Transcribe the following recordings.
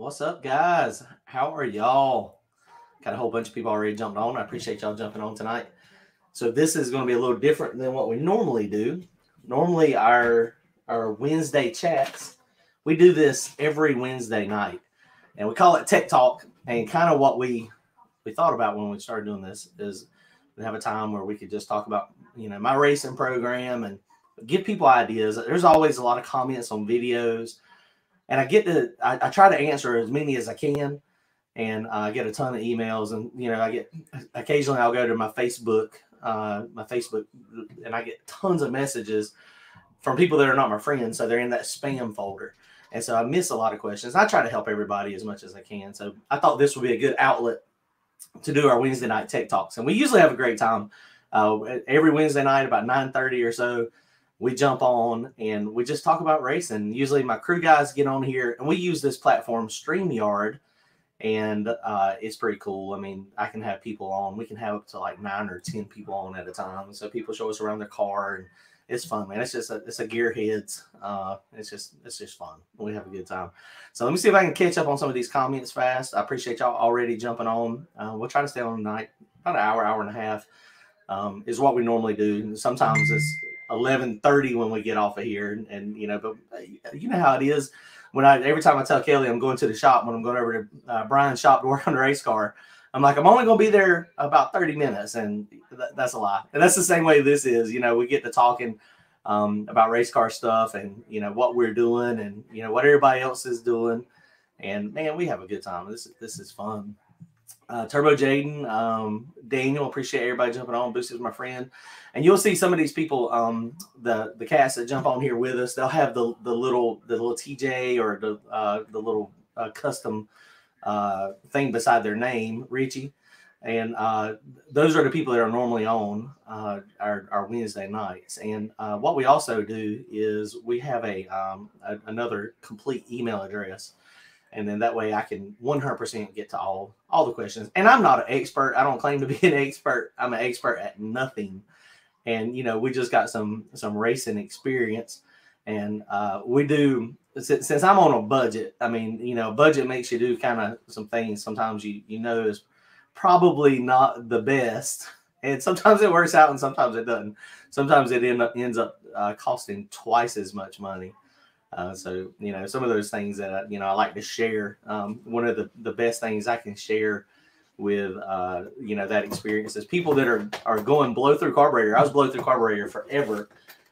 What's up, guys? How are y'all? Got a whole bunch of people already jumped on. I appreciate y'all jumping on tonight. So this is going to be a little different than what we normally do. Normally, our our Wednesday chats, we do this every Wednesday night, and we call it Tech Talk. And kind of what we we thought about when we started doing this is we have a time where we could just talk about you know my racing program and give people ideas. There's always a lot of comments on videos and I get to I, I, try to answer as many as I can, and uh, I get a ton of emails, and you know I get occasionally I'll go to my Facebook, uh, my Facebook, and I get tons of messages from people that are not my friends, so they're in that spam folder, and so I miss a lot of questions. I try to help everybody as much as I can, so I thought this would be a good outlet to do our Wednesday night tech talks, and we usually have a great time. Uh, every Wednesday night about nine thirty or so we jump on and we just talk about racing. Usually, my crew guys get on here, and we use this platform, StreamYard, and uh, it's pretty cool. I mean, I can have people on. We can have up to like nine or ten people on at a time. So people show us around their car, and it's fun, man. It's just a it's a gearheads. Uh, it's just it's just fun. We have a good time. So let me see if I can catch up on some of these comments fast. I appreciate y'all already jumping on. Uh, we'll try to stay on tonight about an hour, hour and a half. Um, is what we normally do. Sometimes it's eleven thirty when we get off of here, and, and, you know, but uh, you know how it is. When I every time I tell Kelly I'm going to the shop when I'm going over to uh, Brian's shop to work on the race car, I'm like I'm only going to be there about thirty minutes, and th- that's a lie. And that's the same way this is. You know, we get to talking um, about race car stuff, and you know what we're doing, and you know what everybody else is doing, and man, we have a good time. This this is fun. Uh, Turbo Jaden, um, Daniel, appreciate everybody jumping on. Boost is my friend and you'll see some of these people, um, the the cast that jump on here with us, they'll have the the little the little TJ or the uh, the little uh, custom uh, thing beside their name, Richie, and uh, those are the people that are normally on uh, our our Wednesday nights. And what we also do is we have a, um, a another complete email address and then that way I can 100% get to all all the questions. And I'm not an expert. I don't claim to be an expert. I'm an expert at nothing and you know we just got some some racing experience and uh, we do since, since i'm on a budget i mean you know budget makes you do kind of some things sometimes you you know is probably not the best and sometimes it works out and sometimes it doesn't sometimes it end up ends up uh, costing twice as much money uh, so you know some of those things that you know i like to share um, one of the the best things i can share with uh, you know that experience is people that are are going blow through carburetor. I was blow through carburetor forever,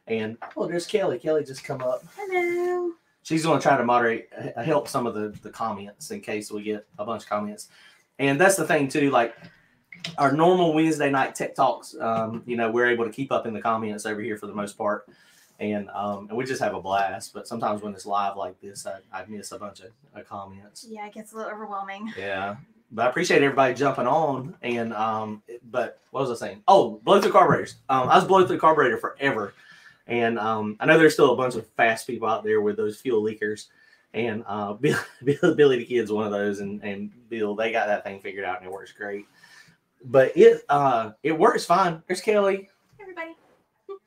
and oh, there's Kelly. Kelly just come up. Hello. She's going to try to moderate, help some of the the comments in case we get a bunch of comments. And that's the thing too, like our normal Wednesday night tech talks. Um, you know, we're able to keep up in the comments over here for the most part. And um, and we just have a blast. But sometimes when it's live like this, I, I miss a bunch of, of comments. Yeah, it gets a little overwhelming. Yeah, but I appreciate everybody jumping on. And um, but what was I saying? Oh, blow through carburetors. Um, I was blowing through carburetor forever, and um, I know there's still a bunch of fast people out there with those fuel leakers. And uh, Bill, Bill, Billy the Kid's one of those, and and Bill, they got that thing figured out, and it works great. But it uh, it works fine. There's Kelly. Everybody.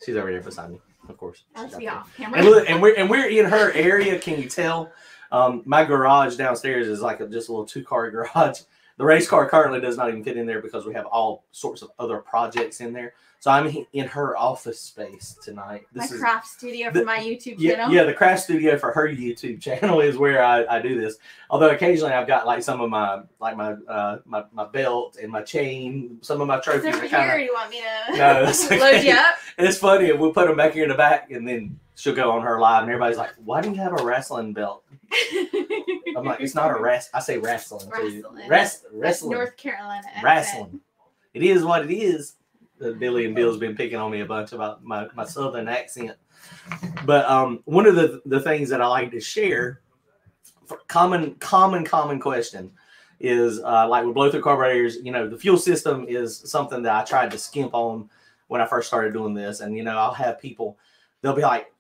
She's over there beside me, of course. Be off camera. And, look, and we're and we're in her area. Can you tell? Um, my garage downstairs is like a, just a little two car garage. The race car currently does not even fit in there because we have all sorts of other projects in there. So I'm in her office space tonight. This my is, craft studio the, for my YouTube yeah, channel. Yeah, the craft studio for her YouTube channel is where I, I do this. Although occasionally I've got like some of my like my uh my, my belt and my chain, some of my trophies. Over here, kinda, you want me to no, okay. load you up? it's funny. If We'll put them back here in the back, and then she'll go on her live, and everybody's like, "Why do you have a wrestling belt?" I'm like, "It's not a rest. I say wrestling. Wrestling. Rest, wrestling. North Carolina. Accent. Wrestling. It is what it is. Billy and Bill's been picking on me a bunch about my, my southern accent. But um, one of the the things that I like to share, common common common question, is uh, like with blow through carburetors. You know, the fuel system is something that I tried to skimp on when I first started doing this, and you know, I'll have people, they'll be like,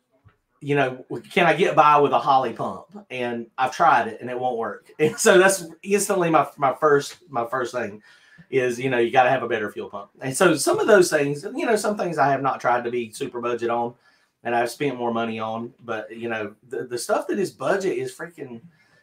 you know, can I get by with a Holley pump? And I've tried it and it won't work. And so that's instantly my my first my first thing is you know you got to have a better fuel pump. And so some of those things, you know, some things I have not tried to be super budget on, and I've spent more money on. But you know, the, the stuff that is budget is freaking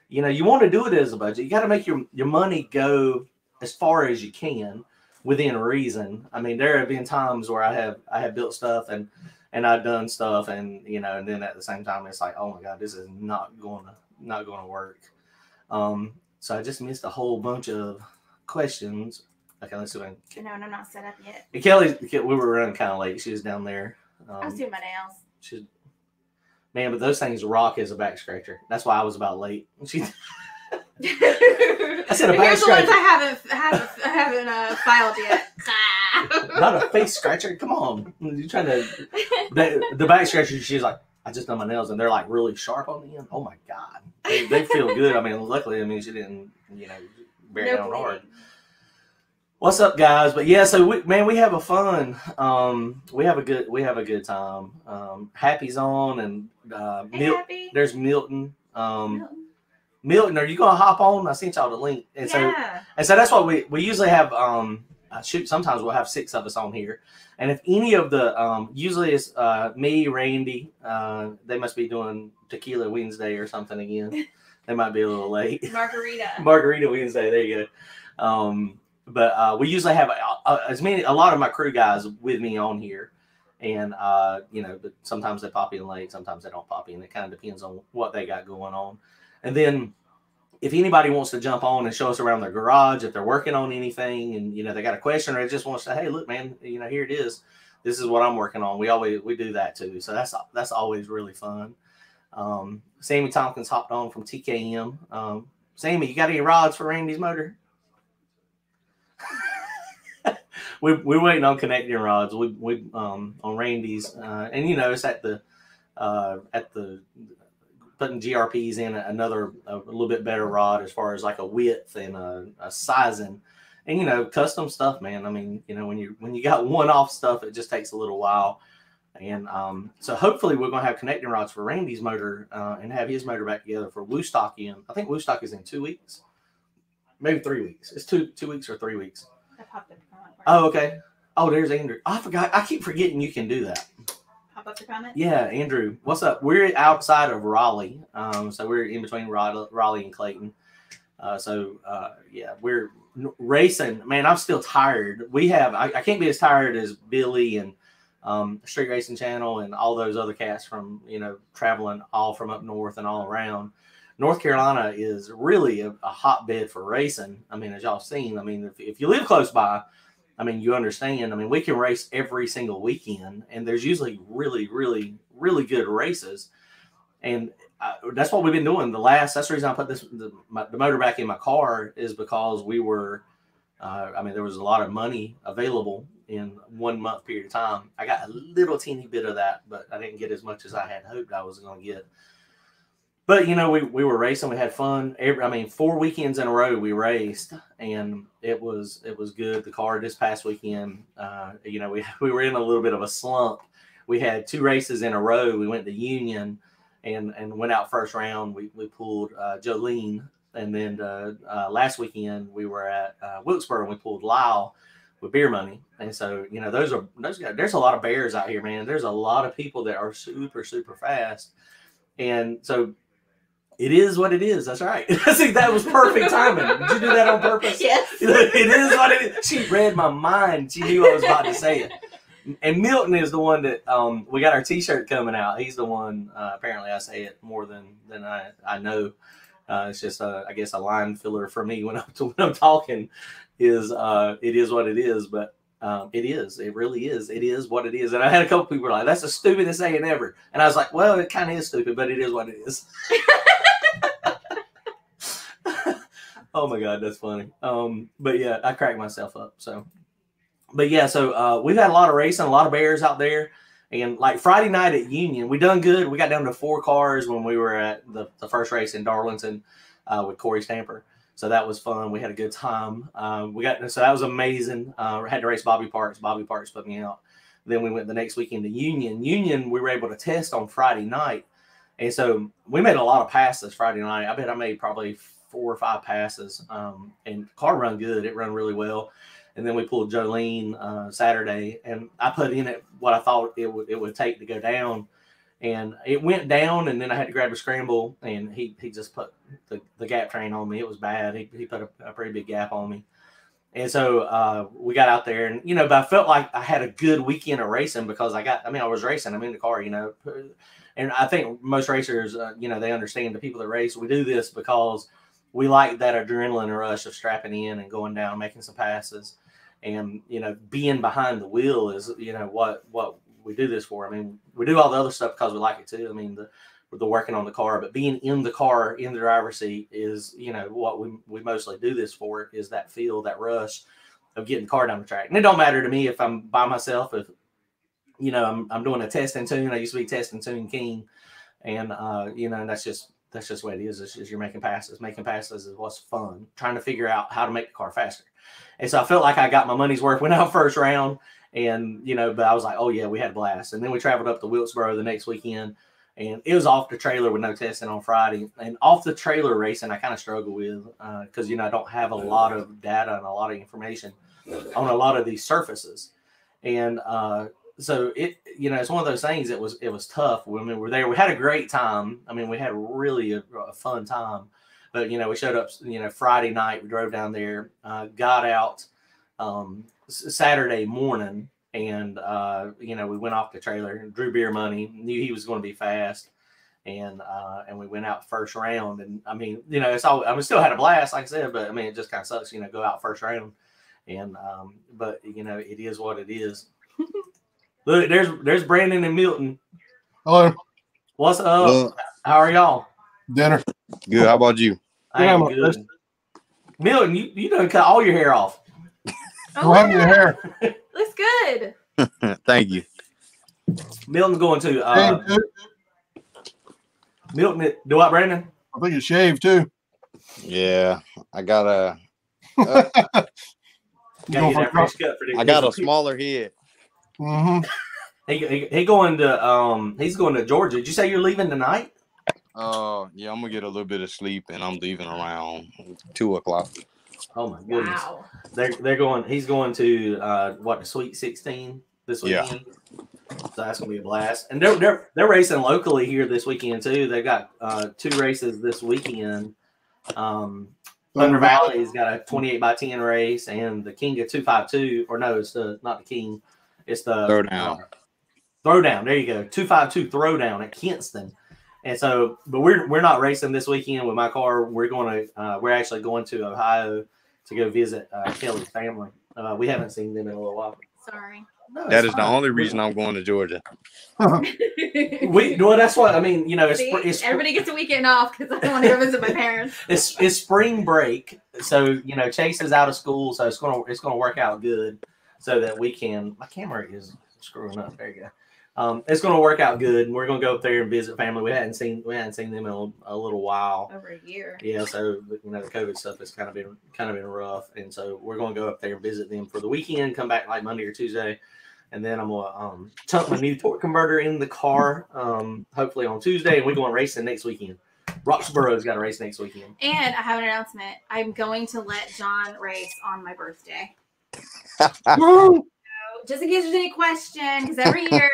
you know, you want to do it as a budget. You got to make your your money go as far as you can within reason. I mean, there have been times where I have I have built stuff and and I've done stuff and you know, and then at the same time it's like, oh my god, this is not going to not going to work. Um, so I just missed a whole bunch of questions. Okay, let's see. If I No, and I'm not set up yet. and Kelly, we were running kind of late. She was down there. I was Um, doing my nails. she's, man, but those things rock as a back scratcher. That's why I was about late. She, I said a back Here's the ones. I haven't haven't haven't uh, filed yet. not a face scratcher. Come on, you trying to the, the back scratcher? She's like, I just done my nails, and they're like really sharp on the end. Oh my god, they, they feel good. I mean, luckily, I mean, she didn't, you know, bear No down hard. What's up, guys? But yeah, so we, man, we have a fun. Um, we have a good, we have a good time. Um, Happy's on, and uh, Hey, Mil- happy. there's Milton. Um, Milton. Milton, are you gonna hop on? I sent y'all the link, and so and so that's why we we usually have. Um, uh, shoot, sometimes we'll have six of us on here, and if any of the um, usually it's uh, me, Randy. Uh, they must be doing Tequila Wednesday or something again. they might be a little late. Margarita. Margarita Wednesday. There you go. Um, but uh, we usually have uh, uh, as many a lot of my crew guys with me on here, and uh, you know, but sometimes they pop in late, sometimes they don't pop in. It kind of depends on what they got going on. And then if anybody wants to jump on and show us around their garage, if they're working on anything, and you know they got a question or they just want to say, hey, look, man, you know, here it is. This is what I'm working on. We always we do that too, so that's that's always really fun. Um, Sammy Tompkins hopped on from TKM. Um, Sammy, you got any rods for Randy's motor? we, we're waiting on connecting rods. We, we um, on Randy's, uh, and you know it's at the uh, at the putting GRPs in another a little bit better rod as far as like a width and a, a sizing, and you know custom stuff, man. I mean, you know when you when you got one off stuff, it just takes a little while. And um, so hopefully we're gonna have connecting rods for Randy's motor uh, and have his motor back together for Woodstock in. I think Woodstock is in two weeks, maybe three weeks. It's two two weeks or three weeks. I popped up the comment. for Oh, okay. Oh, there's Andrew. I forgot. I keep forgetting you can do that. You. Pop up the comment. Yeah, Andrew. What's up? We're outside of Raleigh, um, so we're in between Raleigh, Raleigh and Clayton. Uh, so uh, yeah, we're racing. Man, I'm still tired. We have. I, I can't be as tired as Billy and um, Street Racing Channel and all those other cats from you know traveling all from up north and all around. North Carolina is really a, a hotbed for racing. I mean, as y'all seen. I mean, if, if you live close by, I mean, you understand. I mean, we can race every single weekend, and there's usually really, really, really good races, and uh, that's what we've been doing. The last that's the reason I put this the, my, the motor back in my car is because we were. Uh, I mean, there was a lot of money available in one month period of time. I got a little teeny bit of that, but I didn't get as much as I had hoped I was going to get. But you know, we, we were racing. We had fun. Every, I mean, four weekends in a row we raced, and it was it was good. The car this past weekend, uh, you know, we we were in a little bit of a slump. We had two races in a row. We went to Union, and and went out first round. We we pulled uh, Jolene, and then uh, uh, last weekend we were at uh, Wilkesboro and we pulled Lyle with beer money. And so you know, those are those guys. There's a lot of bears out here, man. There's a lot of people that are super super fast, and so it is what it is. That's right. I think that was perfect timing. Did you do that on purpose? Yes. it is what it is. She read my mind. She knew I was about to say it. And Milton is the one that um, we got our T-shirt coming out. He's the one. Uh, apparently, I say it more than than I I know. Uh, it's just uh, I guess a line filler for me when I'm when I'm talking. Is uh, it is what it is, but um, it is. It really is. It is what it is. And I had a couple people like, "That's the stupidest saying ever," and I was like, "Well, it kind of is stupid, but it is what it is." Oh my god, that's funny. Um, but yeah, I cracked myself up. So, but yeah, so uh, we've had a lot of racing, a lot of bears out there, and like Friday night at Union, we done good. We got down to four cars when we were at the, the first race in Darlington uh, with Corey Stamper. So that was fun. We had a good time. Uh, we got so that was amazing. Uh, had to race Bobby Parks. Bobby Parks put me out. Then we went the next weekend to Union. Union, we were able to test on Friday night. And so we made a lot of passes Friday night. I bet I made probably four or five passes. Um, and car run good. It run really well. And then we pulled Jolene uh, Saturday, and I put in it what I thought it would it would take to go down. and it went down, and then I had to grab a scramble, and he he just put the, the gap train on me. It was bad. He, he put a, a pretty big gap on me. And so uh, we got out there, and you know, but I felt like I had a good weekend of racing because I got. I mean, I was racing. I'm in the car, you know, and I think most racers, uh, you know, they understand the people that race. We do this because we like that adrenaline rush of strapping in and going down, making some passes, and you know, being behind the wheel is you know what what we do this for. I mean, we do all the other stuff because we like it too. I mean, the the working on the car, but being in the car in the driver's seat is, you know, what we, we mostly do this for is that feel, that rush of getting the car down the track. And it don't matter to me if I'm by myself, if, you know, I'm, I'm doing a test and tune. I used to be test and tune king. And, uh, you know, and that's just, that's just what it is. Is, is you're making passes. Making passes is what's fun. Trying to figure out how to make the car faster. And so I felt like I got my money's worth. Went out first round, and you know, but I was like, oh yeah, we had a blast. And then we traveled up to Wilkesboro the next weekend and it was off the trailer with no testing on Friday. And off the trailer racing, I kind of struggle with because uh, you know I don't have a lot of data and a lot of information on a lot of these surfaces, and uh, so it you know it's one of those things. It was it was tough when we were there. We had a great time. I mean, we had really a, a fun time. But you know, we showed up. You know, Friday night we drove down there, uh, got out um, Saturday morning and uh, you know we went off the trailer. Drew Beer Money knew he was going to be fast, and uh, and we went out first round. And I mean, you know, it's all I mean, still had a blast, like I said, but I mean, it just kind of sucks, you know, go out first round. And um, but you know, it is what it is. Look, there's there's Brandon and Milton. Hello. What's up? Hello. How are y'all? Dinner. Good. How about you? I am good. Milton, you you done cut all your hair off. Oh, have your hair. Looks good. Thank you. Milton's going to uh, Milton. Do what, Brandon? I think it's shaved too. Yeah, I got a. Uh, I got a smaller head. Mm-hmm. He, he, he going to um he's going to Georgia. Did you say you're leaving tonight? Uh yeah, I'm gonna get a little bit of sleep and I'm leaving around two o'clock. Oh my goodness. Wow. They're they're going. He's going to uh, what the Sweet Sixteen this weekend. Yeah. So that's gonna be a blast. And they're they're they're racing locally here this weekend too. They've got uh, two races this weekend. Um, Thunder Valley's got a 28 by 10 race, and the King of 252, or no, it's the not the King, it's the throwdown. Uh, throwdown. There you go, 252 throwdown at Kinston. And so, but we're we're not racing this weekend with my car. We're going to uh, we're actually going to Ohio to go visit uh, Kelly's family. Uh, we haven't seen them in a little while. Sorry. No, that is fine. the only reason I'm going to Georgia. we well, that's what I mean. You know, it's, it's everybody gets a weekend off because I don't want to go visit my parents. it's it's spring break, so you know Chase is out of school, so it's gonna it's gonna work out good, so that we can. My camera is screwing up. There you go um, it's going to work out good. And we're going to go up there and visit family. We hadn't seen we hadn't seen them in a, a, little while. Over a year. Yeah, so you know the COVID stuff has kind of been kind of been rough, and so we're going to go up there and visit them for the weekend. Come back like Monday or Tuesday, and then I'm gonna um, tuck my new torque converter in the car. Um, hopefully on Tuesday, and we're going racing next weekend. Roxboro's got a race next weekend. And I have an announcement. I'm going to let John race on my birthday. just in case there's any question, because every year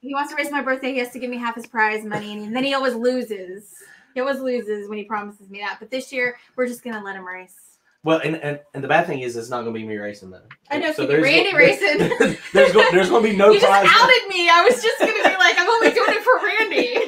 he wants to race my birthday, he has to give me half his prize money, and then he always loses. He always loses when he promises me that. But this year, we're just gonna let him race. Well, and, and, and the bad thing is, it's not going to be me racing though. I know, so there's Randy racing. there's, go, there's going to be no. You just outed me. I was just going to be like, I'm only doing it for Randy.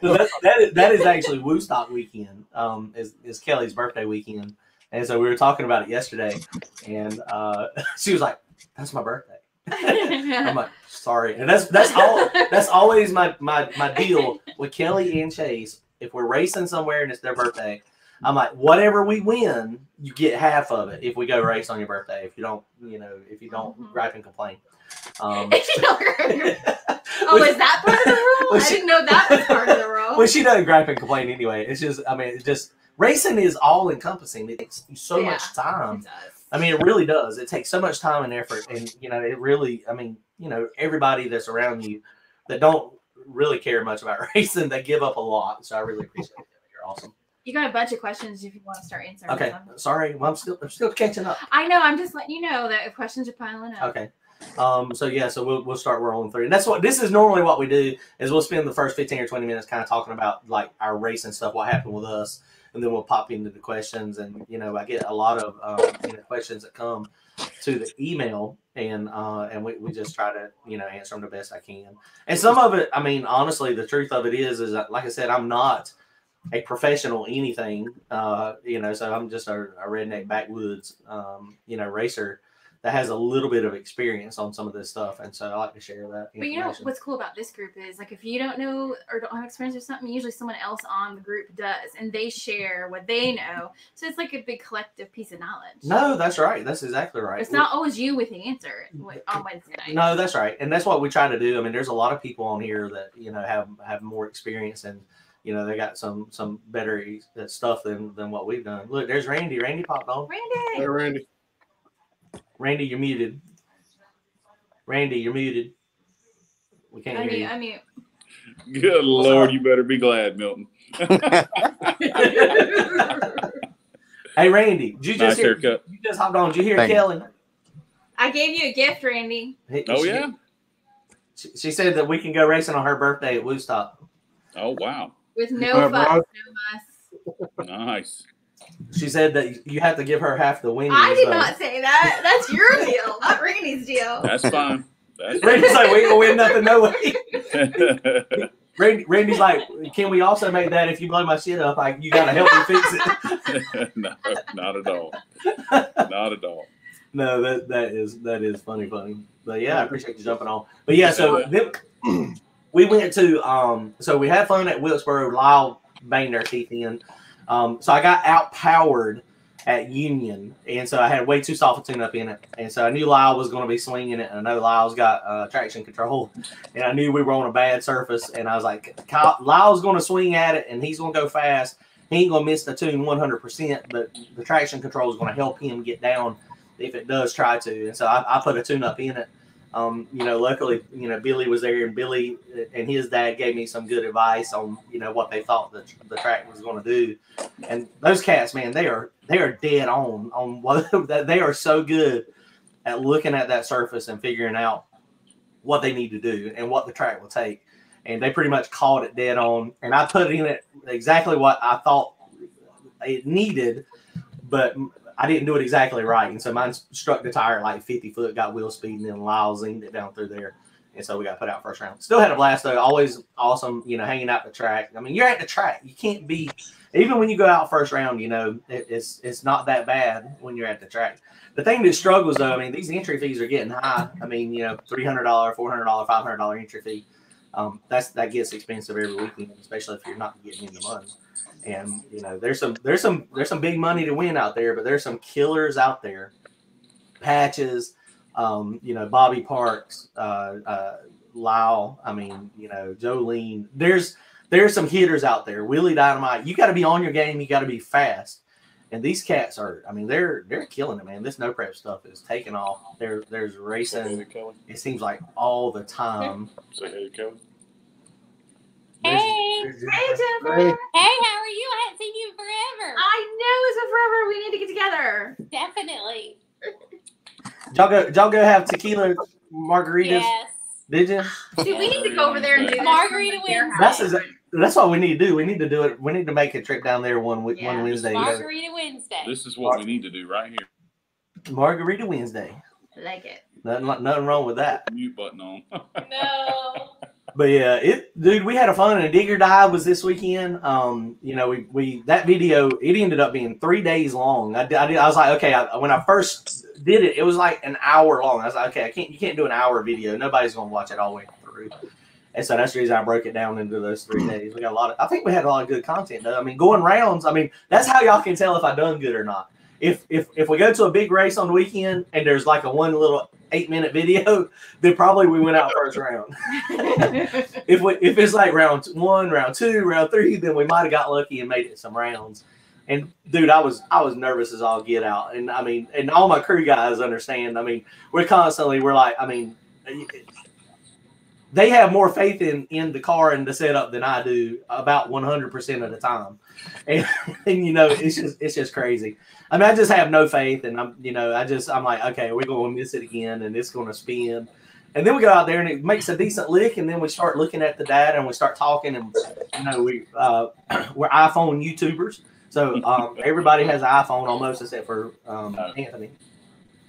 so that, that, is, that is actually Woodstock weekend. Um, is is Kelly's birthday weekend, and so we were talking about it yesterday, and uh, she was like, "That's my birthday." I'm like, "Sorry," and that's that's all. That's always my my my deal with Kelly and Chase. If we're racing somewhere and it's their birthday, I'm like, whatever we win, you get half of it if we go race on your birthday. If you don't, you know, if you don't mm-hmm. gripe and complain. Um, oh, is that part of the rule? I didn't know that was part of the rule. Well, she doesn't gripe and complain anyway. It's just, I mean, it's just racing is all encompassing. It takes so yeah, much time. I mean, it really does. It takes so much time and effort, and you know, it really. I mean, you know, everybody that's around you that don't really care much about racing, they give up a lot. So I really appreciate it. You're awesome. You got a bunch of questions if you want to start answering. Okay, them. sorry, well, I'm still I'm still catching up. I know. I'm just letting you know that questions are piling up. Okay. Um, so yeah, so we'll we'll start rolling through. And that's what this is normally what we do is we'll spend the first fifteen or twenty minutes kind of talking about like our race and stuff, what happened with us, and then we'll pop into the questions. And you know, I get a lot of um, you know, questions that come to the email, and uh, and we, we just try to you know answer them the best I can. And some of it, I mean, honestly, the truth of it is, is that, like I said, I'm not a professional anything, uh, you know, so I'm just a, a redneck backwoods, um, you know, racer that has a little bit of experience on some of this stuff, and so I like to share that. But you know what's cool about this group is like if you don't know or don't have experience with something, usually someone else on the group does, and they share what they know. So it's like a big collective piece of knowledge. No, that's right. That's exactly right. it's not always you with the answer on Wednesday night. No, that's right, and that's what we try to do. I mean, there's a lot of people on here that you know have have more experience and you know they got some some better uh, stuff than than what we've done. Look, there's Randy. Randy popped on. Randy. Hey, Randy. Randy, you're muted. Randy, you're muted. We can't I hear mean, you. I mean, Good Lord, you better be glad, Milton. hey, Randy, did you Nice just hear? haircut. You just hopped on. Did you hear Thank you. Kelly? I gave you a gift, Randy, He- Oh she- yeah. She, she said that we can go racing on her birthday at Woodstock. Oh wow. with no fuss, bro. no muss. Nice. She said that you have to give her half the winnings. I did though. not say that. That's your deal, not Randy's deal. That's fine. That's Randy's like, we ain't gonna win nothing, no way. Randy, Randy's like, can we also make that if you blow my shit up, like you gotta help me fix it? no, not at all. Not at all. no, that that is that is funny, funny. But yeah, I appreciate you jumping on. But yeah, so then, we went to um, so we had fun at Wilkesboro. Lyle banged our teeth in. Um, so I got outpowered at Union, and so I had way too soft a tune up in it, and so I knew Lyle was going to be swinging it, and I know Lyle's got uh, traction control, and I knew we were on a bad surface, and I was like, Lyle's going to swing at it, and he's going to go fast. He ain't going to miss the tune 100%, but the traction control is going to help him get down if it does try to, and so I, I put a tune up in it. Um, you know, luckily, you know, Billy was there, and Billy and his dad gave me some good advice on, you know, what they thought the, the track was going to do. And those cats, man, they are they are dead on on what they are so good at looking at that surface and figuring out what they need to do and what the track will take. And they pretty much called it dead on. And I put in it exactly what I thought it needed, but I didn't do it exactly right. And so mine struck the tire like 50 foot, got wheel speed, and then Lyle zinged it down through there. And so we got put out first round. Still had a blast though. Always awesome, you know, hanging out the track. I mean, you're at the track. You can't be even when you go out first round, you know, it, it's it's not that bad when you're at the track. The thing that struggles though, I mean, these entry fees are getting high. I mean, you know, three hundred dollar, four hundred dollar, five hundred dollar entry fee. Um, that's that gets expensive every weekend, especially if you're not getting any money. And you know, there's some there's some there's some big money to win out there, but there's some killers out there. Patches, um, you know, Bobby Parks, uh, uh, Lyle. I mean, you know, Jolene. There's there's some hitters out there. Willie Dynamite. You got to be on your game. You got to be fast. And these cats are. I mean, they're they're killing it, man. This no prep stuff is taking off. There there's racing. It seems like all the time. Say hey Kelly. There's- Hey. there's- Hey, Jennifer. Hey. Hey, how are you? I haven't seen you in forever. I know it's been forever. We need to get together. Definitely. Y'all go, y'all go have tequila margaritas. Yes. Did you? See, we need to go over there and do this. Margarita Wednesday. That's house. that's what we need to do. We need to do it. We need to make a trip down there one wi- Yeah. one Wednesday. Margarita Wednesday. This is what we need to do right here. Margarita Wednesday. like it. Nothing, nothing wrong with that. Mute button on. no. But yeah, it dude, we had a fun and a Dig or Die was this weekend. Um, you know, we we that video it ended up being three days long. I did, I, did, I was like, okay, I, when I first did it, it was like an hour long. I was like, okay, I can't you can't do an hour video. Nobody's gonna watch it all the way through. And so that's the reason I broke it down into those three days. We got a lot of I think we had a lot of good content though. I mean, going rounds, I mean, that's how y'all can tell if I done good or not. If if if we go to a big race on the weekend and there's like a one little eight minute video, then probably we went out first round if we if it's like round one, round two, round three, then we might have got lucky and made it some rounds. And dude, I was I was nervous as all get out, and I mean, and all my crew guys understand. I mean, we're constantly we're like, I mean, they have more faith in in the car and the setup than I do about 100% of the time. And, and you know, it's just it's just crazy. I mean, I just have no faith and I'm, you know, I just I'm like, okay, we're going to miss it again and it's going to spin. And then we go out there and it makes a decent lick and then we start looking at the data and we start talking and you know, we uh we're iPhone YouTubers. So um, everybody has an iPhone almost except for um, Anthony.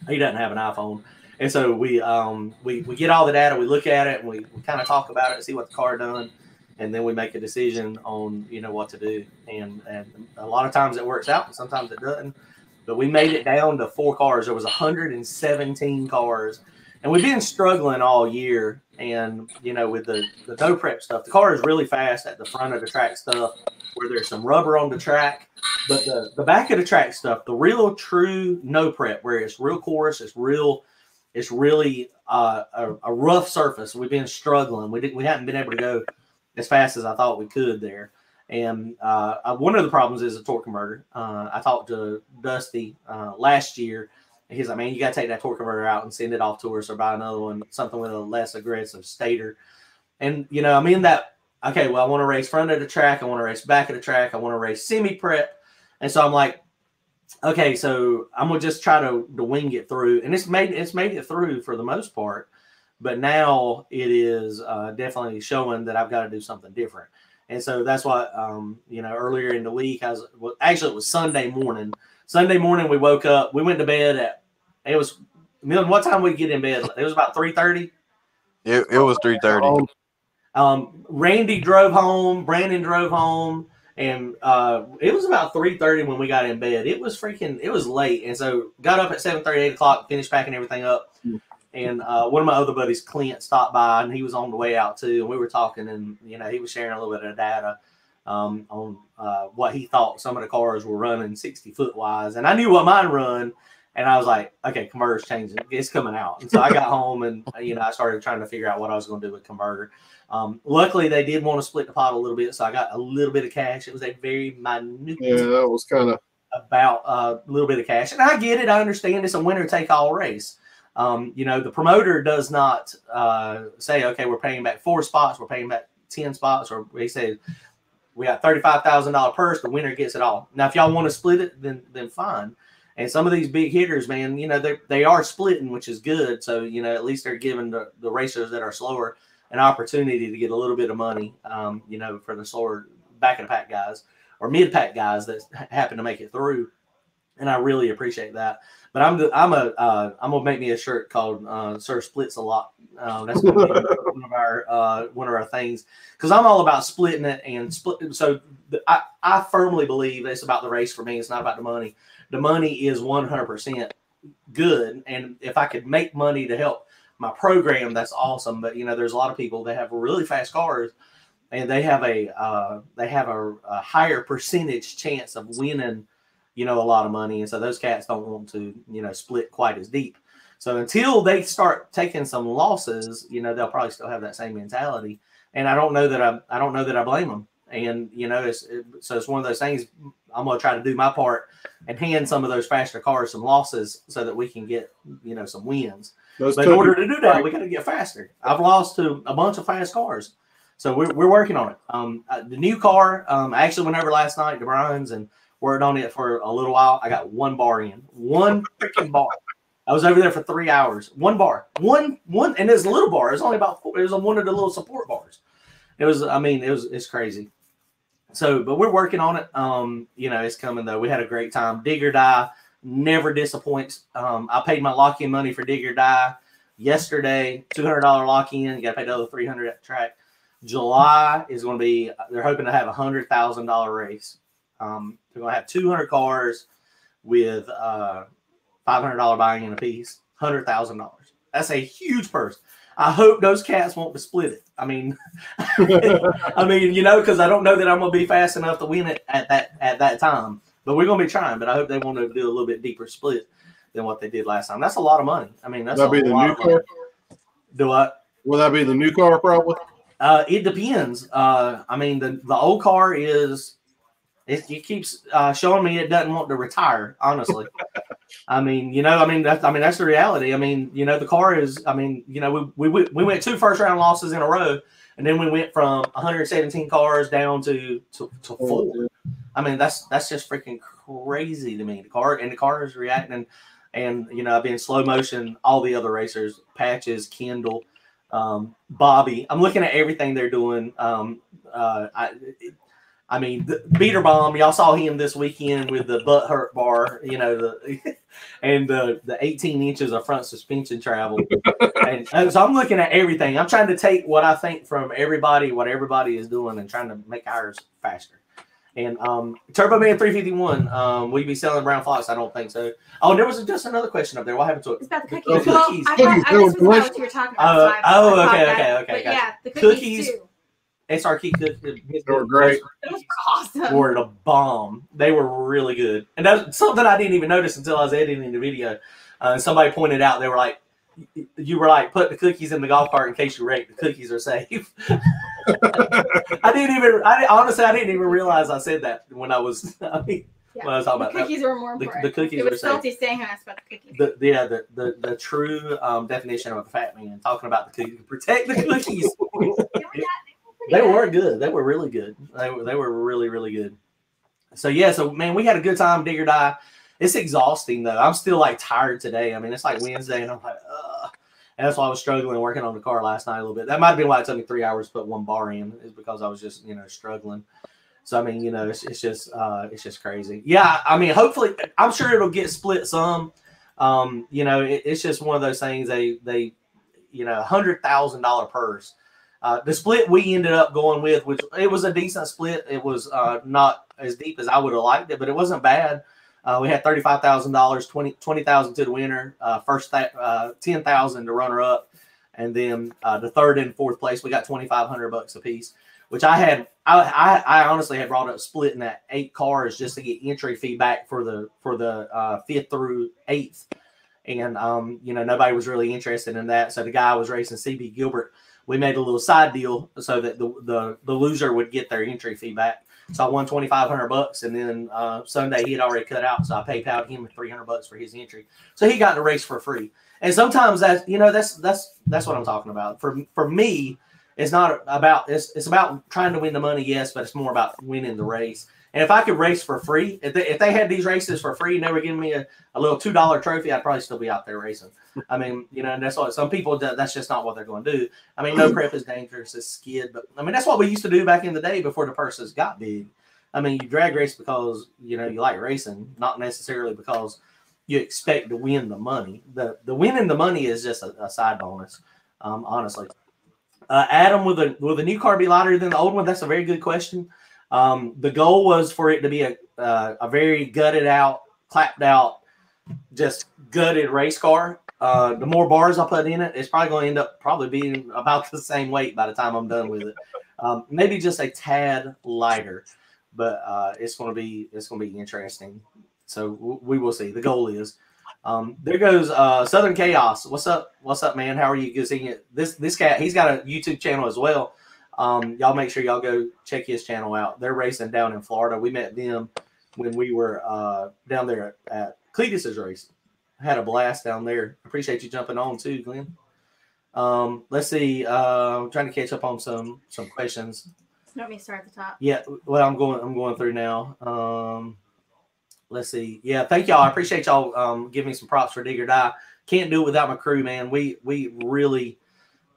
He doesn't have an iPhone. And so we um we, we get all the data, we look at it, and we, we kind of talk about it, see what the car done, and then we make a decision on you know what to do. And and a lot of times it works out, and sometimes it doesn't. But we made it down to four cars. There was 117 cars, and we've been struggling all year. And you know, with the the no prep stuff, the car is really fast at the front of the track stuff, where there's some rubber on the track. But the the back of the track stuff, the real true no prep, where it's real coarse, it's real it's really uh, a, a rough surface. We've been struggling. We didn't. We haven't been able to go as fast as I thought we could there. And uh, uh, one of the problems is a torque converter. Uh, I talked to Dusty uh, last year. He's like, "Man, you got to take that torque converter out and send it off to us, or buy another one, something with a less aggressive stator." And you know, I'm in that. Okay, well, I want to race front of the track. I want to race back of the track. I want to race semi prep. And so I'm like, okay, so I'm gonna just try to, to wing it through, and it's made it's made it through for the most part, but now it is uh, definitely showing that I've got to do something different, and so that's why um, you know earlier in the week I was well, actually it was Sunday morning. Sunday morning we woke up, we went to bed at it was Milton. What time we get in bed? It was about three thirty. It, it was three thirty. Um, Randy drove home, Brandon drove home and uh, it was about 3.30 when we got in bed. It was freaking it was late. And so got up at 7.30 8 o'clock finished packing everything up. And uh, one of my other buddies clint stopped by and he was on the way out too. And we were talking and you know he was sharing a little bit of data um, on uh, what he thought some of the cars were running 60 foot wise and i knew what mine run and i was like okay converter's changing. It's coming out. And so i got home and you know i started trying to figure out what i was going to do with converter um, luckily, they did want to split the pot a little bit, so I got a little bit of cash. It was a very minute Yeah, that was kind of about uh, a little bit of cash, and I get it. I understand it's a winner take all race. Um, you know, the promoter does not uh, say, "Okay, we're paying back four spots, we're paying back ten spots," or he says, "We got thirty-five thousand dollar purse. The winner gets it all." Now, if y'all want to split it, then then fine. And some of these big hitters, man, you know, they they are splitting, which is good. So you know, at least they're giving the, the racers that are slower an opportunity to get a little bit of money, um, you know, for the slower back of the pack guys or mid pack guys that happen to make it through. And I really appreciate that. But I'm the, I'm a uh, I'm gonna make me a shirt called uh, "Sir Splits a Lot." Uh, that's gonna be one of our uh, one of our things because I'm all about splitting it and split. So the, I I firmly believe it's about the race for me. It's not about the money. The money is 100 percent good, and if I could make money to help my program, that's awesome. But you know, there's a lot of people that have really fast cars, and they have a uh, they have a, a, higher percentage chance of winning, you know, a lot of money, and so those cats don't want to you know split quite as deep. So until they start taking some losses, you know, they'll probably still have that same mentality. And I don't know that I I don't know that I blame them. And you know, it's it, so it's one of those things. I'm going to try to do my part and hand some of those faster cars some losses so that we can get you know some wins. Those but in order to do that, we got to get faster. I've lost to a bunch of fast cars, so we're, we're working on it. Um, uh, the new car, um, I actually went over last night to Brian's and worked on it for a little while. I got one bar in, one freaking bar. I was over there for three hours. One bar, one one, and it's a little bar. It's only about four, it was one of the little support bars. It was, I mean, it was it's crazy. So, but we're working on it. Um, you know, it's coming though. We had a great time. Dig or die never disappoints. Um, I paid my lock in money for Dig or Die yesterday, two hundred dollar lock in. You got to pay the other three hundred at the track. July is going to be. They're hoping to have a hundred thousand dollar race. Um, they're going to have two hundred cars with uh, five hundred dollar buying in a piece. Hundred thousand dollars. That's a huge purse. I hope those cats won't be split it. I mean, I mean, you know, because I don't know that I'm going to be fast enough to win it at that at that time. But we're going to be trying. But I hope they want to do a little bit deeper split than what they did last time. That's a lot of money. I mean, that's That'll a be the new car. Do what? Will that be the new car? Probably. Uh, it depends. Uh, I mean, the the old car is it, it keeps uh, showing me it doesn't want to retire. Honestly, I mean, you know, I mean, that's, I mean, that's the reality. I mean, you know, the car is, I mean, you know, we, we, we went two first round losses in a row, and then we went from 117 cars down to, to, to four. I mean, that's, that's just freaking crazy to me. The car and the car is reacting, and, you know, I've been slow motion, all the other racers, Patches, Kendall, um, Bobby. I'm looking at everything they're doing. Um, uh, I, I mean, the beater bomb. Y'all saw him this weekend with the butt hurt bar, you know, the and the the 18 inches of front suspension travel. and, and so I'm looking at everything. I'm trying to take what I think from everybody, what everybody is doing, and trying to make ours faster. And um, Turbo Man 351, um, will you be selling brown fox? I don't think so. Oh, there was just another question up there. What happened to it? It's about the The cookies. Well, cookies. I, thought, I Cookies, this was not what you were talking about. Oh, so I- oh, I okay, apologize. okay, okay, But gotcha. yeah, the cookies, Cookies. too. SRQ cookies They were great. Those were awesome. were the bomb. They were really good, and that's something I didn't even notice until I was editing the video. Uh, and somebody pointed out they were like, "You were like put the cookies in the golf cart in case you wreck. The cookies are safe." I didn't even. I honestly, I didn't even realize I said that when I was. I mean, Yeah. when I was talking the about that. cookies were more important. the cookies It were was safe. salty saying us about the cookies. The, the- yeah, the, the the true um, definition of a fat man talking about the cookies. Protect the cookies. They good. were good. They were really good. They were, they were really, really good. So yeah, so man, we had a good time, dig or die. It's exhausting though. I'm still like tired today. I mean, it's like Wednesday, and I'm like, Ugh. And that's why I was struggling working on the car last night a little bit. That might have been why it took me three hours to put one bar in, is because I was just you know struggling. So I mean, you know, it's, it's just uh, it's just crazy. Yeah, I mean, hopefully, I'm sure it'll get split some. Um, you know, it, it's just one of those things. They they, you know, hundred thousand dollar purse. Uh, the split we ended up going with, which it was a decent split. It was uh, not as deep as I would have liked it, but it wasn't bad. Uh, we had thirty-five thousand dollars, twenty twenty thousand to the winner, uh, first th- uh, ten thousand to runner up, and then uh, the third and fourth place we got twenty-five hundred bucks a piece. Which I had, I, I, I honestly had brought up splitting that eight cars just to get entry feedback for the for the fifth through eighth, and um, you know nobody was really interested in that. So the guy was racing CB Gilbert we made a little side deal so that the the, the loser would get their entry fee back. So I won twenty five hundred bucks, and then uh, Sunday he had already cut out, so I PayPal'd him three hundred bucks for his entry. So he got the race for free. And sometimes that's you know that's that's that's what I'm talking about. For for me, it's not about it's it's about trying to win the money, yes, but it's more about winning the race. And if I could race for free, if they, if they had these races for free and they were giving me a, a little two dollar trophy, I'd probably still be out there racing. I mean, you know, and that's what some people do, that's just not what they're going to do. I mean, no prep is dangerous, it's skid, but I mean that's what we used to do back in the day before the purses got big. I mean, you drag race because you know you like racing, not necessarily because you expect to win the money. The the winning the money is just a, a side bonus, um, honestly. Uh, Adam, with a with a new car be lighter than the old one? That's a very good question. Um, the goal was for it to be a uh, a very gutted out, clapped out, just gutted race car. Uh, the more bars I put in it, it's probably going to end up probably being about the same weight by the time I'm done with it. Um, maybe just a tad lighter, but uh, it's going to be it's going to be interesting. So w- we will see. The goal is. Um, there goes uh, Southern Chaos. What's up? What's up, man? How are you? Good seeing it. This this cat, he's got a YouTube channel as well. Um, y'all make sure y'all go check his channel out. They're racing down in Florida. We met them when we were uh, down there at, at Cletus's race. Had a blast down there. Appreciate you jumping on too, Glenn. Um, let's see. Uh, I'm trying to catch up on some some questions. Let me start at the top. Yeah, well, I'm going. I'm going through now. Um, let's see. Yeah, thank y'all. I appreciate y'all um, giving me some props for Dig or Die. Can't do it without my crew, man. We we really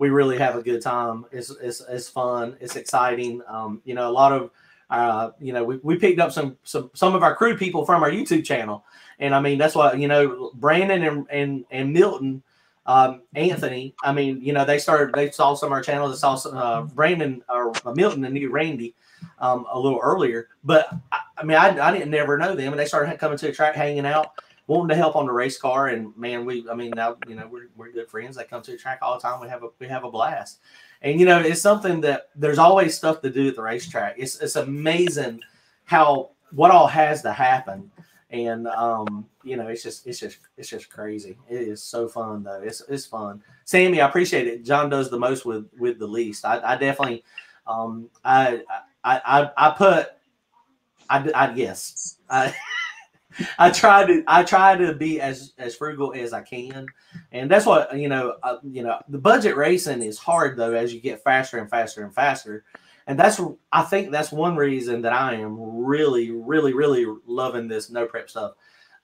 we really have a good time. It's it's, it's fun. It's exciting. Um, you know, a lot of uh, you know, we, we picked up some some some of our crew people from our YouTube channel, and I mean that's why you know Brandon and and and Milton. Um, Anthony, I mean, you know, they started, they saw some of our channels. They saw some, uh, Brandon or Milton and knew Randy um, a little earlier. But I, I mean, I, I didn't never know them, and they started coming to the track, hanging out, wanting to help on the race car. And man, we, I mean, now you know we're, we're good friends. They come to the track all the time. We have a we have a blast, and you know, it's something that there's always stuff to do at the racetrack. It's it's amazing how what all has to happen. And um, you know, it's just it's just it's just crazy. It is so fun though. It's it's fun. Sammy, I appreciate it. John does the most with with the least. I, I definitely um I I I I put I, I yes. I I try to I try to be as as frugal as I can, and that's what you know. Uh, you know, the budget racing is hard though as you get faster and faster and faster, and that's I think that's one reason that I am really really really loving this no prep stuff.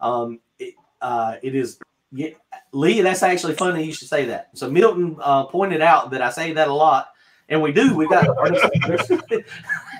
Um, it, uh, it is yeah, Lee. That's actually funny. You should say that. So Milton uh, pointed out that I say that a lot, and we do. We got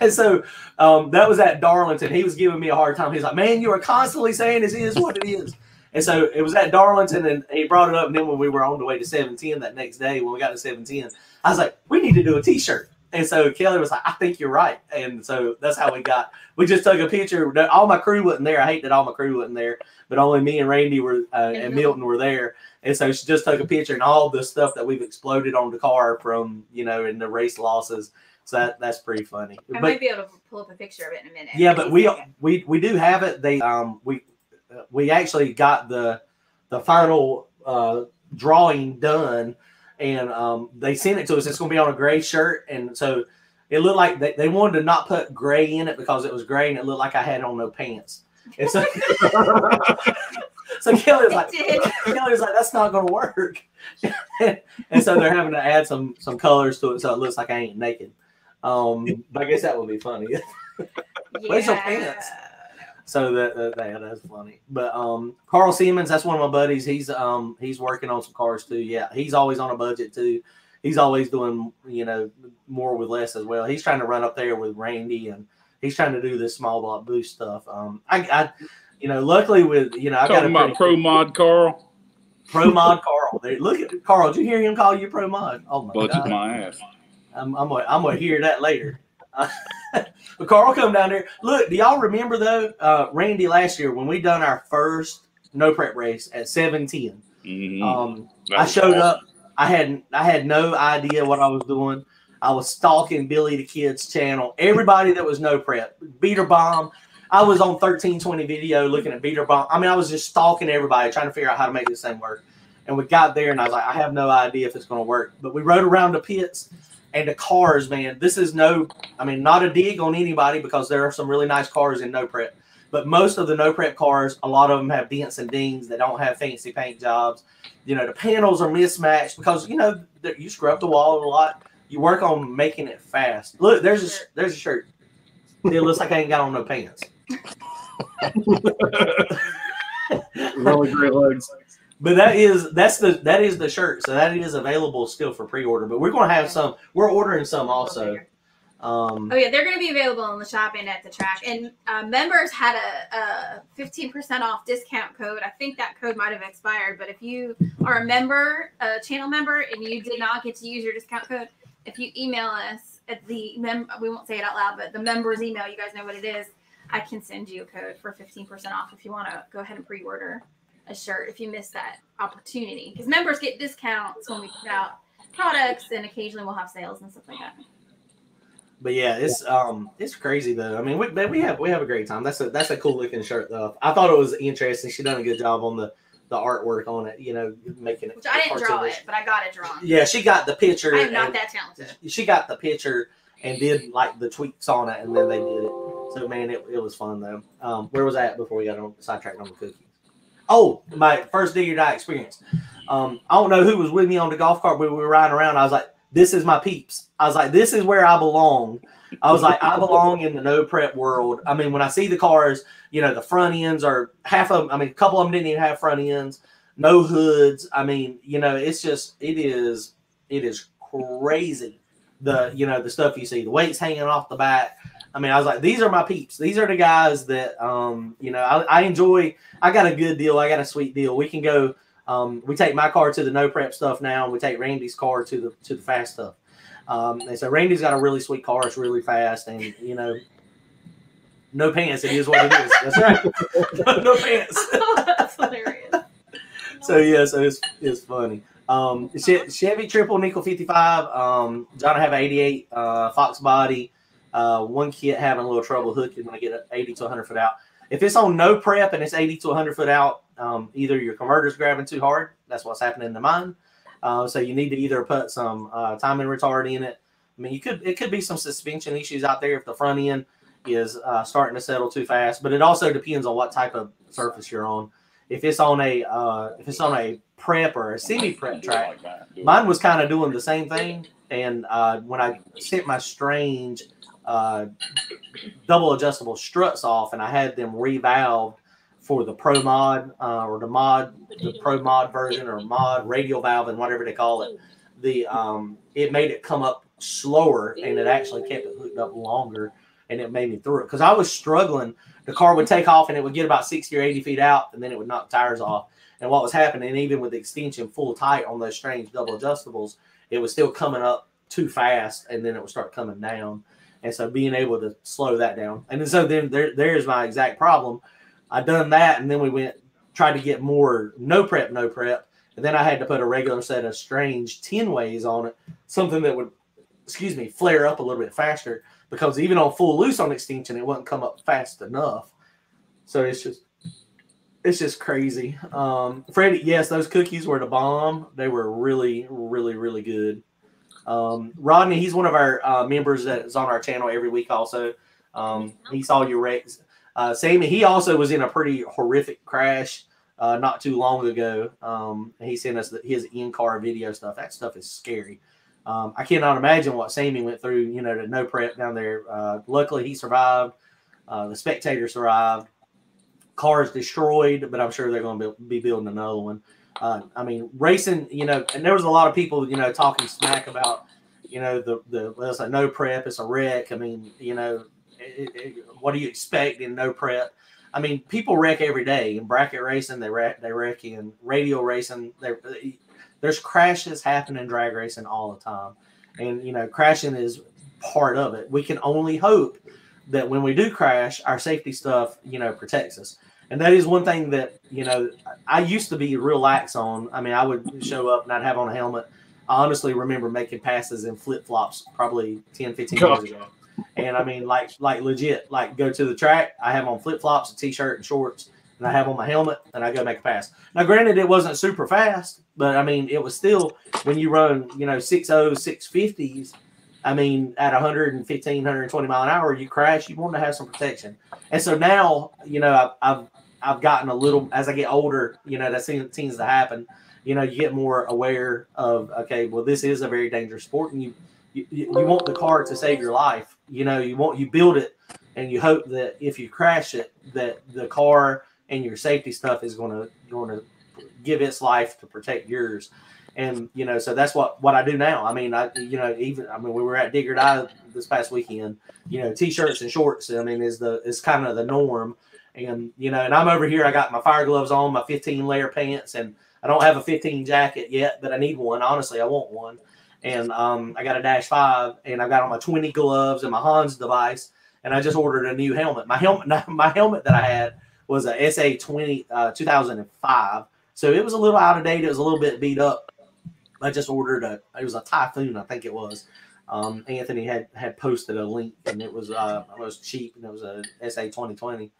and so um, that was at Darlington. He was giving me a hard time. He's like, "Man, you are constantly saying this is what it is." And so it was at Darlington, and he brought it up. And then when we were on the way to 710 that next day, when we got to 710, I was like, "We need to do a T-shirt." And so Kelly was like, "I think you're right." And so that's how we got. We just took a picture. All my crew wasn't there. I hate that all my crew wasn't there, but only me and Randy were uh, and Milton were there. And so she just took a picture and all the stuff that we've exploded on the car from you know in the race losses. So that, that's pretty funny. I But- might be able to pull up a picture of it in a minute. yeah, but we we we do have it. They um we we actually got the the final uh drawing done, and um they sent it to us. It's going to be on a gray shirt, and so it looked like they, they wanted to not put gray in it because it was gray, and it looked like I had on no pants. And so, so Kelly was like, It did. Kelly was like, that's not going to work. and so they're having to add some some colors to it so it looks like I ain't naked. Um, but I guess that would be funny. Where's your pants? So that, that, that that's funny. But um, Carl Siemens, that's one of my buddies. He's um he's working on some cars too. Yeah, he's always on a budget too. He's always doing you know more with less as well. He's trying to run up there with Randy and he's trying to do this small block boost stuff. Um, I, I you know, luckily with you know I got about Pro Mod Carl, pro mod Carl. There, look at Carl. Did you hear him call you pro mod? Oh my busted god. my ass. I'm, I'm, gonna, I'm gonna hear that later. but Carl come down there. Look, do y'all remember though, uh, Randy last year when we done our first no prep race at 710? Mhm. Um, I showed awesome. up. I had I had no idea what I was doing. I was stalking Billy the Kid's channel. Everybody that was no prep, beater bomb. I was on 1320 video looking at beater bomb. I mean, I was just stalking everybody, trying to figure out how to make this thing work. And we got there, and I was like, I have no idea if it's going to work. But we rode around the pits and the cars, man. This is no, I mean, not a dig on anybody because there are some really nice cars in no prep. But most of the no prep cars, a lot of them have dents and dings. They don't have fancy paint jobs. You know, the panels are mismatched because you know you scrub the wall a lot. You work on making it fast. Look, there's a there's a shirt. It looks like I ain't got on no pants. Really great legs. But that is that's the that is the shirt. So that is available still for pre-order. But we're gonna have some. We're ordering some also. Um, Oh yeah, they're going to be available in the shop and at the track. And uh, members had a, a 15% off discount code. I think that code might have expired, but if you are a member, a channel member, and you did not get to use your discount code, if you email us at the mem, we won't say it out loud, but the members email, you guys know what it is. I can send you a code for 15% off if you want to go ahead and pre-order a shirt if you miss that opportunity. Because members get discounts when we put out products, and occasionally we'll have sales and stuff like that. But yeah, it's um it's crazy though. I mean, we but we have we have a great time. That's a that's a cool looking shirt though. I thought it was interesting. She done a good job on the the artwork on it. You know, making it. Which I didn't draw it, but I got it drawn. Yeah, she got the picture. I am not that talented. She got the picture and did like the tweaks on it, and then they did it. So man, it, it was fun though. Um, where was I at before we got on sidetracked on the cookies? Oh, my first dig or die experience. Um, I don't know who was with me on the golf cart, but we were riding around. I was like, "This is my peeps." I was like, "This is where I belong." I was like, "I belong in the no prep world." I mean, when I see the cars, you know, the front ends are half of them. I mean, a couple of them didn't even have front ends, no hoods. I mean, you know, it's just it is it is crazy the you know the stuff you see the weights hanging off the back i mean i was like these are my peeps these are the guys that um you know i, I enjoy i got a good deal i got a sweet deal we can go um we take my car to the no prep stuff now and we take randy's car to the to the fast stuff um and so randy's got a really sweet car it's really fast and you know no pants it is what it is that's right no pants That's hilarious. so yeah, so it's it's funny. Um, Chevy triple nickel fifty five. Um, John have eighty eight. Uh, Fox body. Uh, one kit having a little trouble hooking when I get a eighty to hundred foot out. If it's on no prep and it's eighty to hundred foot out, um, either your converter's grabbing too hard. That's what's happening to mine. Uh, so you need to either put some uh, timing retard in it. I mean, you could it could be some suspension issues out there if the front end is uh, starting to settle too fast, but it also depends on what type of surface you're on. If it's on a uh, if it's on a prep or a semi prep track, like that. Do it. mine was kind of doing the same thing. And uh, when I sent my strange uh, double adjustable struts off, and I had them revalved for the Pro Mod uh, or the Mod, the Pro Mod version or Mod radial valve and whatever they call it, the um, it made it come up slower and it actually kept it hooked up longer, and it made me through it because I was struggling. The car would take off and it would get about sixty or eighty feet out, and then it would knock tires off. And what was happening, even with the extension full tight on those strange double adjustables, it was still coming up too fast, and then it would start coming down. And so being able to slow that down, and so then there there's my exact problem. I done that, and then we went tried to get more no prep, no prep, and then I had to put a regular set of strange ten ways on it, something that would, excuse me, flare up a little bit faster because even on full loose on extinction, it wouldn't come up fast enough. So it's just it's just crazy. Um, Freddie, yes, those cookies were the bomb. They were really, really, really good. Um, Rodney, he's one of our uh, members that is on our channel every week. Also, um, he saw your wrecks. Uh, Sammy, he also was in a pretty horrific crash uh, not too long ago. Um, he sent us the, his in-car video stuff. That stuff is scary. Um, I cannot imagine what Sammy went through. You know, to no prep down there. Uh, luckily, he survived. Uh, the spectator survived. Cars destroyed, but I'm sure they're going to be, be building another one. Uh, I mean, racing, you know, and there was a lot of people, you know, talking smack about, you know, the the it's a no prep, it's a wreck. I mean, you know, it, it, what do you expect in no prep? I mean, people wreck every day in bracket racing. They wreck, they wreck in radial racing. They, there's crashes happen in drag racing all the time, and you know, crashing is part of it. We can only hope that when we do crash, our safety stuff, you know, protects us. And that is one thing that, you know, I used to be real lax on. I mean, I would show up and I'd have on a helmet. I honestly remember making passes in flip flops probably 10, 15 years ago. And I mean, like, like legit, like go to the track. I have on flip flops, a t shirt, and shorts, and I have on my helmet, and I go make a pass. Now, granted, it wasn't super fast, but I mean, it was still when you run, you know, 60s, 650s. I mean, at 115, 120 mile an hour, you crash, you want to have some protection. And so now, you know, I've, I've, I've gotten a little, as I get older, you know, that seems, seems to happen. You know, you get more aware of, okay, well, this is a very dangerous sport and you, you, you want the car to save your life. You know, you want, you build it and you hope that if you crash it, that the car and your safety stuff is going to, going to give its life to protect yours and you know, so that's what what I do now. I mean, I you know, even I mean, we were at Dig or Die this past weekend. You know, t-shirts and shorts. I mean, is the is kind of the norm. And you know, and I'm over here. I got my fire gloves on, my 15 layer pants, and I don't have a 15 jacket yet, but I need one. Honestly, I want one. And um, I got a Dash Five, and I got on my 20 gloves and my Hans device, and I just ordered a new helmet. My helmet, my helmet that I had was a SA 20 uh, 2005, so it was a little out of date. It was a little bit beat up I just ordered a it was a typhoon, I think it was. Um, Anthony had had posted a link and it was uh it was cheap and it was a SA 2020.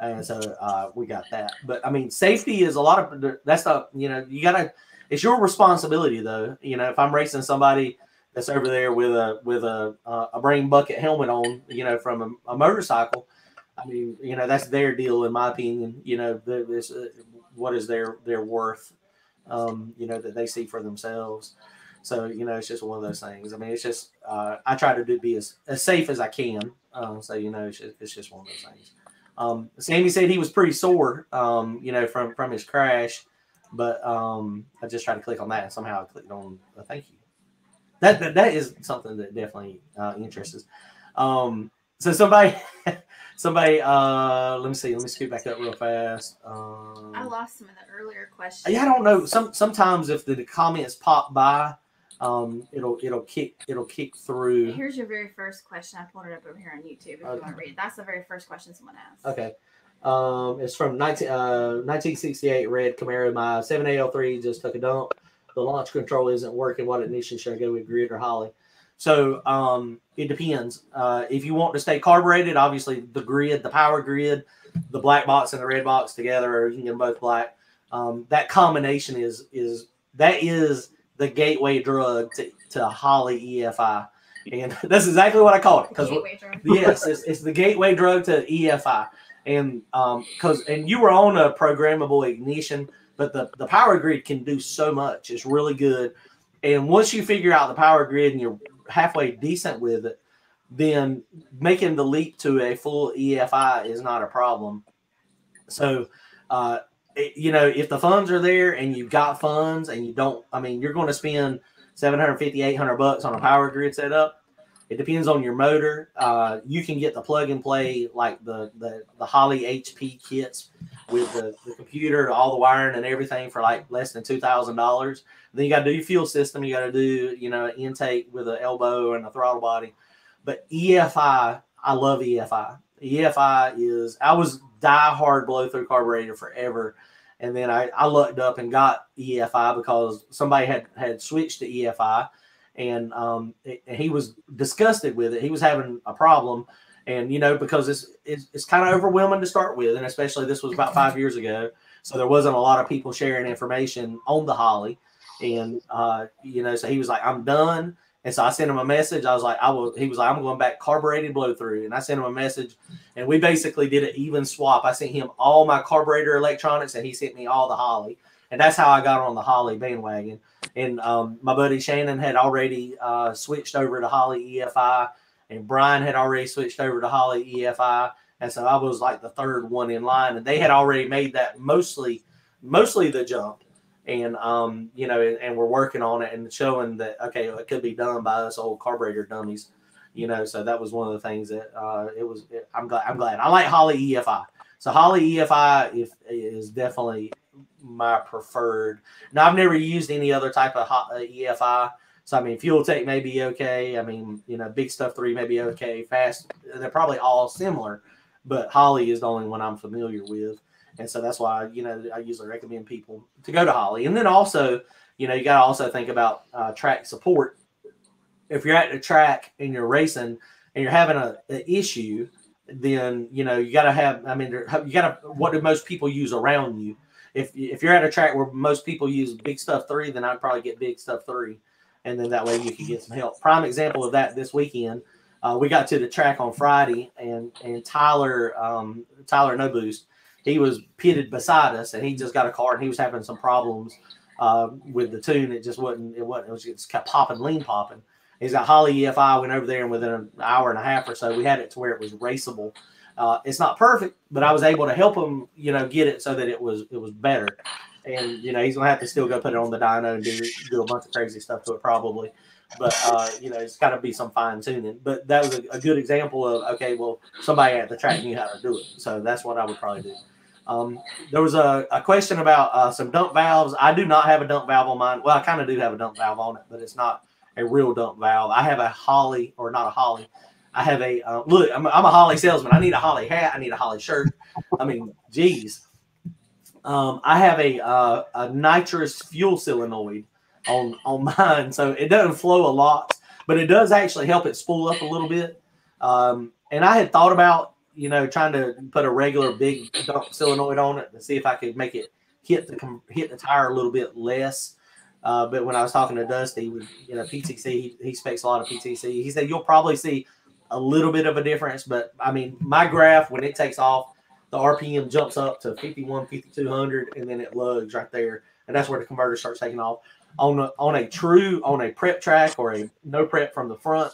And so uh, we got that. But I mean, safety is a lot of that's the you know, you gotta it's your responsibility though. You know, if I'm racing somebody that's over there with a with a a brain bucket helmet on, you know, from a, a, motorcycle, I mean, you know, that's their deal in my opinion. You know, this uh, what is their their worth um, you know, that they see for themselves. So, you know, it's just one of those things. I mean, it's just, uh, I try to do be as, as safe as I can. Um, so, you know, it's just, it's just one of those things. Um, Sammy said he was pretty sore, um, you know, from, from his crash, but um, I just tried to click on that and somehow I clicked on a thank you. That, that, that is something that definitely uh, interests. Um, so somebody, somebody, uh, let me see, let me scoot back up real fast. Um, I lost some of the earlier questions. yeah, I don't know. Some sometimes if the, the comments pop by, um, it'll it'll kick it'll kick through. Here's your very first question. I pulled it up over here on YouTube. If Okay. you want to read, it. that's the very first question someone asked. Okay. Um, it's from 19, uh, 1968 red Camaro. My 7AL3 just took a dump. The launch control isn't working. What ignition should I go with, grid or Holley? So um, it depends. Uh, if you want to stay carbureted, obviously the grid, the power grid, the black box and the red box together, or you can get them both black. Um, that combination is is that is the gateway drug to, to Holley EFI. and that's exactly what I called it because yes, it's, it's the gateway drug to EFI, and um, because and you were on a programmable ignition, but the the power grid can do so much. It's really good, and once you figure out the power grid and you're halfway decent with it, then making the leap to a full EFI is not a problem. So, uh, you know, if the funds are there and you've got funds and you don't, I mean, you're going to spend 750, 800 bucks on a power grid setup. It depends on your motor. Uh, you can get the plug and play like the the, the Holley HP kits with the, the computer, all the wiring and everything for like less than two thousand dollars. Then you got to do your fuel system. You got to do you know intake with an elbow and a throttle body. But EFI, I love EFI. EFI is I was die hard blow through carburetor forever, and then I, I lucked up and got EFI because somebody had had switched to EFI, and um, it- he was disgusted with it. He was having a problem, and you know because it's it's, it's kind of overwhelming to start with, and especially this was about five years ago, so there wasn't a lot of people sharing information on the Holley, and uh, you know so he was like I'm done. And so I sent him a message. I was like, I will. He was like, I'm going back carbureted blow through. And I sent him a message, and we basically did an even swap. I sent him all my carburetor electronics, and he sent me all the Holley. And that's how I got on the Holley bandwagon. And um, my buddy Shannon had already uh, switched over to Holley EFI, and Brian had already switched over to Holley EFI. And so I was like the third one in line, and they had already made that mostly, mostly the jump and um, you know, and, we're working on it and showing that okay, it could be done by us old carburetor dummies, you know. So that was one of the things that uh, it was. It, I'm glad. I'm glad. I like Holley EFI. So Holley EFI if, is definitely my preferred. Now I've never used any other type of uh, EFI. So I mean, Fuel Tech may be okay. I mean, you know, Big Stuff Three may be okay. Fast, they're probably all similar, but Holley is the only one I'm familiar with and so that's why you know I usually recommend people to go to Holley. And then also, you know, you got to also think about uh, track support. If you're at a track and you're racing and you're having a, a issue, then you know you got to have. I mean, you got to. What do most people use around you? If if you're at a track where most people use Big Stuff Three, then I'd probably get Big Stuff Three, and then that way you can get some help. Prime example of that this weekend. Uh, we got to the track on Friday, and and Tyler um, Tyler No Boost he was pitted beside us and he just got a car and he was having some problems uh, with the tune. It just wasn't, it wasn't, it was just kept popping, lean popping. He's got Holley EFI, went over there and within an hour and a half or so, we had it to where it was raceable. Uh, it's not perfect, but I was able to help him, you know, get it so that it was, it was better. And, you know, he's to have to still go put it on the dyno and do, do a bunch of crazy stuff to it probably. But, uh, you know, it's got to be some fine tuning. But that was a, a good example of, okay, well, somebody at the track knew how to do it. So that's what I would probably do. Um, there was a, a question about uh, some dump valves. I do not have a dump valve on mine. Well, I kind of do have a dump valve on it, but it's not a real dump valve. I have a Holley, or not a Holley. I have a uh, look. I'm, a- I'm a Holley salesman. I need a Holley hat. I need a Holley shirt. I mean, geez. Um, I have a uh, a nitrous fuel solenoid on on mine, so it doesn't flow a lot, but it does actually help it spool up a little bit. Um, and I had thought about you know, trying to put a regular big dump solenoid on it to see if I could make it hit the hit the tire a little bit less. Uh, but when I was talking to Dusty, with you know PTC, he, he speaks a lot of PTC. He said you'll probably see a little bit of a difference, but I mean my graph when it takes off, the RPM jumps up to 51, 5200, and then it lugs right there, and that's where the converter starts taking off. On a, on a true on a prep track or a no prep from the front,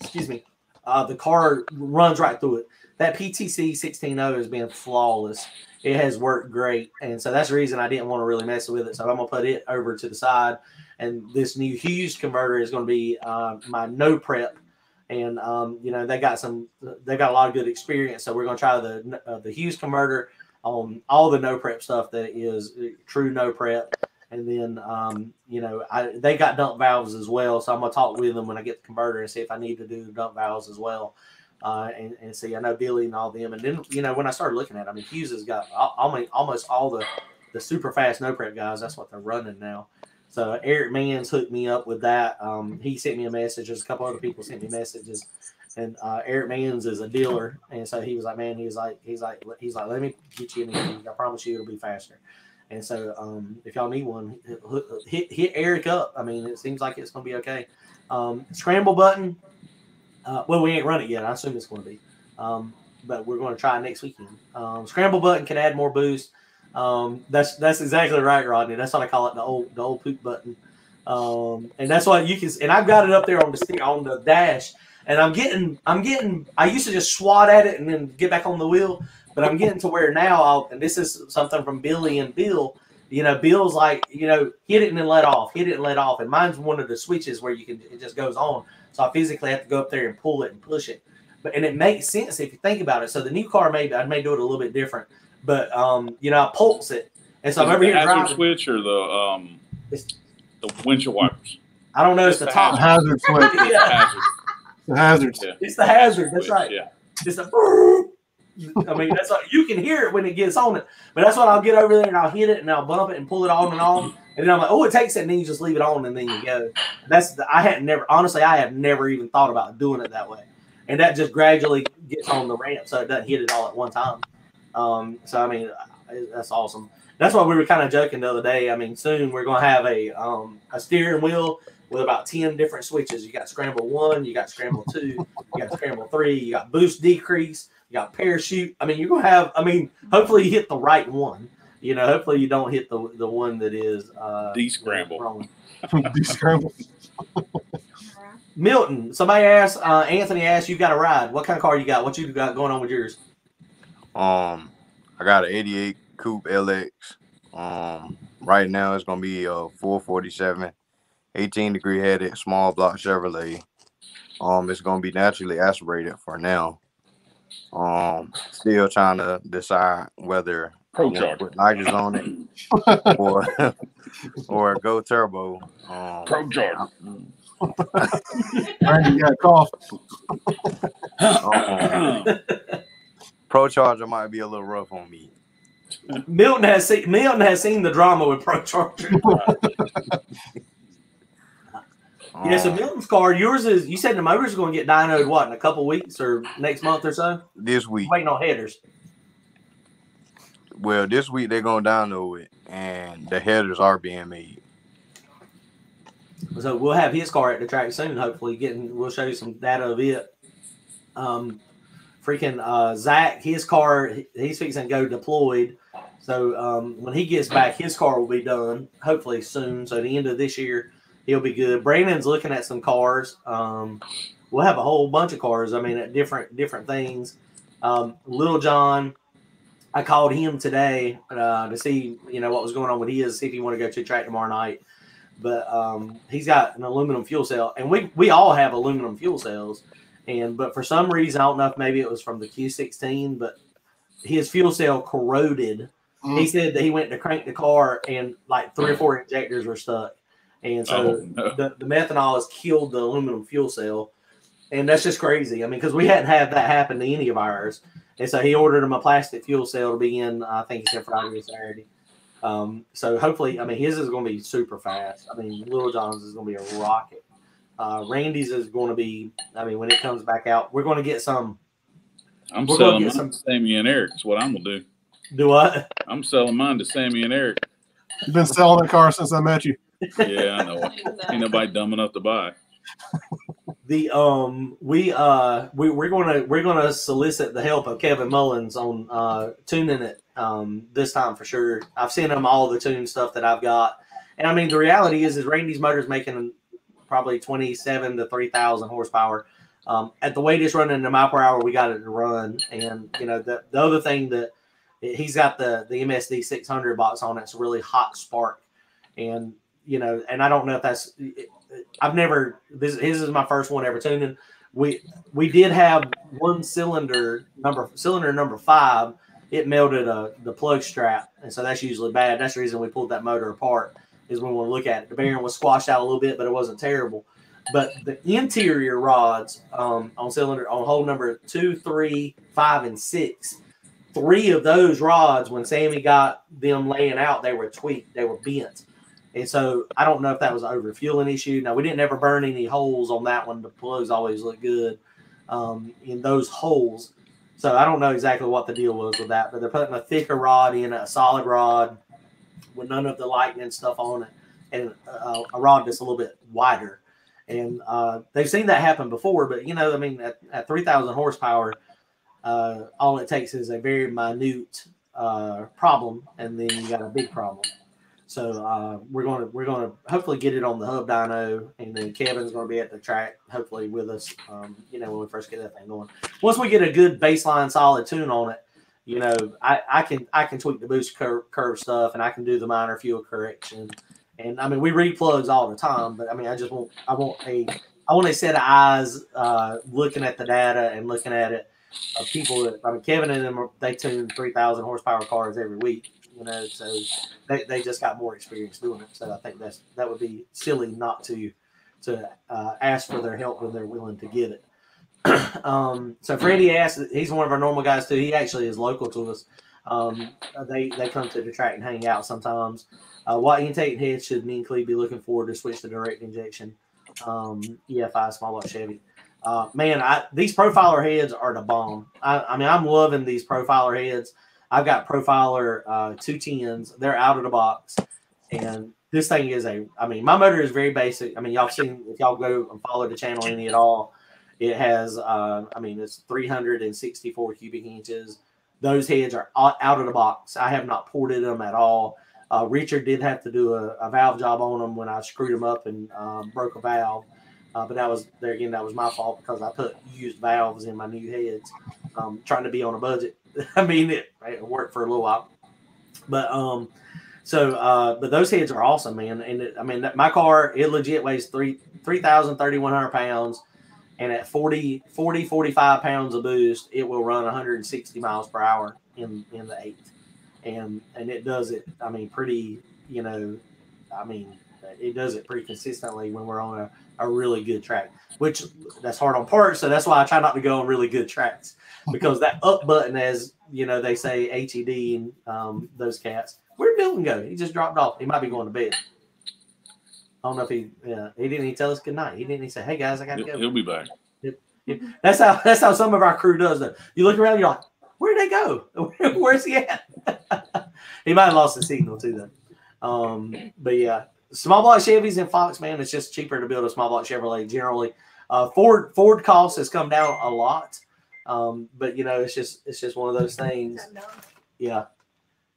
excuse me, uh, the car runs right through it. That PTC 16.0 has been flawless. It has worked great, and so that's the reason I didn't want to really mess with it. So I'm gonna put it over to the side, and this new Hughes converter is going to be uh, my no prep, and um, you know they got some, they got a lot of good experience. So we're gonna try the uh, the Hughes converter on all the no prep stuff that is true no prep, and then um, you know I they got dump valves as well. So I'm gonna talk with them when I get the converter and see if I need to do dump valves as well uh, and, and see. I know Billy and all them, and then you know when I started looking at, it, I mean, Hughes has got almost almost all the the super fast no prep guys. That's what they're running now. So Eric Mans hooked me up with that. Um, he sent me a message. There's a couple other people sent me messages, and uh, Eric Mans is a dealer, and so he was like, man, he's like, he's like, he's like, let me get you in. I promise you, it'll be faster. And so, um, if y'all need one, hit, hit Eric up. I mean, it seems like it's going to be okay. Um, scramble button. Uh, well, we ain't run it yet. I assume it's going to be, um, but we're going to try next weekend. Um, scramble button can add more boost. Um, that's that's exactly right, Rodney. That's what I call it, the old the old poop button. Um, and that's why you can. And I've got it up there on the stick on the dash, and I'm getting I'm getting. I used to just swat at it and then get back on the wheel, but I'm getting to where now. I'll, and this is something from Billy and Bill. You know, Bill's like, you know, hit it and then let off, hit it and let off. And mine's one of the switches where you can it just goes on. So I physically have to go up there and pull it and push it. But and it makes sense if you think about it. So the new car maybe I may do it a little bit different. But um, you know, I pulse it. And so I'm Is over it here the hazard driving. switch or the um It's- the windshield wipers? I don't know, it's the It's the top. hazard switch. Yeah, Hazard. The hazards. Yeah. it's the hazard. That's right. Yeah. It's a. I mean, that's what you can hear it when it gets on it. But that's what I'll get over there and I'll hit it and I'll bump it and pull it on and on. And then I'm like, oh, it takes it, and then you just leave it on and then you go. That's the, I had never honestly, I have never even thought about doing it that way. And that just gradually gets on the ramp, so it doesn't hit it all at one time. Um, so I mean, that's awesome. That's why we were kind of joking the other day. I mean, soon we're gonna have a um, a steering wheel with about ten different switches. You got scramble one, you got scramble two, you got scramble three, you got boost decrease, you got parachute. I mean, you're gonna have. I mean, hopefully you hit the right one. You know, hopefully you don't hit the the one that is uh, De-scramble. wrong. Descramble. Milton, somebody asked, uh, Anthony asked, you got a ride. What kind of car you got? What you got going on with yours? Um, I got an '88 Coupe LX. Um, right now it's gonna be a 447, 18 degree headed small block Chevrolet. Um, it's gonna be naturally aspirated for now. Um, still trying to decide whether Pro want to charger. put nitrous on it or or go turbo. Um, Pro charger. Randy got cough. um, Pro Charger might be a little rough on me. Milton has seen Milton has seen the drama with Pro Charger. yeah, so Um, Milton's car, yours is you said the motor's going to get dynoed what in a couple weeks or next month or so? this week. Waiting on headers. Well, this week they're gonna dyno it, and the headers are being made. So we'll have his car at the track soon. Hopefully, getting we'll show you some data of it. Um, freaking uh, Zach, his car, he's fixing to go deployed. So um, when he gets back, his car will be done hopefully soon. So the end of this year, he'll be good. Brandon's looking at some cars. Um, we'll have a whole bunch of cars. I mean, at different different things. Um, Little John, I called him today uh, to see you know what was going on with his. See if he want to go to the track tomorrow night but um, he's got an aluminum fuel cell, and we we all have aluminum fuel cells, and but for some reason I don't know if maybe it was from the Q16, but his fuel cell corroded. He said that he went to crank the car and like three or four injectors were stuck, and so Oh, no. the, the methanol has killed the aluminum fuel cell, and that's just crazy. I mean, because we hadn't had that happen to any of ours, and so he ordered him a plastic fuel cell to be in. I think he said Friday or Saturday. Um, so hopefully, I mean, his is going to be super fast. I mean, Little John's is going to be a rocket. Uh, Randy's is going to be. I mean, when it comes back out, we're going to get some. I'm We're selling mine some- to Sammy and Eric. That's what I'm gonna do. Do what? I'm selling mine to Sammy and Eric. You've been selling that car since I met you. Yeah, I know. Ain't nobody dumb enough to buy. the um we uh we, we're gonna we're gonna solicit the help of Kevin Mullins on uh tuning it um this time for sure. I've sent him all the tune stuff that I've got. And I mean the reality is is Randy's motor's making probably twenty seven to three thousand horsepower. Um at the way it's running the mile per hour we got it to run. And you know the the other thing that he's got the the MSD six hundred box on it. it's a really hot spark. And you know, and I don't know if that's I've never this his is my first one ever tuning. We we did have one cylinder number cylinder number five. It melted uh, the plug strap, and so that's usually bad. That's the reason we pulled that motor apart. Is when we look at it. The bearing was squashed out a little bit, but it wasn't terrible. But the interior rods um, on cylinder on hole number two, three, five, and six, three of those rods, when Sammy got them laying out, they were tweaked, they were bent. And so I don't know if that was an overfueling issue. Now we didn't ever burn any holes on that one. The plugs always look good um, in those holes. So I don't know exactly what the deal was with that, but they're putting a thicker rod in, a solid rod, with none of the lightning stuff on it, and uh, a rod that's a little bit wider. And uh, they've seen that happen before, but you know, I mean, at, at 3,000 horsepower, uh, all it takes is a very minute uh, problem, and then you got a big problem. So uh, we're going to we're to hopefully get it on the hub dyno, and then Kevin's going to be at the track hopefully with us. Um, you know when we first get that thing going. Once we get a good baseline solid tune on it, you know I, I can I can tweak the boost curve, curve stuff, and I can do the minor fuel correction. And I mean we read plugs all the time, but I mean I just want I want a I want a set of eyes uh, looking at the data and looking at it of people that I mean Kevin and them they tune three thousand horsepower cars every week you know, so they, they just got more experience doing it. So I think that's that would be silly not to to uh, ask for their help when they're willing to get it. um, so Freddie asked, he's one of our normal guys too. He actually is local to us. Um, they they come to the track and hang out sometimes. Uh, what intake head should and Cleve be looking forward to switch to direct injection um, EFI small block Chevy? Uh, man, I, these profiler heads are the bomb. I, I mean, I'm loving these profiler heads. I've got Profiler uh, two tens. They're out of the box, and this thing is a. I mean, my motor is very basic. I mean, y'all seen if y'all go and follow the channel any at all, it has. Uh, I mean, it's 364 cubic inches. Those heads are out of the box. I have not ported them at all. Uh, Richard did have to do a, a valve job on them when I screwed them up and um, broke a valve. Uh, but that was there again. That was my fault because I put used valves in my new heads, um, trying to be on a budget. I mean, it, it worked for a little while, but um, so uh, but those heads are awesome, man. And it, I mean, that, my car it legit weighs three three thousand thirty one hundred pounds, and at 40, 40, 45 pounds of boost, it will run 160 miles per hour in in the eighth, and and it does it. I mean, pretty. You know, I mean, it does it pretty consistently when we're on a, a really good track, which that's hard on parts. So that's why I try not to go on really good tracks because that up button, as you know, they say HED and um, those cats. Where'd Dylan go? He just dropped off. He might be going to bed. I don't know if he. Yeah, he didn't even tell us good night. He didn't even say, "Hey guys, I got to He'll, go." he'll be back. That's how. That's how some of our crew does it. You look around, you're like, "Where'd they go? Where's he at?" he might have lost the signal too, then. Um, but yeah, small block Chevys and Fox, man, it's just cheaper to build a small block Chevrolet generally. Uh, Ford Ford cost has come down a lot, um, but you know it's just it's just one of those things. Yeah,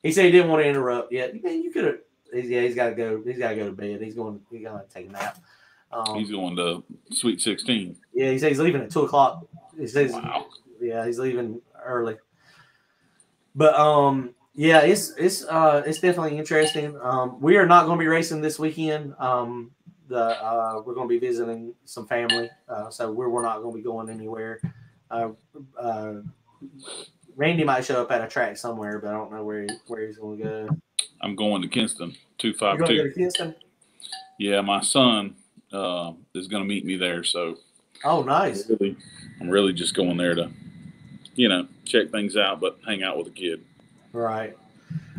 he said he didn't want to interrupt. Yeah, man, you could have. Yeah, he's got to go. He's got to go to bed. He's going. He's going to take a nap. Um, He's going to Sweet 16. yeah, he says he's leaving at two o'clock. He says Wow. yeah, he's leaving early. But um, yeah, it's it's uh it's definitely interesting. Um, we are not going to be racing this weekend. Um, the uh, we're going to be visiting some family, uh, so we're we're not going to be going anywhere. Uh, uh, Randy might show up at a track somewhere, but I don't know where he, where he's going to go. I'm going to Kinston, You going to go 252. to Kinston? Yeah, my son uh, is going to meet me there. So Oh, nice. really, I'm really just going there to, you know, check things out, but hang out with a kid. Right.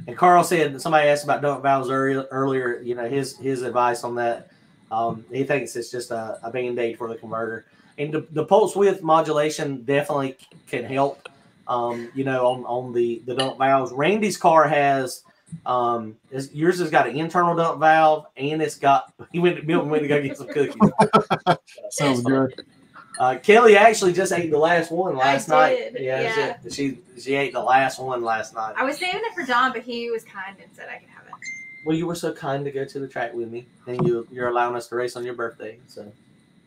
And Carl said somebody asked about dump valves earlier. You know, his his advice on that. Um, he thinks it's just a, a band aid for the converter, and the, the pulse width modulation definitely can help. Um, you know, on on the the dump valves. Randy's car has um, yours has got an internal dump valve, and it's got he went to Milton went to go get some cookies. Sounds good. Uh, Kelly actually just ate the last one last night. Yeah, yeah. She, she she ate the last one last night. I was saving it for John, but he was kind and said I could have it. Well, you were so kind to go to the track with me, and you you're allowing us to race on your birthday. So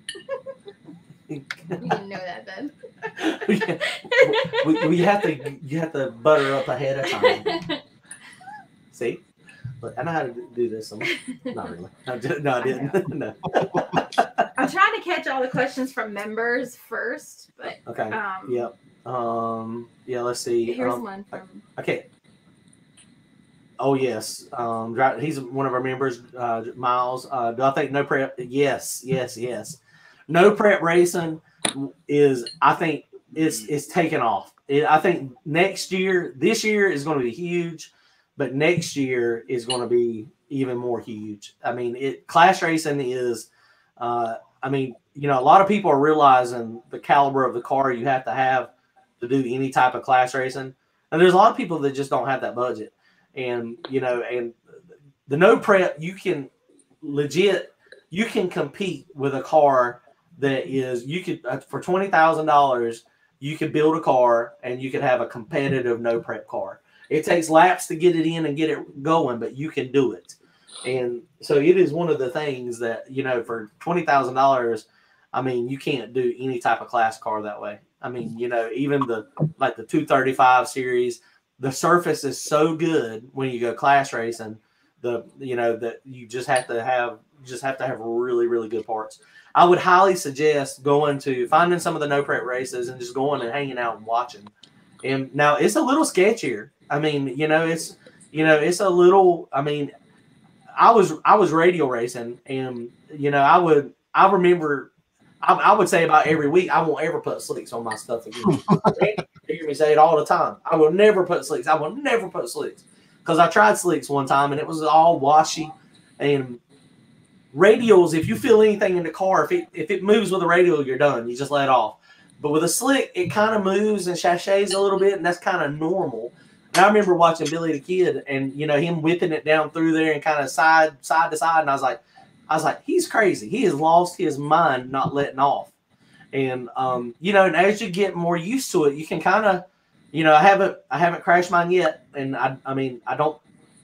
You didn't know that then. we, we have to you have to butter up ahead of time. See, but I know how to do this. I'm, not really. No, I didn't. no. Trying to catch all the questions from members first, but Okay. um, Yep. Um. Yeah. Let's see. here's Um, one from Okay. Oh yes, um, he's one of our members. Uh, Miles, uh, do I think no prep? Yes, yes, yes. No prep racing is, I think, it's it's taken off. It, I think next year, this year is going to be huge, but next year is going to be even more huge. I mean, it class racing is. Uh, I mean, you know, a lot of people are realizing the caliber of the car you have to have to do any type of class racing. And there's a lot of people that just don't have that budget. And, you know, and the no prep you can legit you can compete with a car that is you could uh, for twenty thousand dollars you could build a car and you could have a competitive no prep car. It takes laps to get it in and get it going, but you can do it. And so it is one of the things that you know for twenty thousand dollars, I mean you can't do any type of class car that way. I mean you know even the like the two thirty five series, the surface is so good when you go class racing. The you know that you just have to have just have to have really really good parts. I would highly suggest going to finding some of the no prep races and just going and hanging out and watching. And now it's a little sketchier. I mean, you know, it's you know, it's a little. I mean, I was I was radial racing, and you know, I would I remember. I, I would say about every week, I won't ever put slicks on my stuff again. you hear me say it all the time. I will never put slicks. I will never put slicks because I tried slicks one time and it was all washy. And radials, if you feel anything in the car, if it if it moves with a radial, you're done. You just let off. But with a slick, it kind of moves and sachets a little bit, and that's kind of normal. And I remember watching Billy the Kid and you know him whipping it down through there and kind of side side to side, and I was like, I was like, he's crazy. He has lost his mind not letting off. And um, you know, and as you get more used to it, you can kind of, you know, I haven't I haven't crashed mine yet, and I I mean I don't,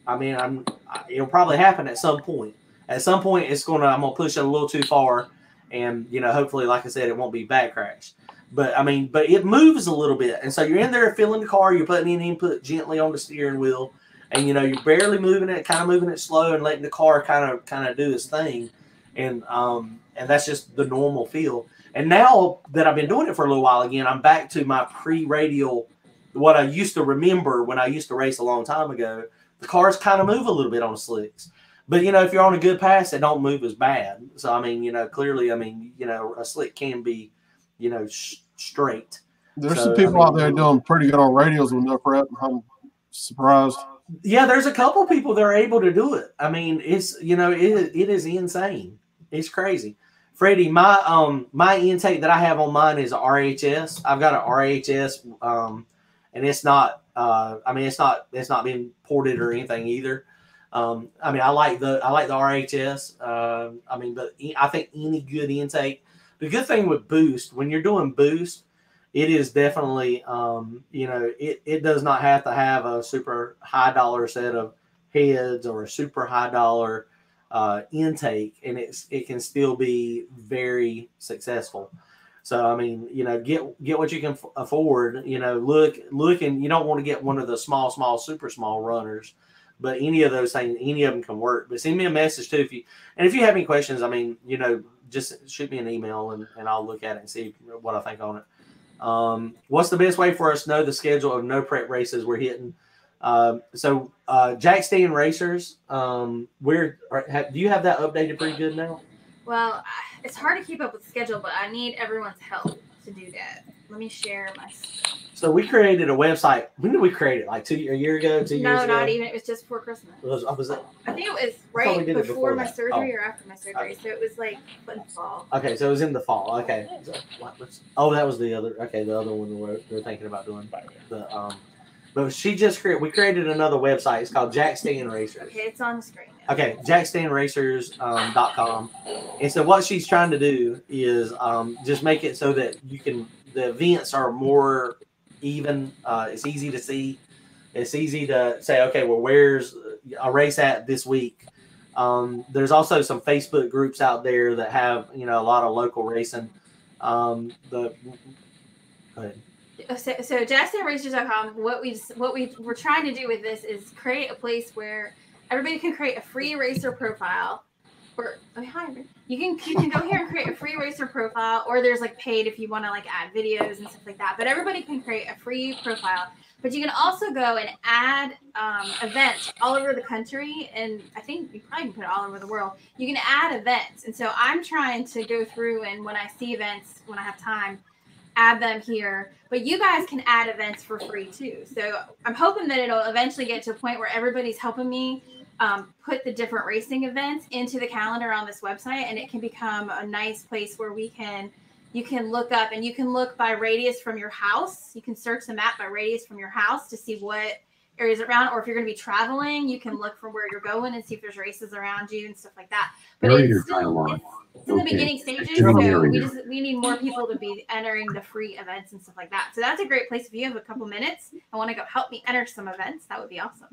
I mean I'm it'll probably happen at some point. At some point, it's gonna I'm gonna push it a little too far, and you know, hopefully, like I said, it won't be back crash. But I mean, but it moves a little bit, and so you're in there filling the car. You're putting in input gently on the steering wheel, and you know you're barely moving it, kind of moving it slow, and letting the car kind of kind of do its thing, and um and that's just the normal feel. And now that I've been doing it for a little while again, I'm back to my pre-radial, what I used to remember when I used to race a long time ago. The cars kind of move a little bit on slicks. But you know, if you're on a good pass, it don't move as bad. So I mean, you know, clearly, I mean, you know, a slick can be, you know, sh- straight. There's So, some I people mean- out there doing pretty good on radials with no prep. I'm surprised. Yeah, there's a couple people that are able to do it. I mean, it's you know, it it is insane. It's crazy. Freddie, my um my intake that I have on mine is RHS. I've got an RHS, um, and it's not. Uh, I mean, it's not. It's not being ported or anything either. Um, I mean, I like the I like the RHS. Um, I mean, but I think any good intake. The good thing with boost when you're doing boost, it is definitely um, you know it, it does not have to have a super high dollar set of heads or a super high dollar uh, intake, and it's it can still be very successful. So I mean, you know, get get what you can afford. You know, look look, and you don't want to get one of the small, small, super small runners. But any of those things, any of them can work. But send me a message too if you and if you have any questions. I mean, you know, just shoot me an email and, and I'll look at it and see what I think on it. Um, what's the best way for us to know the schedule of no prep races we're hitting? Um, so uh, Jack Stan Racers, um, where are, have, do you have that updated pretty good now? Well, it's hard to keep up with schedule, but I need everyone's help to do that. Let me share my. stuff. So we created a website. When did we create it? Like two a year ago, two years No, ago. not even. It was just before Christmas. Was, was it? I think it was right it before, before my that. surgery Oh. or after my surgery. So it was like in fall. Okay, so it was in the fall. Okay. So, oh, that was the other. Okay, the other one we're, we're thinking about doing. The um, but she just created. We created another website. It's called Jack Stan Racers. Okay, it's on the screen. Now. Okay, jackstanracers.com. dot com. And so what she's trying to do is um, just make it so that you can the events are more even. Uh, it's easy to see. It's easy to say, okay, well, where's a race at this week? Um, there's also some Facebook groups out there that have you know a lot of local racing. Um, the ahead. so, so jackstanracers.com what we what we we're trying to do with this is create a place where everybody can create a free racer profile or oh, hi, you can you can go here and create a free racer profile or there's like paid if you want to like add videos and stuff like that but everybody can create a free profile. But you can also go and add um, events all over the country and i think you probably can put it all over the world. You can add events and so i'm trying to go through and when i see events when i have time add them here. But you guys can add events for free too. So i'm hoping that it'll eventually get to a point where everybody's helping me um, put the different racing events into the calendar on this website and it can become a nice place where we can you can look up and you can look by radius from your house you can search the map by radius from your house to see what areas around, or if you're going to be traveling, you can look for where you're going and see if there's races around you and stuff like that. But it's still it's, it's in the beginning stages, so we just we need more people to be entering the free events and stuff like that. So that's a great place if you have a couple minutes and want to go help me enter some events. That would be awesome.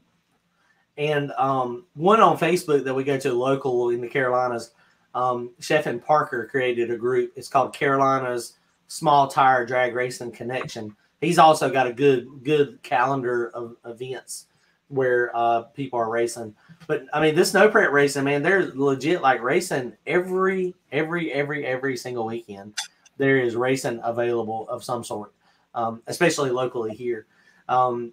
And um, one on Facebook that we go to local in the Carolinas. Um, Chef and Parker created a group. It's called Carolinas Small Tire Drag Racing Connection. He's also got a good good calendar of events where uh, people are racing. But I mean, this no prep racing, man, they're legit like racing every every every every single weekend. There is racing available of some sort, um, especially locally here. Um,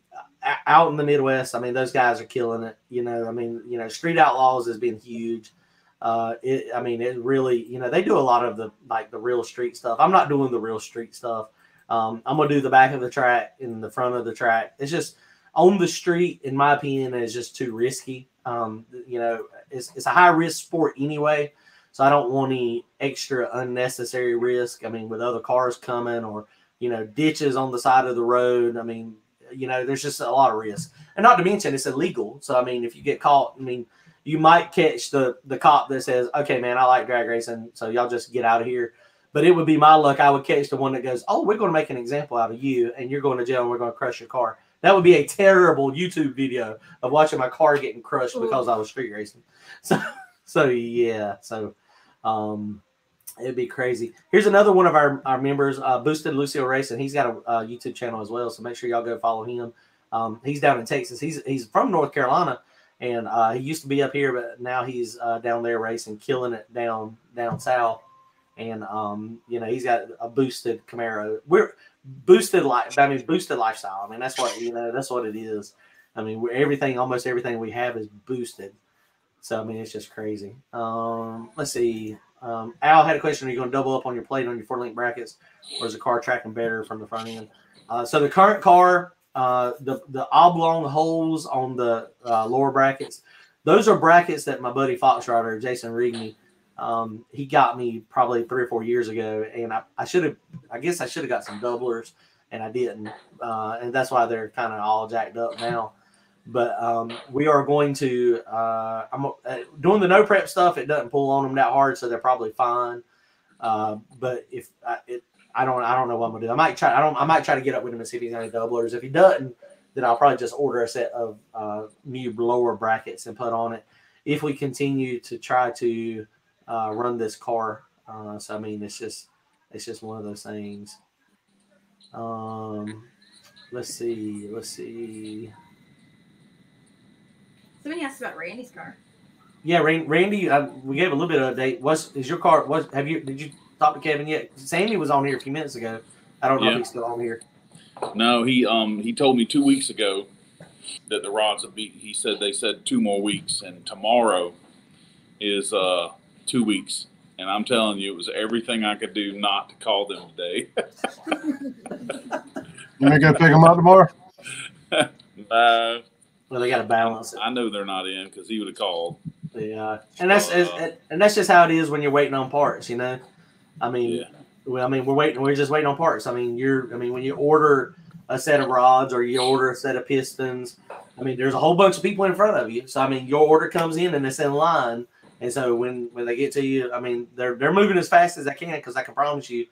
out in the Midwest, I mean, those guys are killing it. You know, I mean, you know, Street Outlaws has been huge. Uh, it, I mean, it really, you know, they do a lot of the like the real street stuff. I'm not doing the real street stuff. Um, I'm gonna do the back of the track and the front of the track. It's just on the street, in my opinion, is just too risky. Um, you know, it's, it's a high risk sport anyway, so I don't want any extra unnecessary risk. I mean, with other cars coming or you know ditches on the side of the road. I mean, you know, there's just a lot of risk, and not to mention it's illegal. So I mean, if you get caught, I mean, you might catch the the cop that says, "Okay, man, I like drag racing, so y'all just get out of here." But it would be my luck. I would catch the one that goes, "Oh, we're going to make an example out of you, and you're going to jail, and we're going to crush your car." That would be a terrible YouTube video of watching my car getting crushed because I was street racing. So, so yeah, so um, it'd be crazy. Here's another one of our, our members, uh, Boosted Lucio Racing. He's got a, uh YouTube channel as well, so make sure y'all go follow him. Um, he's down in Texas. He's he's from North Carolina, and uh, he used to be up here, but now he's uh, down there racing, killing it down down south. And um, you know, he's got a boosted Camaro. We're boosted life. I mean, boosted lifestyle. I mean, that's what you know. That's what it is. I mean, everything, almost everything we have is boosted. So I mean, it's just crazy. Um, let's see. Um, Al had a question: Are you going to double up on your plate on your four link brackets, or is the car tracking better from the front end? Uh, so the current car, uh, the the oblong holes on the uh, lower brackets, those are brackets that my buddy Fox Rider Jason Rigney, um, he got me probably three or four years ago, and I, I should have, I guess I should have got some doublers, and I didn't, uh, and that's why they're kind of all jacked up now. But um, we are going to, uh, I'm uh, doing the no prep stuff. It doesn't pull on them that hard, so they're probably fine. Uh, but if I, it, I don't, I don't know what I'm gonna do. I might try. I don't. I might try to get up with him and see if he's got any doublers. If he doesn't, then I'll probably just order a set of uh, new lower brackets and put on it. If we continue to try to uh, run this car, uh, so I mean, it's just, it's just one of those things. Um, let's see. Let's see. Somebody asked about Randy's car. Yeah, Ran- Randy, uh, we gave a little bit of update. Was is your car? Was have you? Did you talk to Kevin yet? Sammy was on here a few minutes ago. I don't know Yeah. if he's still on here. No, he um he told me two weeks ago that the rods would be. He said they said two more weeks, and tomorrow is uh two weeks. And I'm telling you, it was everything I could do not to call them today. You may go pick them up tomorrow. no, Well, they got to balance it. I know they're not in because he would have called. Yeah, and that's Uh, and that's just how it is when you're waiting on parts. You know, I mean, Yeah. well, I mean, we're waiting. We're just waiting on parts. I mean, you're. I mean, when you order a set of rods or you order a set of pistons, I mean, there's a whole bunch of people in front of you. So I mean, your order comes in and it's in line. And so when when they get to you, I mean, they're they're moving as fast as they can because I can promise you,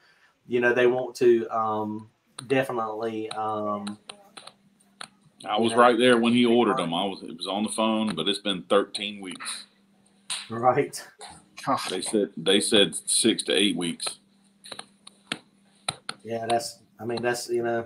you know, they want to um, definitely. Um, I was Yeah. right there when he ordered them. I was. It was on the phone, but it's been 13 weeks. right. God, They said they said six to eight weeks. Yeah, that's. I mean, that's you know,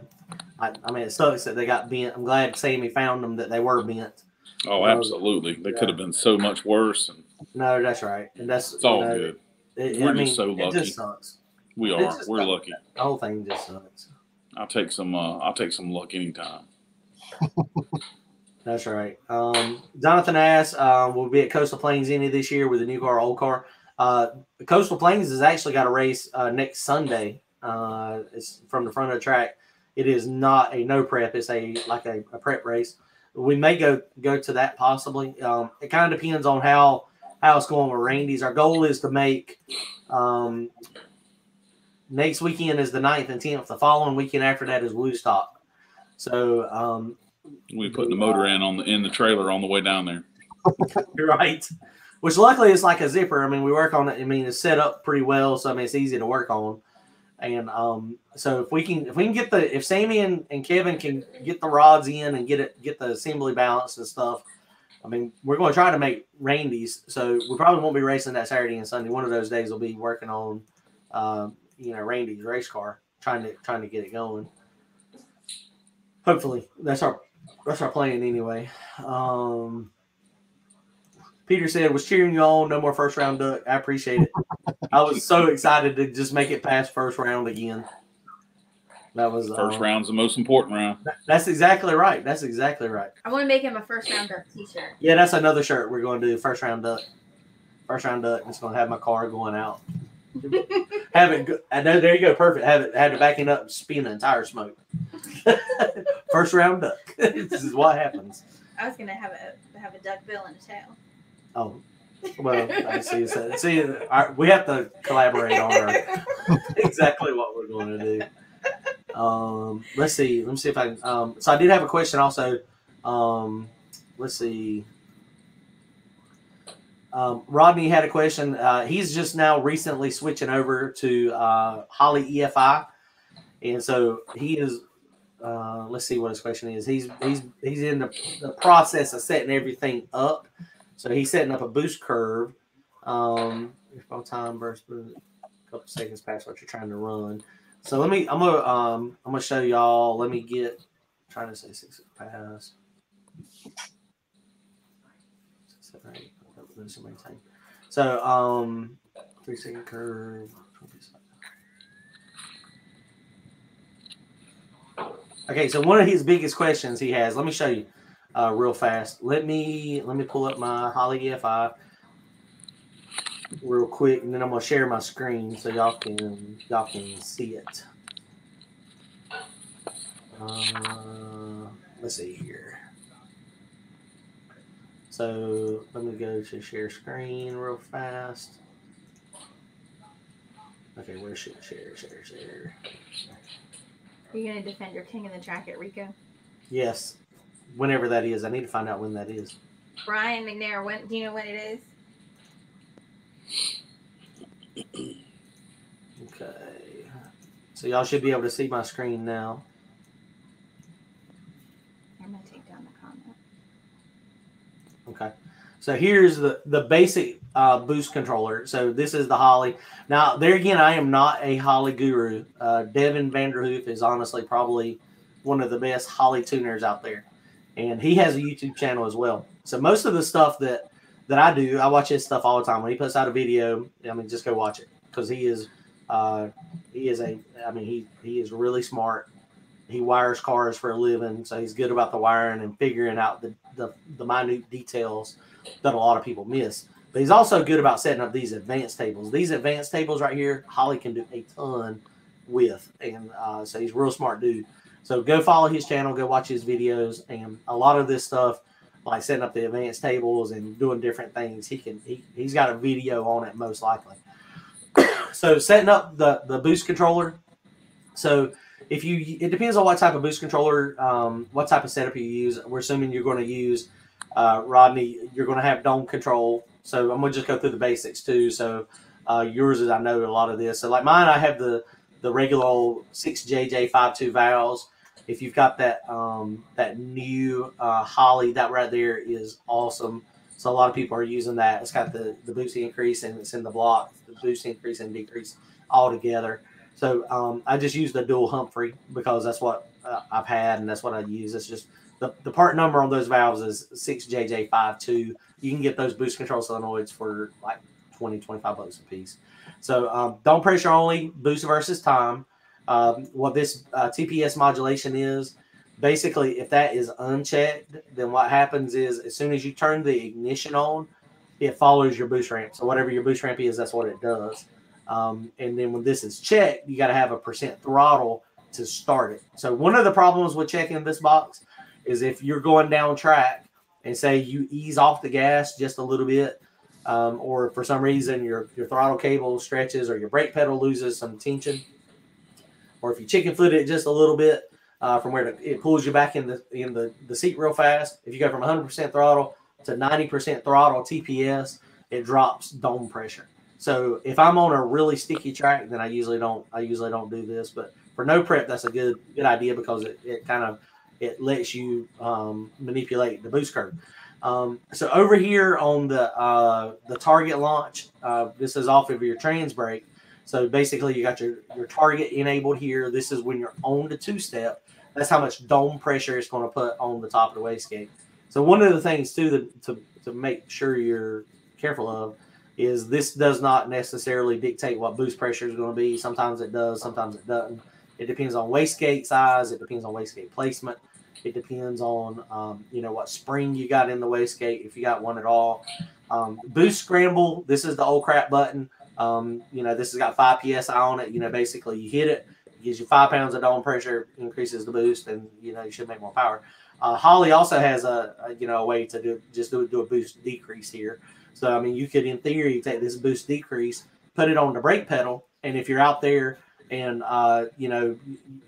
I, I mean, it sucks that they got bent. I'm glad Sammy found them that they were bent. Oh, absolutely. They could have been so much worse, and No, that's right, and that's it's all know, good. It, We're I mean, just so It lucky. just sucks. We are. We're sucks. lucky. The whole thing just sucks. I'll take some. Uh, I'll take some luck anytime. That's right. Um, Jonathan asks, um, will be at Coastal Plains any this year with a new car, old car. Uh, Coastal Plains has actually got a race uh, next Sunday. Uh, it's from the front of the track. It is not a no prep. It's a like a, a prep race. We may go go to that possibly. Um, it kind of depends on how how it's going with Randy's. Our goal is to make um, next weekend is the 9th and 10th. The following weekend after that is Woodstock. So um, We put the motor in on the in the trailer on the way down there. right. Which luckily is like a zipper. I mean, we work on it. I mean, it's set up pretty well, so I mean, it's easy to work on. And um, so if we can, if we can get the, if Sammy and, and Kevin can get the rods in and get it, get the assembly balance and stuff. I mean, we're going to try to make Randy's. So we probably won't be racing that Saturday and Sunday. One of those days we'll be working on, uh, you know, Randy's race car, trying to trying to get it going. Hopefully, that's our that's our plan anyway. Um, Peter said was cheering you on. No more first round duck. I appreciate it. I was so excited to just make it past first round again. That was First um, round's the most important round. That's exactly right. That's exactly right. I want to make him a first round duck T-shirt. Yeah, that's another shirt we're going to do. First round duck. First round duck. It's going to have my car going out. have it. Go, I know. There you go. Perfect. Have it. Have it backing up, spin the entire smoke. First round duck. this is what happens. I was gonna have a have a duck bill and a tail. Oh, well, I see. So, see, our, we have to collaborate on our exactly what we're going to do. Um, let's see. Let me see if I can. Um, so I did have a question also. Um, let's see. Um, Rodney had a question. Uh, he's just now recently switching over to uh, Holley EFI, and so he is. Uh, let's see what his question is. He's he's he's in the, the process of setting everything up. So he's setting up a boost curve. Um, response time versus a couple seconds past what you're trying to run. So let me. I'm gonna. Um, I'm gonna show y'all. Let me get. trying to say six pass. Seven. So um, three second curve. 20 seconds. Okay, so one of his biggest questions he has. Let me show you uh, real fast. Let me let me pull up my Holley EFI real quick, and then I'm gonna share my screen so y'all can y'all can see it. Uh, let's see here. So let me go to share screen real fast. Okay, where should share share share? Are you gonna defend your king in the jacket, Rico? Yes, whenever that is. I need to find out when that is. Brian McNair, when do you know when it is? Okay. So y'all should be able to see my screen now. I'm gonna take down the comment. Okay. So here's the the basic uh, boost controller. So this is the Holley. Now there again, I am not a Holley guru. Uh, Devin Vanderhoof is honestly probably one of the best Holley tuners out there, and he has a YouTube channel as well. So most of the stuff that that I do, I watch his stuff all the time. When he puts out a video, I mean, just go watch it because he is uh, he is a I mean he he is really smart. He wires cars for a living, so he's good about the wiring and figuring out the the, the minute details that a lot of people miss. But he's also good about setting up these advanced tables. These advanced tables right here, Holley can do a ton with, and uh, so he's a real smart dude. So go follow his channel, go watch his videos, and a lot of this stuff, like setting up the advanced tables and doing different things, he can he, he's got a video on it most likely. so setting up the the boost controller. So if you it depends on what type of boost controller, um, what type of setup you use. We're assuming you're going to use uh, Rodney. You're going to have dome control. So I'm to just go through the basics too. So uh, yours is I know a lot of this. So like mine, I have the the regular old six JJ five two valves. If you've got that um, that new uh, Holley, that right there is awesome. So a lot of people are using that. It's got the the boost increase and it's in the block, the boost increase and decrease all together. So um, I just use the dual Humphrey because that's what uh, I've had and that's what I use. It's just the, the part number on those valves is 6JJ52. You can get those boost control solenoids for like 20, 25 bucks a piece. So um, dome pressure only, boost versus time. Um, what this uh, TPS modulation is, basically, if that is unchecked, then what happens is as soon as you turn the ignition on, it follows your boost ramp. So whatever your boost ramp is, that's what it does. Um, and then when this is checked, you got to have a percent throttle to start it. So one of the problems with checking this box is if you're going down track and say you ease off the gas just a little bit, um, or for some reason your your throttle cable stretches or your brake pedal loses some tension, or if you chicken foot it just a little bit, uh, from where it, pulls you back in the in the, the seat real fast. If you go from 100% throttle to 90% throttle TPS, it drops dome pressure. So if I'm on a really sticky track, then I usually don't I usually don't do this. But for no prep, that's a good good idea because it, it kind of it lets you um, manipulate the boost curve. Um, so over here on the uh, the target launch, uh, this is off of your trans brake. So basically, you got your your target enabled here. This is when you're on the two step. That's how much dome pressure it's going to put on the top of the wastegate. So one of the things too that, to to make sure you're careful of is this does not necessarily dictate what boost pressure is going to be. Sometimes it does, sometimes it doesn't. It depends on wastegate size. It depends on wastegate placement. It depends on um, you know what spring you got in the wastegate, if you got one at all. Um, boost scramble. This is the old crap button. Um, you know this has got five psi on it. You know basically you hit it, gives you five pounds of dome pressure, increases the boost, and you know you should make more power. Uh, Holley also has a, a, you know a way to do just do, do a boost decrease here. So I mean you could in theory take this boost decrease, put it on the brake pedal, and if you're out there and uh, you know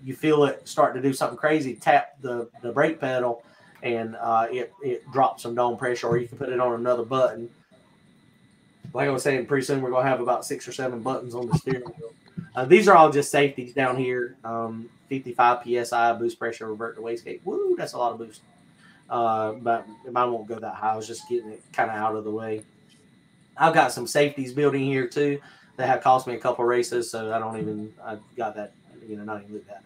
you feel it start to do something crazy, tap the the brake pedal, and uh, it it drops some dome pressure, or you can put it on another button. Like I was saying, pretty soon we're gonna have about six or seven buttons on the steering wheel. Uh, these are all just safeties down here. Um, 55 psi boost pressure, revert to wastegate. Woo, that's a lot of boost. Uh, but mine won't go that high. I was just getting it kind of out of the way. I've got some safeties building here too that have cost me a couple races, so I don't even I got that you know not even look at.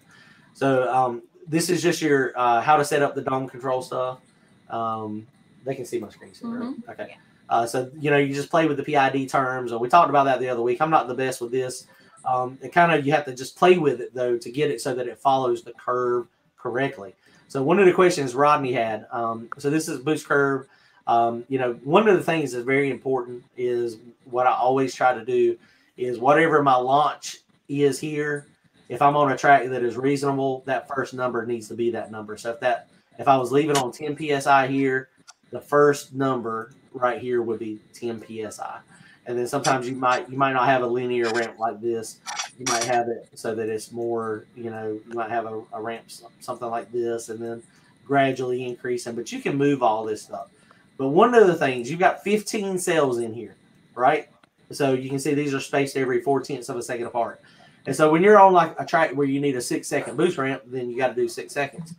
So um, this is just your uh, how to set up the dome control stuff. Um, they can see my screen, so, right? Okay. Uh, so you know you just play with the PID terms, and we talked about that the other week. I'm not the best with this. Um, it kind of you have to just play with it though to get it so that it follows the curve correctly. So one of the questions Rodney had. Um, so this is boost curve. Um, you know, one of the things that's very important is what I always try to do is whatever my launch is here. If I'm on a track that is reasonable, that first number needs to be that number. So if that if I was leaving on 10 psi here, the first number right here would be 10 psi. And then sometimes you might you might not have a linear ramp like this. You might have it so that it's more, you know, you might have a, a ramp something like this, and then gradually increasing. But you can move all this stuff. But one of the things you've got 15 cells in here, right? So you can see these are spaced every four tenths of a second apart. And so when you're on like a track where you need a six second boost ramp, then you got to do six seconds.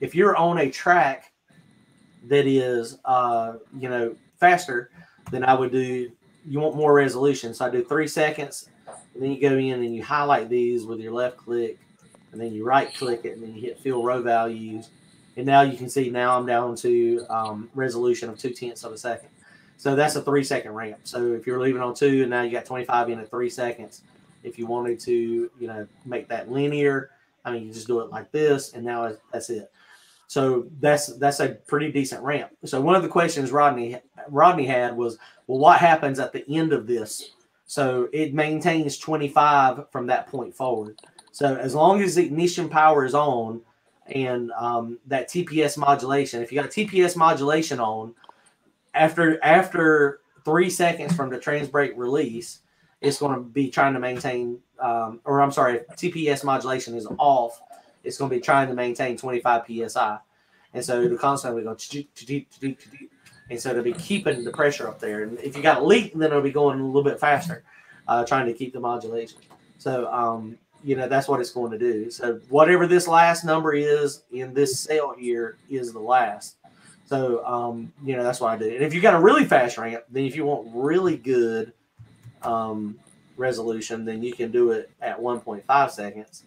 If you're on a track that is, uh, you know, faster, then I would do. You want more resolution, so I do three seconds, and then you go in and you highlight these with your left click, and then you right click it, and then you hit fill row values, and now you can see now I'm down to um, resolution of two tenths of a second. So that's a three second ramp. So if you're leaving on two and now you got 25 in at three seconds, if you wanted to, you know, make that linear, I mean, you just do it like this, and now that's it. So that's that's a pretty decent ramp. So one of the questions Rodney Rodney had was, well, what happens at the end of this? So it maintains 25 from that point forward. So as long as the ignition power is on and um, that TPS modulation, if you got TPS modulation on, after after three seconds from the trans brake release, it's going to be trying to maintain, um, or I'm sorry, TPS modulation is off. It's going to be trying to maintain 25 psi, and so it'll constantly go, and so it'll be keeping the pressure up there. And if you got a leak, then it'll be going a little bit faster, uh, trying to keep the modulation. So um, you know that's what it's going to do. So whatever this last number is in this cell here is the last. So, um, you know, that's what I do. And if you got a really fast ramp, then if you want really good um, resolution, then you can do it at 1.5 seconds.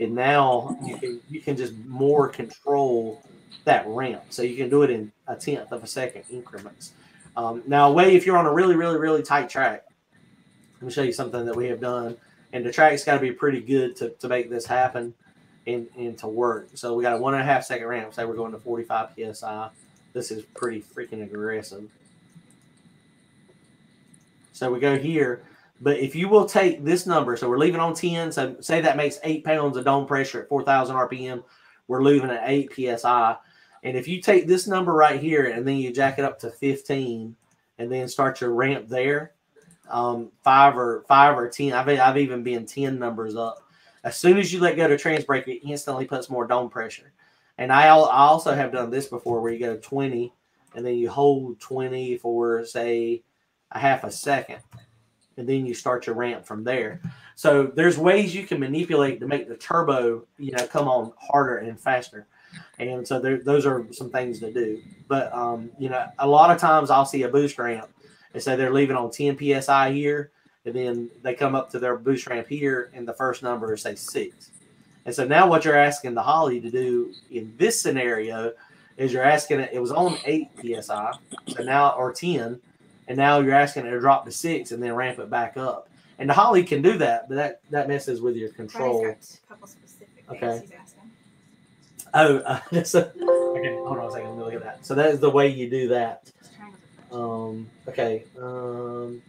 And now you can you can just more control that ramp. So you can do it in a tenth of a second increments. Um, now, way if you're on a really, really, really tight track, let me show you something that we have done. And the track's got to be pretty good to, to make this happen and, and to work. So we got a one and a half second ramp. Say we're going to 45 psi. This is pretty freaking aggressive. So we go here. But if you will take this number, so we're leaving on 10. So say that makes eight pounds of dome pressure at 4,000 RPM. We're leaving at 8 PSI. And if you take this number right here and then you jack it up to 15 and then start your ramp there, um, five or five or 10, I've, I've even been 10 numbers up. As soon as you let go to trans brake, it instantly puts more dome pressure. And I, also have done this before where you go 20 and then you hold 20 for, say, a half a second. And then you start your ramp from there. So there's ways you can manipulate to make the turbo, you know, come on harder and faster. And so there, those are some things to do. But, um, you know, a lot of times I'll see a boost ramp and say they're leaving on 10 psi here and then they come up to their boost ramp here, and the first number is say six. And so now what you're asking the Holley to do in this scenario is you're asking it, it was on eight psi, so now or ten, and now you're asking it to drop to six and then ramp it back up. And the Holley can do that, but that that messes with your control. Got a couple specific Okay. Oh, uh, a, okay. Hold on a second. Let me look at that. So that is the way you do that. Just trying to- Um, okay. Um,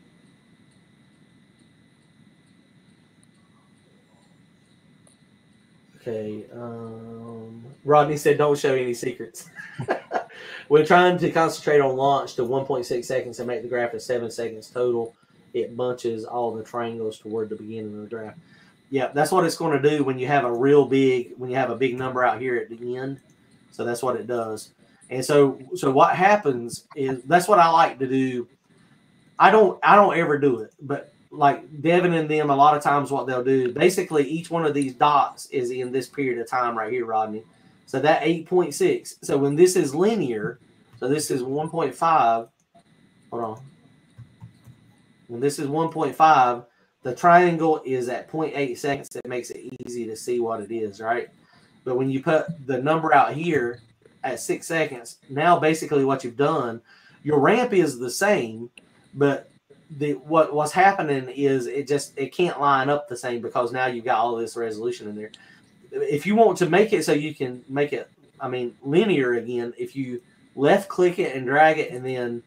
okay. Um, Rodney said, "Don't show any secrets." We're trying to concentrate on launch to 1.6 seconds and make the graph at seven seconds total, it bunches all the triangles toward the beginning of the graph. Yeah, that's what it's going to do when you have a real big when you have a big number out here at the end. So that's what it does. And so so what happens is that's what I like to do. I don't I don't ever do it, but like Devin and them, a lot of times what they'll do, basically each one of these dots is in this period of time right here, Rodney. So that 8.6. So when this is linear, so this is 1.5. Hold on. When this is 1.5, the triangle is at 0.8 seconds. That makes it easy to see what it is, right? But when you put the number out here at six seconds, now basically what you've done, your ramp is the same, but the what what's happening is it just it can't line up the same because now you've got all this resolution in there. If you want to make it so you can make it, I mean, linear again, if you left click it and drag it and then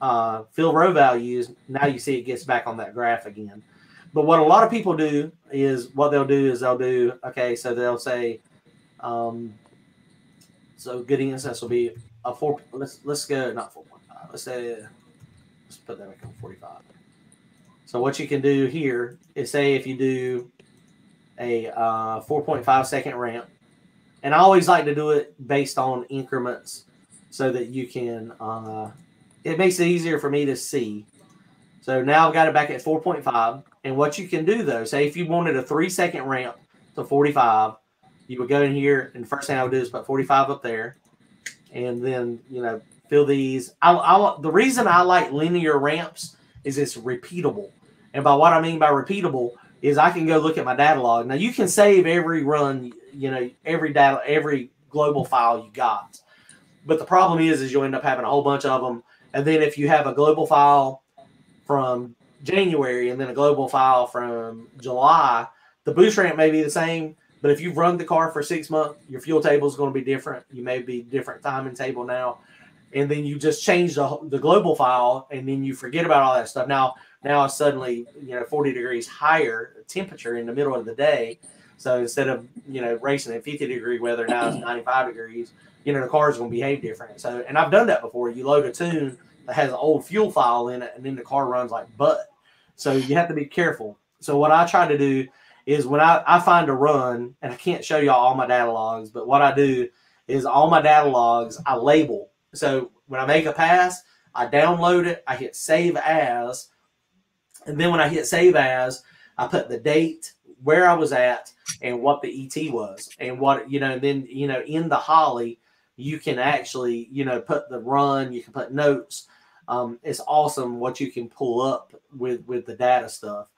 uh, fill row values, now you see it gets back on that graph again. But what a lot of people do is what they'll do is they'll do okay, so they'll say, um, so good instance will be a four. Let's let's go not four point five. Let's say let's put that back on forty five. So what you can do here is say if you do a uh, four point five second ramp, and I always like to do it based on increments so that you can. Uh, it makes it easier for me to see. So now I've got it back at 4.5. And what you can do though, say if you wanted a three second ramp to 45, you would go in here and first thing I would do is put 45 up there. And then, you know, these. I, I, the reason I like linear ramps is it's repeatable. And by what I mean by repeatable is I can go look at my data log. Now you can save every run, you know, every data, every global file you got. But the problem is, is you'll end up having a whole bunch of them. And then if you have a global file from January and then a global file from July, the boost ramp may be the same. But if you've run the car for six months, your fuel table is going to be different. You may be different timing table now, and then you just change the the global file, and then you forget about all that stuff. Now, now it's suddenly you know 40 degrees higher temperature in the middle of the day. So instead of you know racing at 50 degree weather, now it's 95 degrees. You know the car is going to behave different. So, and I've done that before. You load a tune that has an old fuel file in it, and then the car runs like butt. So you have to be careful. So what I try to do is when I, I find a run, and I can't show y'all all my data logs, but what I do is all my data logs I label. So when I make a pass, I download it, I hit save as, and then when I hit save as, I put the date, where I was at, and what the ET was, and what you know. And then you know in the Holley, you can actually you know put the run, you can put notes. Um, it's awesome what you can pull up with with the data stuff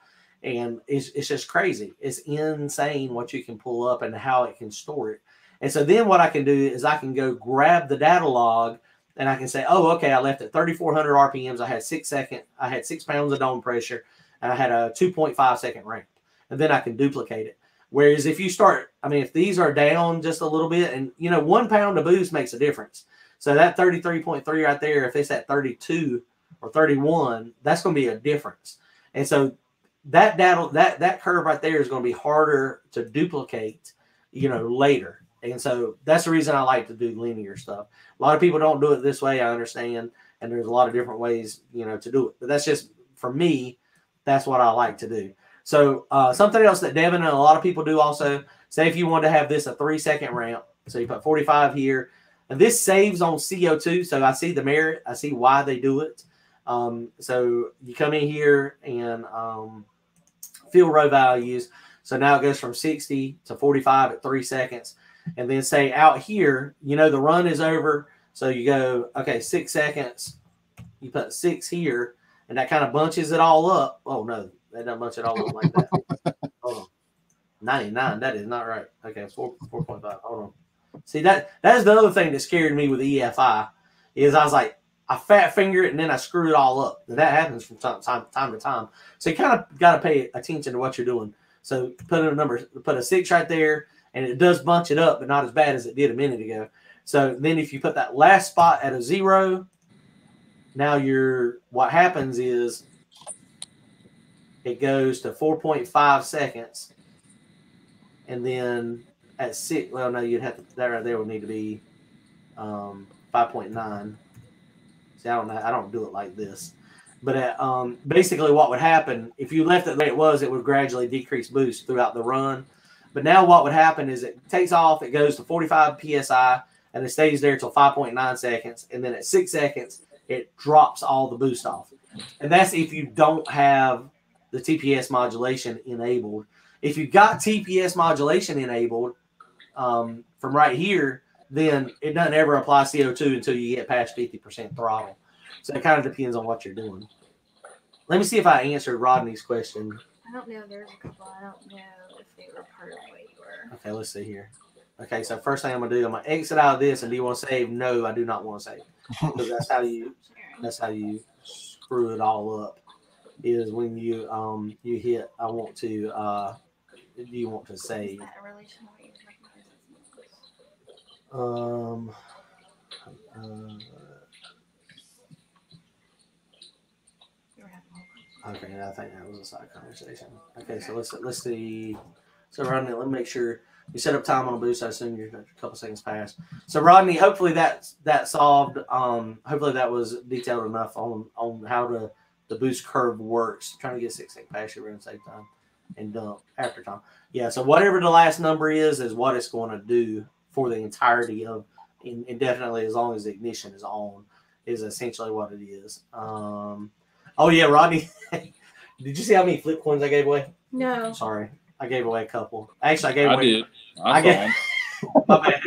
and it's, it's just crazy it's insane what you can pull up and how it can store it and so then what i can do is i can go grab the data log and i can say oh okay i left at 3400 rpms i had six second i had six pounds of dome pressure and i had a 2.5 second ramp and then i can duplicate it whereas if you start i mean if these are down just a little bit and you know one pound of boost makes a difference so that 33.3 right there, if it's at 32 or 31, that's going to be a difference. And so that data, that that curve right there is going to be harder to duplicate, you know, later. And so that's the reason I like to do linear stuff. A lot of people don't do it this way. I understand, and there's a lot of different ways, you know, to do it. But that's just for me. That's what I like to do. So uh, something else that Devin and a lot of people do also. Say if you want to have this a three second ramp, so you put 45 here, and this saves on CO2. So I see the merit. I see why they do it. Um, so you come in here and um, fill row values. So now it goes from 60 to 45 at three seconds. And then say out here, you know, the run is over. So you go, okay, six seconds. You put six here, and that kind of bunches it all up. Oh, no, that doesn't bunch it all up like that. Hold on. 99. That is not right. Okay, it's 4, 4.5. Hold on. See, that that's the other thing that scared me with EFI is I was like, I fat finger it and then I screw it all up. And that happens from time, time, time to time. So you kind of got to pay attention to what you're doing. So put a number, put a six right there, and it does bunch it up, but not as bad as it did a minute ago. So then if you put that last spot at a zero, now you're what happens is it goes to 4.5 seconds. And then at six, well, no, you'd have to, that right there would need to be um, 5.9. See, I don't know, I don't do it like this. But at, um, basically, what would happen if you left it the way it was, it would gradually decrease boost throughout the run. But now, what would happen is it takes off, it goes to 45 psi, and it stays there until 5.9 seconds. And then at six seconds, it drops all the boost off. And that's if you don't have the TPS modulation enabled. If you've got TPS modulation enabled um, from right here, then it doesn't ever apply CO2 until you get past 50% throttle. So it kind of depends on what you're doing. Let me see if I answered Rodney's question. I don't know. There's a couple. I don't know if they were part of what you were. Okay, let's see here. Okay, so first thing I'm gonna do, I'm gonna exit out of this. And do you want to save? No, I do not want to save because that's how you that's how you screw it all up. Is when you um you hit. I want to. uh Do you want to Is save? that a relation to what you were talking about? Um. Uh, You were having a whole Okay, I think that was a side conversation. Okay, so let's let's see. So Rodney, let me make sure you set up time on a boost. I assume you're a couple seconds past. So Rodney, hopefully that that solved. Um, hopefully that was detailed enough on on how the the boost curve works. trying to get six second pass, to save time and dump after time. Yeah. So whatever the last number is, is what it's going to do for the entirety of in, indefinitely as long as the ignition is on is essentially what it is. Um, oh yeah, Rodney. Did you see how many flip coins I gave away? No. Sorry, I gave away a couple. Actually, I gave I away. did. I, I saw. My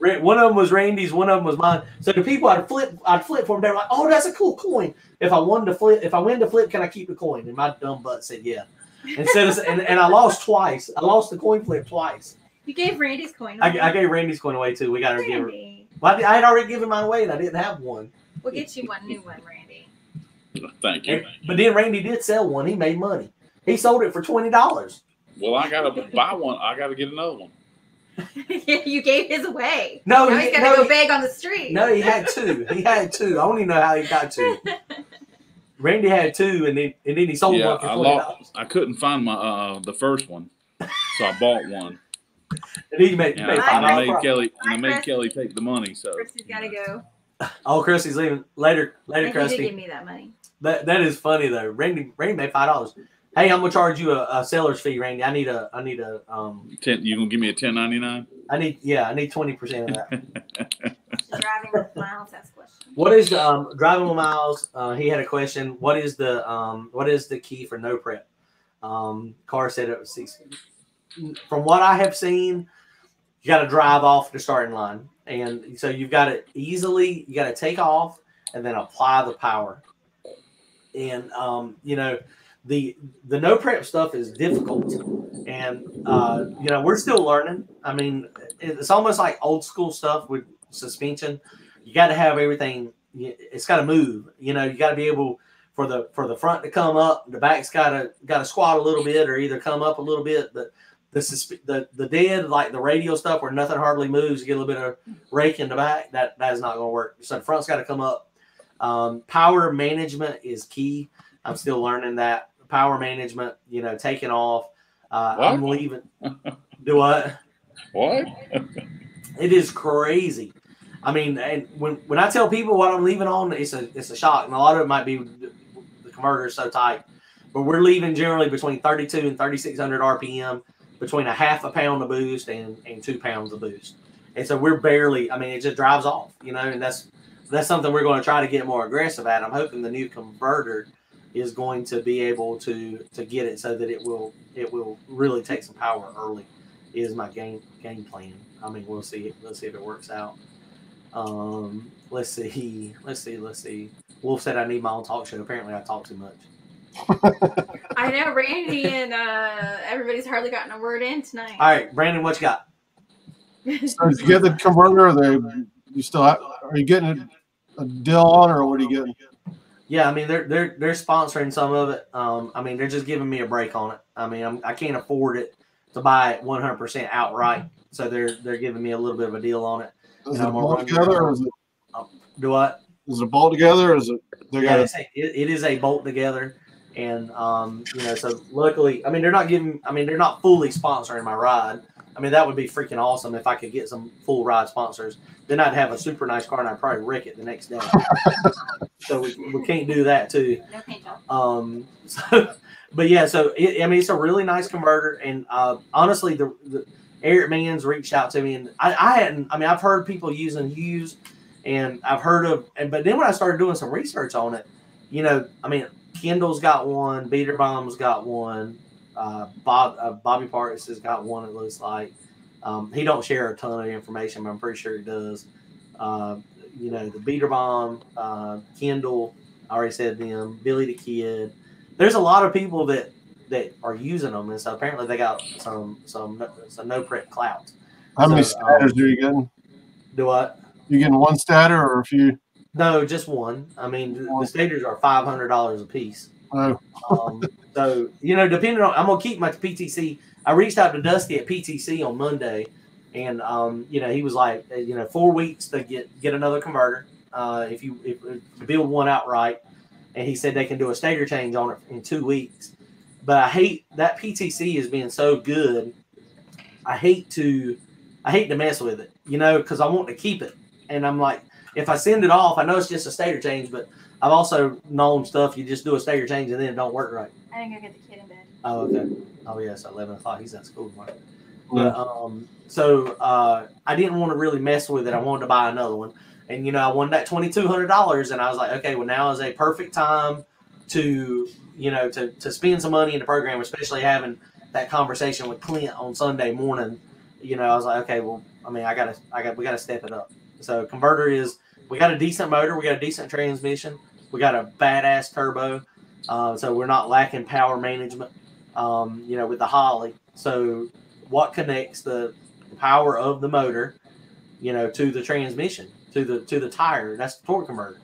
bad. One of them was Randy's. One of them was mine. So the people I'd flip, I'd flip for them. They're like, "Oh, that's a cool coin." If I wanted to flip, if I win to flip, can I keep the coin? And my dumb butt said, "Yeah." Instead of, and, and I lost twice. I lost the coin flip twice. You gave Randy's coin. I, away. I gave Randy's coin away too. We got to give her. Randy. Well, I, I had already given mine away, and I didn't have one. We'll get you one new one, Randy. Thank you. And- but then Randy did sell one. He made money. He sold it for twenty dollars. Well, I gotta buy one. I gotta get another one. you gave his away. No, now he, he's gonna no, go he- beg on the street. no, he had two. He had two. I don't even know how he got two. Randy had two, and then and then he sold Yeah, one for I twenty dollars. lost. I couldn't find my uh the first one, so I bought one. And he made, he And made I, and I made. Kelly and I made Kelly take the money. So Christy's gotta go. Oh, Christy's leaving later. Later, And he did Christy. give me that money. That that is funny though. Randy Randy made five dollars. Hey, I'm gonna charge you a, a seller's fee, Randy. I need a I need a um ten, you gonna give me a ten ninety nine? I need yeah I need twenty percent of that. Driving with Miles has question. what is the um driving with miles? Uh, he had a question. What is the um what is the key for no prep? Um, car said it was six. From what I have seen, you got to drive off the starting line, and so you've got to easily you got to take off and then apply the power. And um, you know, the the no prep stuff is difficult, and uh, you know we're still learning. I mean, it's almost like old school stuff with suspension. You got to have everything. It's got to move. You know, you got to be able for the for the front to come up. The back's got to got to squat a little bit or either come up a little bit. But the the the dead like the radial stuff where nothing hardly moves, you get a little bit of rake in the back. That that is not going to work. So the front's got to come up. Um, power management is key. I'm still learning that power management. You know, taking off. Uh, I'm leaving. Do what? What? It is crazy. I mean, and when when I tell people what I'm leaving on, it's a it's a shock, and a lot of it might be the converter is so tight. but we're leaving generally between 32 and 3600 RPM, between a half a pound of boost and, and two pounds of boost. And so we're barely, I mean, it just drives off, you know, and that's that's something we're going to try to get more aggressive at. I'm hoping the new converter is going to be able to to get it so that it will it will really take some power early. Is my game game plan. I mean, we'll see. Let's see if it works out. Um, let's see. Let's see. Let's see. Wolf said I need my own talk show. Apparently, I talk too much. I know Randy and uh, everybody's hardly gotten a word in tonight. All right, Brandon, what you got? So did you get the converter? Or they you still have, are you getting a, a deal on, or what are you getting? Yeah, I mean they're they're they're sponsoring some of it. Um, I mean they're just giving me a break on it. I mean I'm, I can't afford it to buy it 100 percent outright, so they're they're giving me a little bit of a deal on it. Is it bolt together, or is it Do what? is it a bolt together, or is it they Yeah, got a, it, it is a bolt together, and um, you know, so luckily, I mean, they're not giving, I mean, they're not fully sponsoring my ride. I mean, that would be freaking awesome if I could get some full ride sponsors. Then I'd have a super nice car, and I'd probably wreck it the next day. so we, we can't do that too. No paint job. Um, so, but yeah, so it, I mean, it's a really nice converter, and uh, honestly, the, the Eric Mans reached out to me, and I, I hadn't. I mean, I've heard people using Hughes, and I've heard of, and but then when I started doing some research on it, you know, I mean, Kendall's got one, Beater Bomb's got one, uh, Bob uh, Bobby Parks has got one. It looks like um, he don't share a ton of information, but I'm pretty sure he does. Uh, you know, the Beater Bomb, uh, Kendall, I already said them, Billy the Kid. There's a lot of people that that are using them, and so apparently they got some some some no prep clout. how many so, um, are you getting? Do what? You getting one stator or a few? No, just one. I mean, the, the One. are five hundred dollars a piece. Oh, Um, so you know, depending on, I'm gonna keep my PTC. I reached out to Dusty at PTC on Monday, and um, you know, he was like, uh, you know, four weeks to get get another converter. Uh, if you if, if build one outright, and he said they can do a stator change on it in two weeks. But I hate that PTC is being so good. I hate to, I hate to mess with it, you know, because I want to keep it, and I'm like, if I send it off, I know it's just a stator change, but I've also known stuff you just do a stator change and then it don't work right. I didn't go get the kid in bed. Oh, okay. Oh, yes, eleven o'clock. He's at school tomorrow. But, um, so uh, I didn't want to really mess with it. I wanted to buy another one, and you know, I won that twenty two hundred dollars, and I was like, okay, well, now is a perfect time to you know to to spend some money in the program, especially having that conversation with Clint on Sunday morning. You know, I was like, okay, well, I mean, I gotta, I got, we gotta step it up. So converter is, we got a decent motor, we got a decent transmission, we got a badass turbo, uh, so we're not lacking power management. Um, you know, with the Holley. So what connects the power of the motor, you know, to the transmission, to the to the tire? That's the torque converter.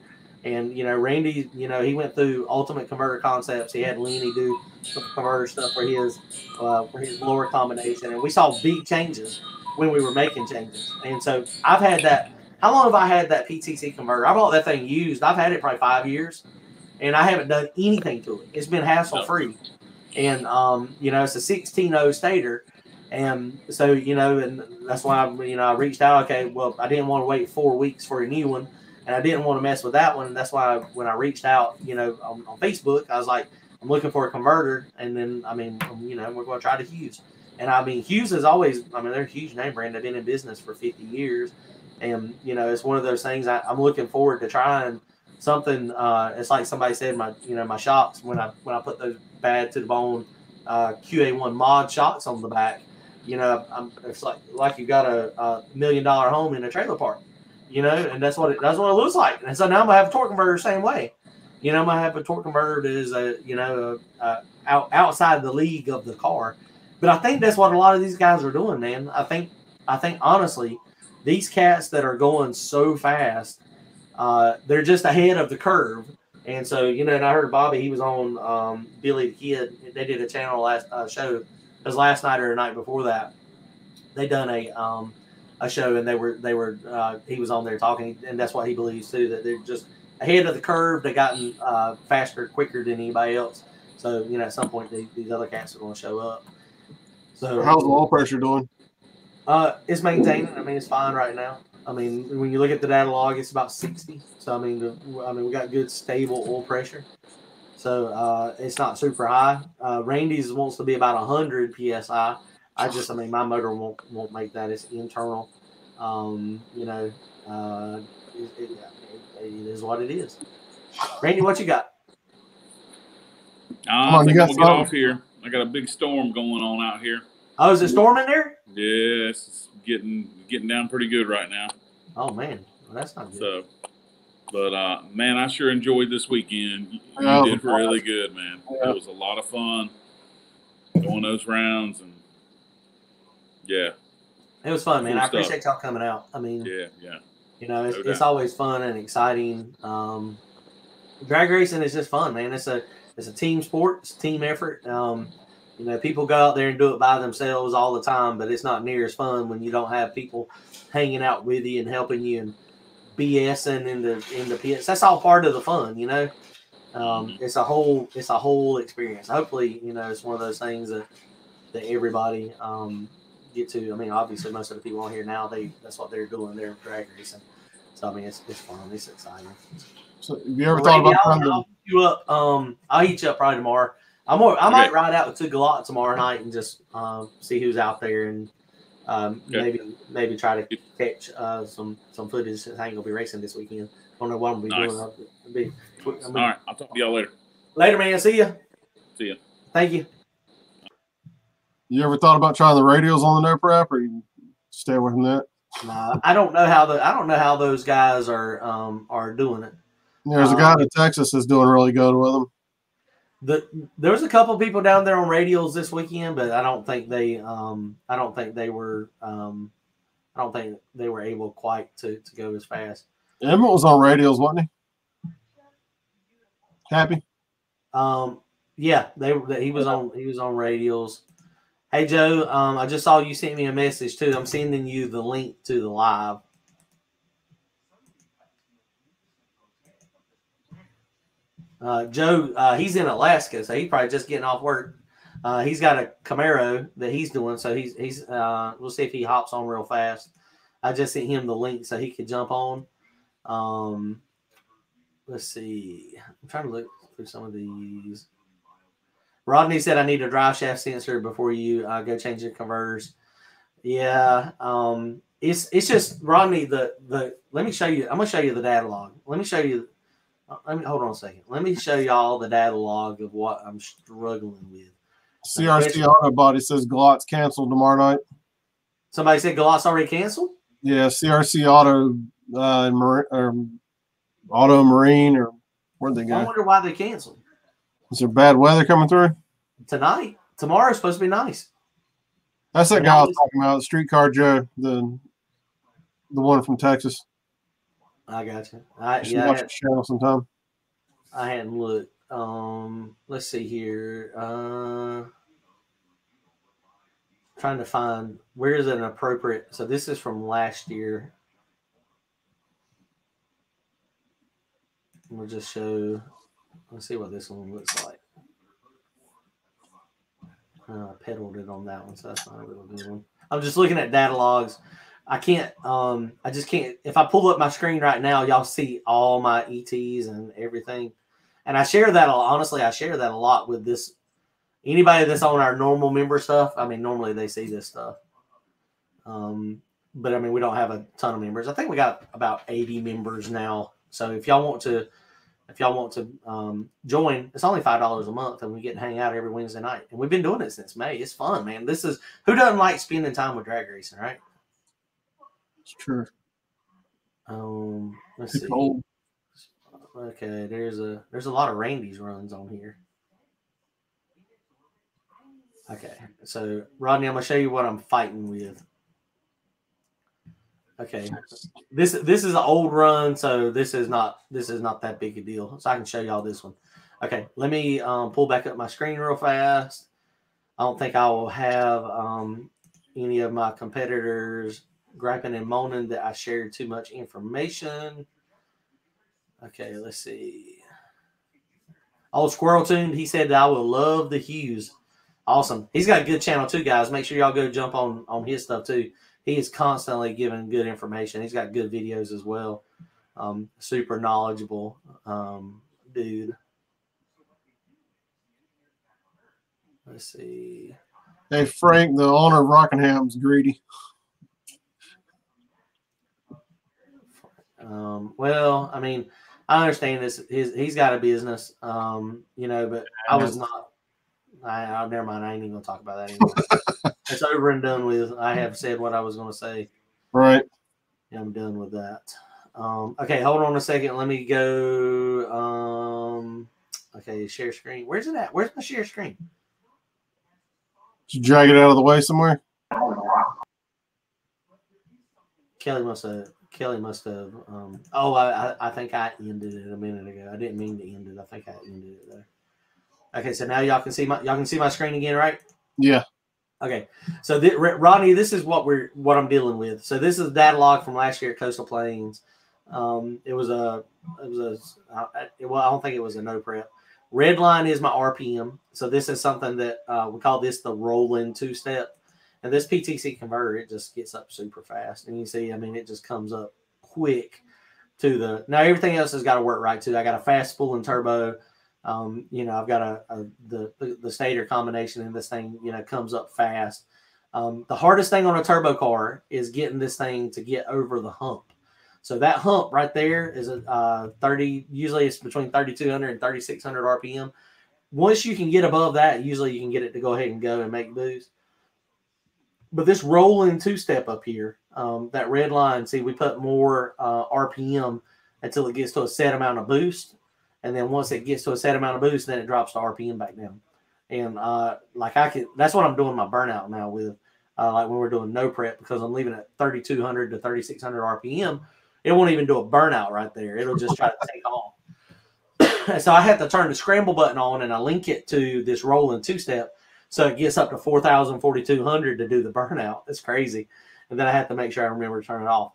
And you know, Randy, you know, he went through Ultimate Converter Concepts. He had Lenny do some converter stuff for his uh, for his lower combination, and we saw big changes when we were making changes. And so I've had that. How long have I had that PTC converter? I bought that thing used. I've had it probably five years, and I haven't done anything to it. It's been hassle free, and um, you know, it's a 16.0 stator. And so, you know, and that's why I, you know, I reached out. Okay, well, I didn't want to wait four weeks for a new one, and I didn't want to mess with that one. And that's why when I reached out, you know, on, on Facebook, I was like, I'm looking for a converter, and then I mean, um, you know, we're going to try to Hughes. And I mean, Hughes is always, I mean, they're a huge name brand. They've been in business for 50 years, and you know, it's one of those things I, I'm looking forward to trying something. Uh, it's like somebody said, my, you know, my shocks when I when I put those bad to the bone uh, QA1 mod shocks on the back you know, I'm, it's like like you got a, a million dollar home in a trailer park, you know, and that's what it that's what it looks like. And so now I'm gonna have a torque converter same way. You know, I'm gonna have a torque converter that is a you know a, a out, outside the league of the car. But I think that's what a lot of these guys are doing, man. I think I think honestly, these cats that are going so fast, uh, they're just ahead of the curve. And so you know, and I heard Bobby he was on um, Billy the Kid. They did a channel last uh, show it last night or the night before that. They done a um, a show and they were they were uh, he was on there talking and that's what he believes too that they're just ahead of the curve. They gotten uh, faster, quicker than anybody else. So you know at some point they, these other cats are going to show up. So how's the oil pressure doing? Uh, it's maintaining. I mean, it's fine right now. I mean, when you look at the data log, it's about sixty. So I mean, the, I mean, we got good stable oil pressure. so uh, it's not super high. Uh, Randy's wants to be about hundred psi. I just, I mean, my motor won't won't make that. It's internal. Um, you know, uh, it, it, it is what it is. Randy, what you got? I on, you think got we'll get off here. I got a big storm going on out here. Oh, is it storming there? Yes, it's getting getting down pretty good right now. Oh man, well, that's not good. So, but uh, man, I sure enjoyed this weekend. You, you Yeah, it did was really good, man. Yeah. It was a lot of fun going those rounds, and yeah, It was fun, man. Cool I stuff. appreciate y'all coming out. I mean, yeah, yeah. you know, it's, No it's always fun and exciting. Um, drag racing is just fun, man. It's a it's a team sport. It's a team effort. Um, you know, people go out there and do it by themselves all the time, but it's not near as fun when you don't have people hanging out with you and helping you and BSing in the in the pits. That's all part of the fun, you know. Um, it's a whole it's a whole experience. Hopefully, you know, it's one of those things that that everybody um, get to. I mean, obviously, most of the people on here now they that's what they're doing. They're drag racing. So I mean, it's, it's fun. It's exciting. So, have you ever Well, thought about I'll, to? I'll you up. Um, I'll hit you up probably tomorrow. I'm more, I might Okay. ride out to Galot tomorrow night and just um, see who's out there and um, Okay. maybe maybe try to catch uh, some some footage. since I ain't gonna be racing this weekend. Don't know what I'm gonna be Nice. doing. I'll be, I'll be- right, I'll talk to y'all later. Later, man. See ya. See ya. Thank you. You ever thought about trying the radials on the no prep, or you stay away from that? Nah, I don't know how the I don't know how those guys are um, are doing it. There's a Um, guy in Texas that's doing really good with them. The there was a couple people down there on radials this weekend, but I don't think they um I don't think they were um I don't think they were able quite to, to go as fast. Emmett was on radials, wasn't he? Happy. Um yeah, they were he was on he was on radials. Hey Joe, um I just saw you sent me a message too. I'm sending you the link to the live. Uh, Joe, uh, he's in Alaska, so he's probably just getting off work. Uh, he's got a Camaro that he's doing, so he's he's. Uh, we'll see if he hops on real fast. I just sent him the link so he could jump on. Um, let's see. I'm trying to look through some of these. Rodney said I need a drive shaft sensor before you uh, go change the converters. Yeah, um, it's it's just Rodney. The the let me show you. I'm gonna show you the data log. Let me show you. Let me hold on a second. Let me show y'all the data log of what I'm struggling with. CRC Auto Body says Galot's canceled tomorrow night. Somebody said Gloss already canceled. Yeah, CRC Auto uh, Mar- or Auto Marine or where'd they I go? wonder why they canceled Is there bad weather coming through? tonight. Tomorrow's supposed to be nice. That's that guy I was talking about, Streetcar Joe, the the one from Texas. I got you. I You yeah, I, watch had, his channel sometime. I hadn't looked. Um, let's see here. Uh, trying to find where is an appropriate. So this is from last year. We'll just show. Let's see what this one looks like. Uh, I pedaled it on that one, so that's not a real good one. I'm just looking at data logs. I can't. Um, I just can't. If I pull up my screen right now, y'all see all my ETs and everything. And I share that. Honestly, I share that a lot with this. Anybody that's on our normal member stuff. I mean, normally they see this stuff. Um, but I mean, we don't have a ton of members. I think we got about 80 members now. So if y'all want to, if y'all want to um, join, it's only five dollars a month, and we get to hang out every Wednesday night. And we've been doing it since May. It's fun, man. This is who doesn't like spending time with drag racing, right? It's true. Um, let's It's see. Okay, there's a there's a lot of Randy's runs on here. Okay, so Rodney, I'm gonna show you what I'm fighting with. Okay, this this is an old run, so this is not this is not that big a deal. So I can show y'all this one. Okay, let me um, pull back up my screen real fast. I don't think I will have um, any of my competitors griping and moaning that I shared too much information. Okay, let's see. Oh, Squirrel Tuned, he said that I will love the Hughes. Awesome. He's got a good channel too, guys. Make sure y'all go jump on on his stuff too. He is constantly giving good information. He's got good videos as well. Um, super knowledgeable um, dude. let's see. Hey, Frank, the owner of Rockingham's greedy. Um, well, I mean, I understand this. His he's got a business, um, you know, but I was not. I, I never mind. I ain't even gonna talk about that anymore. it's over and done with. I have said what I was gonna say. Right. I'm done with that. Um, okay, hold on a second. Let me go. Um, okay, share screen. Where's it at? Where's my share screen? Did you drag it out of the way somewhere? Kelly must have. Kelly must have. Um, oh, I, I, I think I ended it a minute ago. I didn't mean to end it. I think I ended it there. Okay, so now y'all can see my y'all can see my screen again, right? Yeah. Okay, so th- Rodney, this is what we're what I'm dealing with. So this is data log from last year at Coastal Plains. Um, it was a it was a uh, well, I don't think it was a no prep. Red line is my RPM. So this is something that uh, we call this the rolling two step. And this PTC converter, it just gets up super fast. And you see, I mean, it just comes up quick to the now everything else has got to work right too. I got a fast spooling turbo. Um, you know, I've got a, a the, the stator combination in this thing, you know, comes up fast. Um, the hardest thing on a turbo car is getting this thing to get over the hump. So that hump right there is a uh, 30, usually it's between 3,200 and 3,600 RPM. Once you can get above that, usually you can get it to go ahead and go and make boost. But this rolling two step up here, um, that red line, see, we put more uh, RPM until it gets to a set amount of boost. And then once it gets to a set amount of boost, then it drops the RPM back down. And uh, like I can, that's what I'm doing my burnout now with, uh, like when we're doing no prep, because I'm leaving at 3,200 to 3,600 RPM. It won't even do a burnout right there. It'll just try to take off. so I have to turn the scramble button on and I link it to this rolling two step. So it gets up to 4,000, 4,200 to do the burnout. It's crazy. And then I have to make sure I remember to turn it off.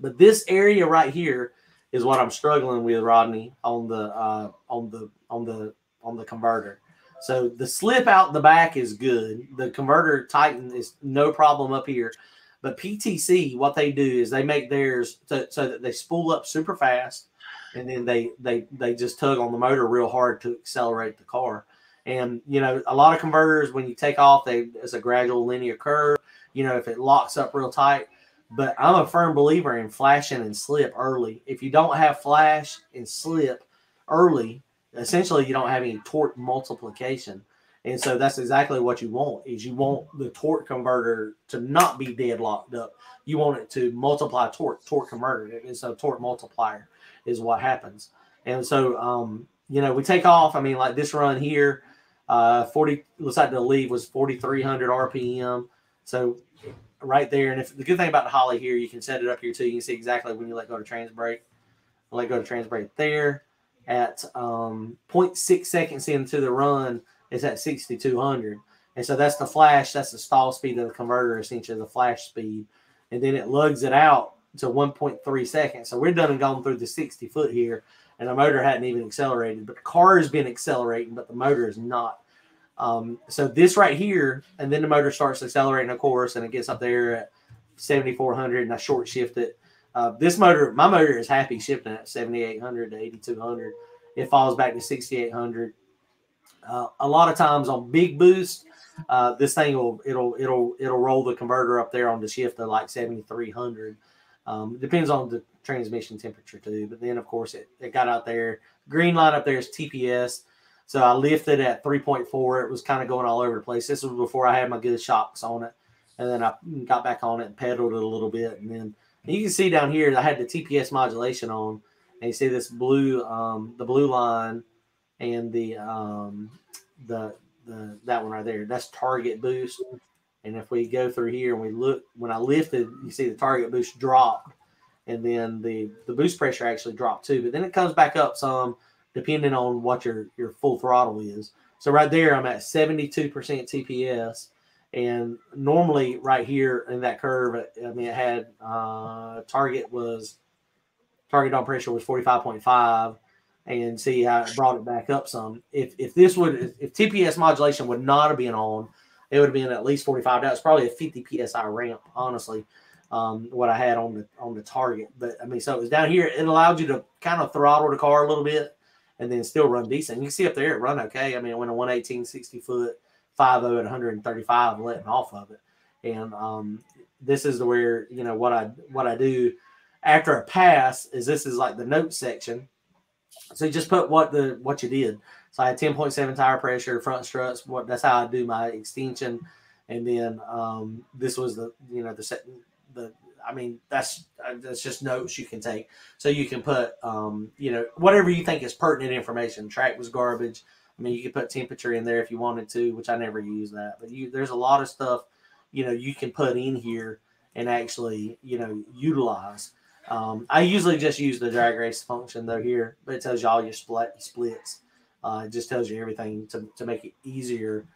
But this area right here is what I'm struggling with, Rodney, on the uh, on the on the on the converter. So the slip out the back is good. The converter Titan is no problem up here. But PTC, what they do is they make theirs so, so that they spool up super fast, and then they they they just tug on the motor real hard to accelerate the car. And you know, a lot of converters when you take off, they it's a gradual linear curve. You know, if it locks up real tight. But I'm a firm believer in flashing and slip early. If you don't have flash and slip early, essentially you don't have any torque multiplication. And so that's exactly what you want is you want the torque converter to not be deadlocked up. You want it to multiply torque, torque converter. And so torque multiplier is what happens. And so um, you know, we take off. I mean, like this run here, uh 40 looks like the leave was 4300 RPM. So right there. And if the good thing about the Holley here, you can set it up here too. You can see exactly when you let go to trans brake. Let go to trans brake there at um 0.6 seconds into the run is at 6200 and so that's the flash that's the stall speed of the converter essentially the flash speed and then it lugs it out to 1.3 seconds so we're done and gone through the 60 foot here and the motor hadn't even accelerated but the car has been accelerating but the motor is not. Um, so this right here and then the motor starts accelerating of course and it gets up there at 7400 and i short shift it. Uh, this motor my motor is happy shifting at 7800 to 8200 it falls back to 6800 uh, a lot of times on big boost, uh, this thing will it'll it'll it'll roll the converter up there on the shift to like 7300. Um, depends on the transmission temperature too. But then of course it, it got out there. Green line up there is TPS. So I lifted at 3.4. It was kind of going all over the place. This was before I had my good shocks on it. And then I got back on it and pedaled it a little bit. And then and you can see down here, I had the TPS modulation on. And you see this blue, um, the blue line and the um, the the that one right there. That's target boost. And if we go through here and we look, when I lifted, you see the target boost dropped, and then the the boost pressure actually dropped too. But then it comes back up some, depending on what your your full throttle is. So right there, I'm at 72% TPS, and normally right here in that curve, I mean, it had uh, target was target on pressure was 45.5 and see how it brought it back up some. If if this would if TPS modulation would not have been on, it would have been at least 45. That's probably a 50 psi ramp, honestly. Um, what I had on the on the target, but I mean, so it was down here. It allowed you to kind of throttle the car a little bit, and then still run decent. You can see up there it run okay. I mean, it went a 118 60 foot, five oh at 135 letting off of it. And um, this is where you know what I what I do after a pass is this is like the note section. So you just put what the what you did. So I had 10.7 tire pressure, front struts. What that's how I do my extension. And then um, this was the you know the the I mean that's that's just notes you can take. So you can put um, you know whatever you think is pertinent information. Track was garbage. I mean you could put temperature in there if you wanted to, which I never use that. But you there's a lot of stuff you know you can put in here and actually you know utilize. Um, I usually just use the drag race function though here, but it tells you all your split splits. Uh, it just tells you everything to, to make it easier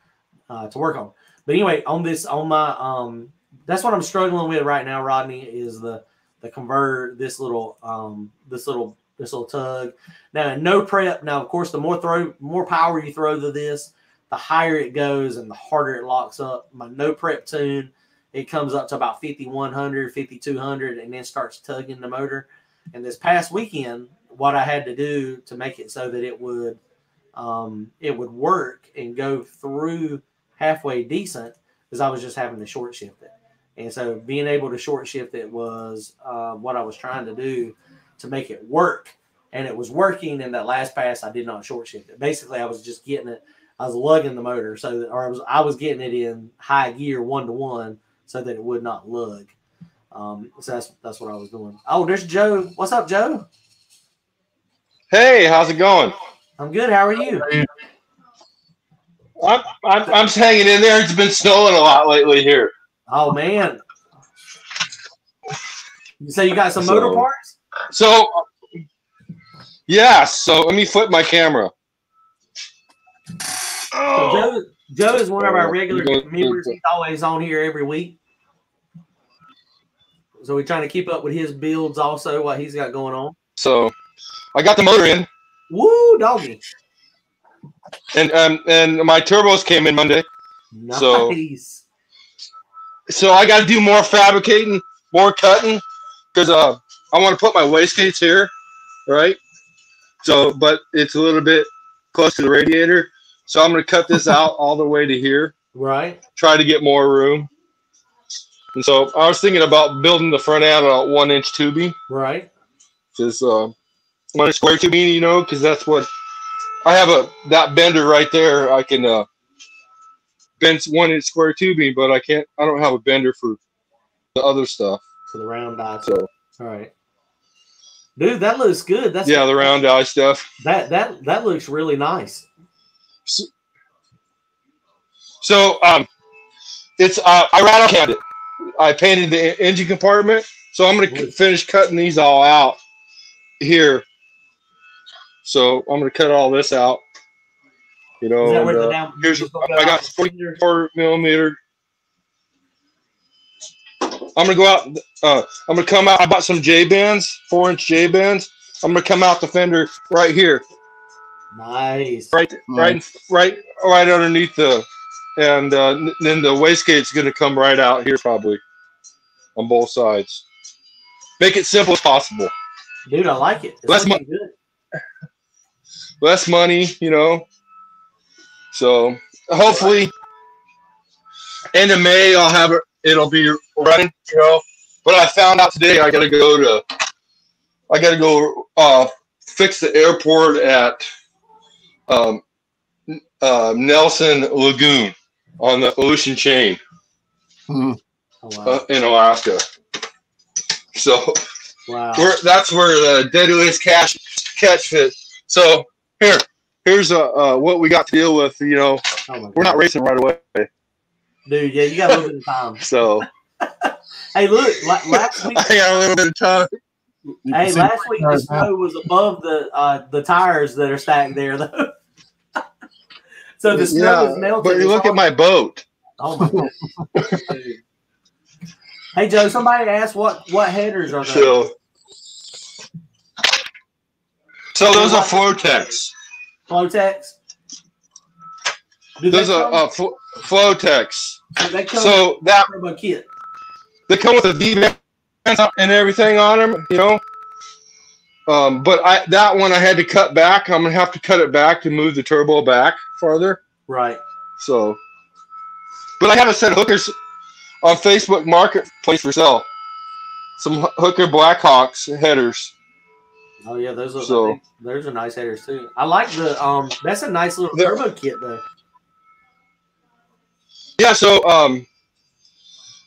uh, to work on. But anyway, on this on my um, that's what I'm struggling with right now, Rodney, is the the converter this little um this little this little tug. Now no prep. Now of course the more throw more power you throw to this, the higher it goes and the harder it locks up. My no prep tune, it comes up to about 5100, 5200 and then starts tugging the motor. And this past weekend, what I had to do to make it so that it would um, it would work and go through halfway decent is I was just having to short shift it. And so being able to short shift it was uh, what I was trying to do to make it work. And it was working. And that last pass, I did not short shift it. Basically, I was just getting it. I was lugging the motor so that, or I was I was getting it in high gear one to one so that it would not lug. Um, so that's that's what I was doing. Oh, there's Joe. What's up, Joe? Hey, how's it going? I'm good. How are you? I'm, I'm, I'm just hanging in there. It's been snowing a lot lately here. Oh man. You say you got some motor parts? So, yeah, so let me flip my camera. So Joe, Joe is one of our Oh, regular members. He's always on here every week. So we're trying to keep up with his builds also, what he's got going on. So, I got the motor in, Woo, doggy. and um, and my turbos came in Monday. Nice. So- So I got to do more fabricating, more cutting, because uh, I want to put my wastegates here, right? So, but it's a little bit close to the radiator, so I'm going to cut this out all the way to here. right. try to get more room. And so I was thinking about building the front end on one inch tubing, Right. just uh, one inch square tubing, you know, because that's what I have a that bender right there. I can uh, bend one inch square tubing, but I can't. I don't have a bender for the other stuff. For the round eye. So All right. Dude, that looks good. That's yeah, the round eye stuff. that that that looks really nice. So um, it's uh, I rattle canned it. I painted the engine compartment, so I'm gonna c- finish cutting these all out here. So I'm gonna cut all this out. You know, and, uh, here's just I got the 40 four millimeter. I'm gonna go out. Uh, I'm gonna come out. I bought some J bands, four inch J bands. I'm gonna come out the fender right here, Nice. right, right, right, right underneath the, and uh, n- then the wastegate's gonna come right out here probably, on both sides. Make it simple as possible. Dude, I like it. It's Less looking good. Less money, you know. So hopefully, end of May I'll have it. It'll be running, you know. But I found out today I gotta go to, I gotta go uh, fix the airport at um, uh, Nelson Lagoon on the Aleutian Chain. Oh, wow. uh, in Alaska. So wow. where that's where the deadliest catch catch fit. So here, here's uh, uh what we got to deal with. You know, Oh we're not racing right away. Dude, yeah, you got a little bit of time. So Hey, look, last week, I got a little bit of time. Hey, last week the snow was above the uh, the tires that are stacked there, though. so the snow Yeah, is melted. but you look at my boat. Oh my goodness. Dude. Hey Joe, somebody asked what what headers are those? So so those are Flotex. Flotex. Do Those they are uh, Flo- Flotex. do they come So that a they come with a V bands and everything on them, you know. Um, but I that one I had to cut back. I'm gonna have to cut it back to move the turbo back farther. Right. So But I have a set of hookers on Facebook Marketplace for sale. Some hooker Blackheart headers. Oh yeah, those are So- those are nice headers too. I like the um. That's a nice little turbo kit though. Yeah, so um,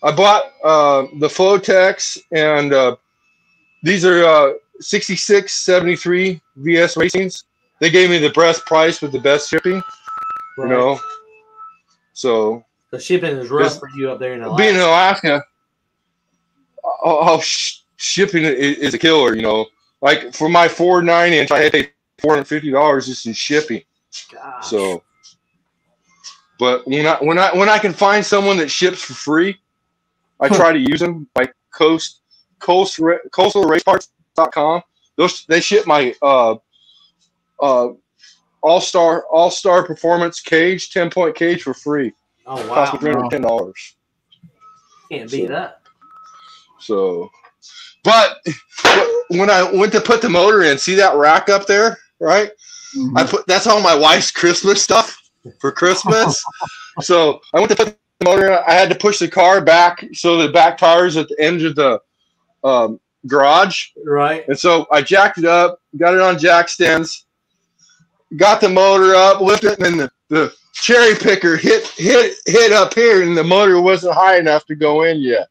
I bought uh, the Flotex, and uh, these are uh, 66, 73 VS Racings. They gave me the best price with the best shipping, you know. So the shipping is rough for you up there in Alaska. being in Alaska, oh, oh, sh- shipping is a killer, you know. Like for my Ford nine inch, I had to pay four hundred fifty dollars just in shipping. Gosh. So, but when I when I when I can find someone that ships for free, I try to use them. Like Coast Coast Ra- Coastal Raceparts.com. Those they ship my uh uh All Star All Star Performance cage, ten point cage for free. oh wow Cost me wow, three hundred ten dollars. can't beat that. So, but when I went to put the motor in, see that rack up there, right? I put that's all my wife's Christmas stuff for Christmas. so I went to put the motor in. I had to push the car back so the back tires at the end of the um, garage, Right. and so I jacked it up, got it on jack stands, got the motor up, lifted it, and then the, the cherry picker hit hit hit up here, and the motor wasn't high enough to go in yet.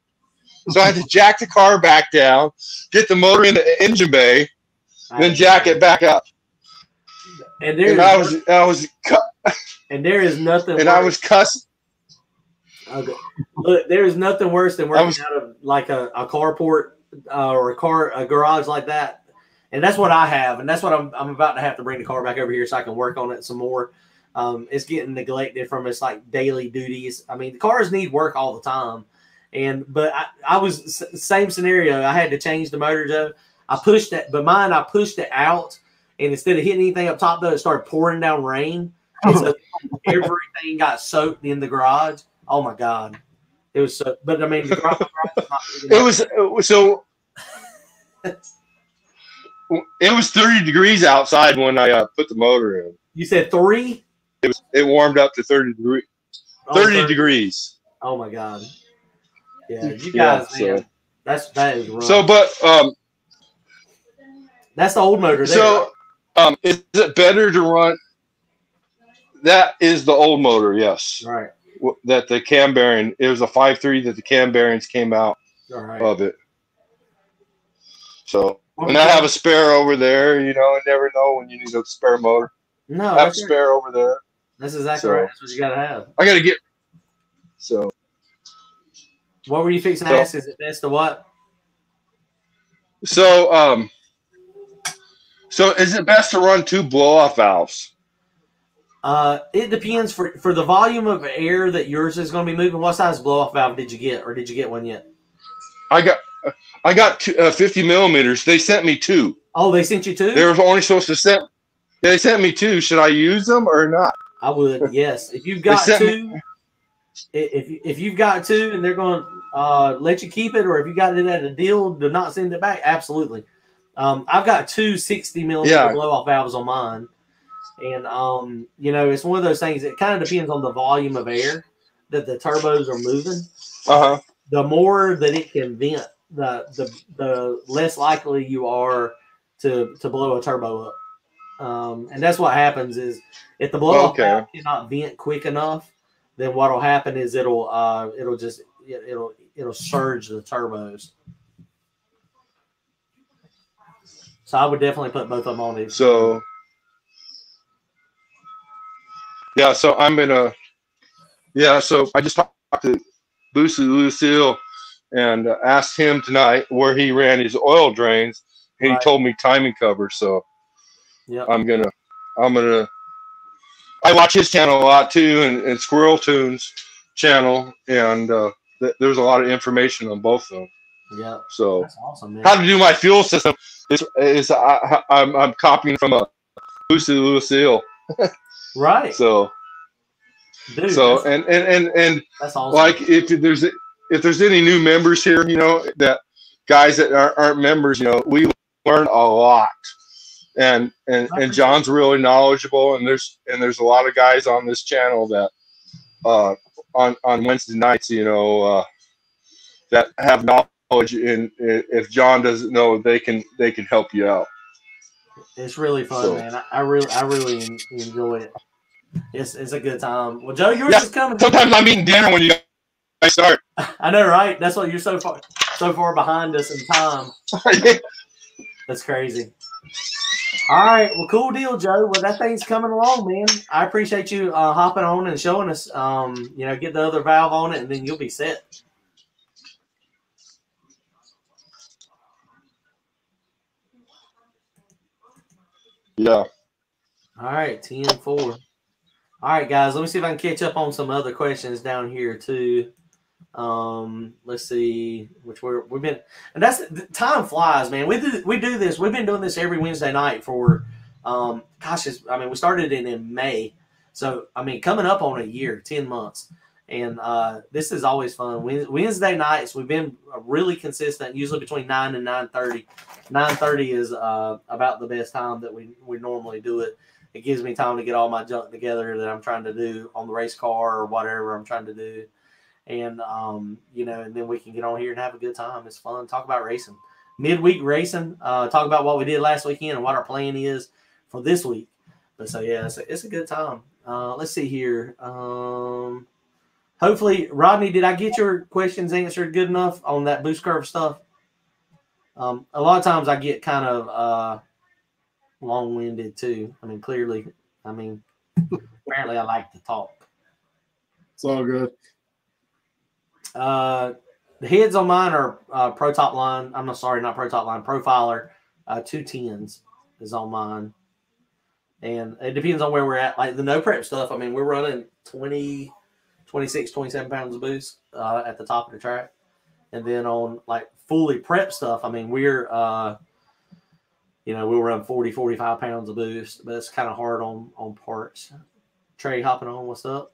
So I had to jack the car back down, get the motor in the engine bay, then jack it back up. And there And I was I was and there is nothing. and I was cussing. Okay. Look, there is nothing worse than working was- out of like a, a carport uh, or a car a garage like that. And that's what I have, and that's what I'm I'm about to have to bring the car back over here so I can work on it some more. Um, it's getting neglected from its like daily duties. I mean, the cars need work all the time, and but I, I was same scenario. I had to change the motor, Joe. I pushed that, but mine I pushed it out, and instead of hitting anything up top, though, it started pouring down rain. And so everything got soaked in the garage. Oh my god, it was so. But I mean, the garage, garage not big It was so. It was 30 degrees outside when I uh, put the motor in. You said three. It was it warmed up to 30 degree, Oh, 30 degrees. Oh my god. Yeah, you Yeah, guys, so- man, that's that is rough. So, but um, that's the old motor. There, so um, is it better to run? That is the old motor, yes. right, right, That the cam bearing it was a five three that the cam bearings came out all right. of it. So, What and I have a spare over there. You know, I never know when you need a spare motor. no, I have a that's, right. spare over there. that's exactly So- right. That's what you gotta have. I got to get. So What were you fixing to So- ask? Is it best to what? So, um, so is it best to run two blow off valves? Uh, it depends for for the volume of air that yours is going to be moving. What size blow off valve did you get, or did you get one yet? I got, I got two, uh, 50 millimeters. They sent me two. Oh, they sent you two. They were only supposed to send. They sent me two. Should I use them or not? I would, yes. If you've got two, me- if if you've got two, and they're going to uh, let you keep it, or if you got it at a deal to not send it back, absolutely. Um, I've got two 60 millimeter Yeah. blow off valves on mine, and um, you know, it's one of those things. It kind of depends on the volume of air that the turbos are moving. Uh huh. The more that it can vent, the the the less likely you are to to blow a turbo up. Um, and that's what happens is if the blow off Okay. valve cannot vent quick enough, then what'll happen is it'll uh it'll just it- it'll it'll surge the turbos. So I would definitely put both of them on it. So, yeah. So I'm gonna. Yeah. So I just talked to Boosie Lucille and uh, asked him tonight where he ran his oil drains. And Right. he told me timing cover. So Yep. I'm gonna. I'm gonna. I watch his channel a lot too, and, and Squirrel Tunes channel, and uh, th- there's a lot of information on both of them. yeah. So awesome, how to do my fuel system is is I, I'm I'm copying from a Lucy Lucille. Right. So Dude, so and and and and that's awesome. like if there's if there's any new members here, you know that guys that aren't, aren't members, you know we learn a lot. And and and John's really knowledgeable, and there's and there's a lot of guys on this channel that uh, on on Wednesday nights. You know uh, that have knowledge, and if John doesn't know, they can they can help you out. It's really fun, So- man. I, I really, I really enjoy it. It's, it's a good time. Well, Joe, yours Yeah, is coming. Sometimes I'm eating dinner when you guys start. I know, right? That's why you're so far, so far behind us in time. That's crazy. All right, well, cool deal, Joe. Well, that thing's coming along, man. I appreciate you uh, hopping on and showing us. Um, you know, get the other valve on it, and then you'll be set. yeah. All right, 10 4. All right, guys, let me see if I can catch up on some other questions down here, too. Um, let's see, which we're we've been, and that's time flies, man. We do we do this. We've been doing this every Wednesday night for, um, gosh, I mean, we started it in May, so I mean, coming up on a year, ten months, and uh, this is always fun. Wednesday nights, we've been really consistent, usually between nine and nine thirty. Nine thirty is uh, about the best time that we we normally do it. It gives me time to get all my junk together that I'm trying to do on the race car or whatever I'm trying to do and um, you know, and then we can get on here and have a good time. It's fun. Talk about racing, midweek racing. Uh, talk about what we did last weekend and what our plan is for this week. But so yeah, it's a, it's a good time. Uh, let's see here. Um, hopefully, Rodney, did I get your questions answered good enough on that boost curve stuff? Um, a lot of times I get kind of uh, long winded too. I mean, clearly, I mean, apparently I like to talk. It's all good. Uh, the heads on mine are uh, Pro Top Line. I'm not sorry, not Pro Top Line. Profiler, uh, two tens is on mine, and it depends on where we're at. Like the no prep stuff. I mean, we're running 20, 26, 27 pounds of boost uh, at the top of the track, and then on like fully prep stuff. I mean, we're uh, you know, we'll run 40, 45 pounds of boost, but it's kind of hard on on parts. Trey hopping on, what's up?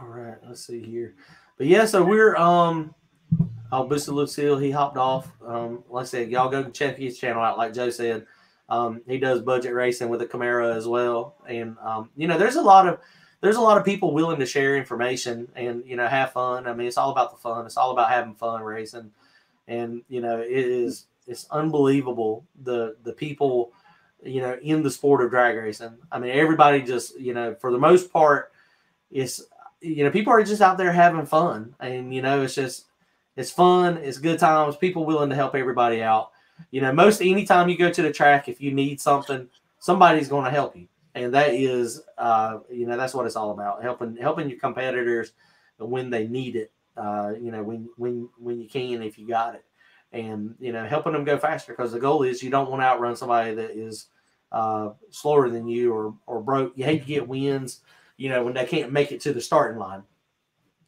All right, let's see here. But yeah, so we're um boosted Lucille. He hopped off. Um, like I said, y'all go check his channel out, like Joe said. Um, he does budget racing with a Camaro as well. And um, you know, there's a lot of there's a lot of people willing to share information and you know have fun. I mean, it's all about the fun. It's all about having fun racing. And you know, it is it's unbelievable the the people you know in the sport of drag racing. I mean, everybody just you know for the most part, it's you know people are just out there having fun, and you know it's just it's fun, it's good times. People willing to help everybody out. You know, most anytime you go to the track, if you need something, somebody's going to help you, and that is uh, you know that's what it's all about helping helping your competitors when they need it. Uh, you know when when when you can if you got it and you know helping them go faster because the goal is you don't want to outrun somebody that is uh, slower than you or or broke. You hate to get wins, you know, when they can't make it to the starting line.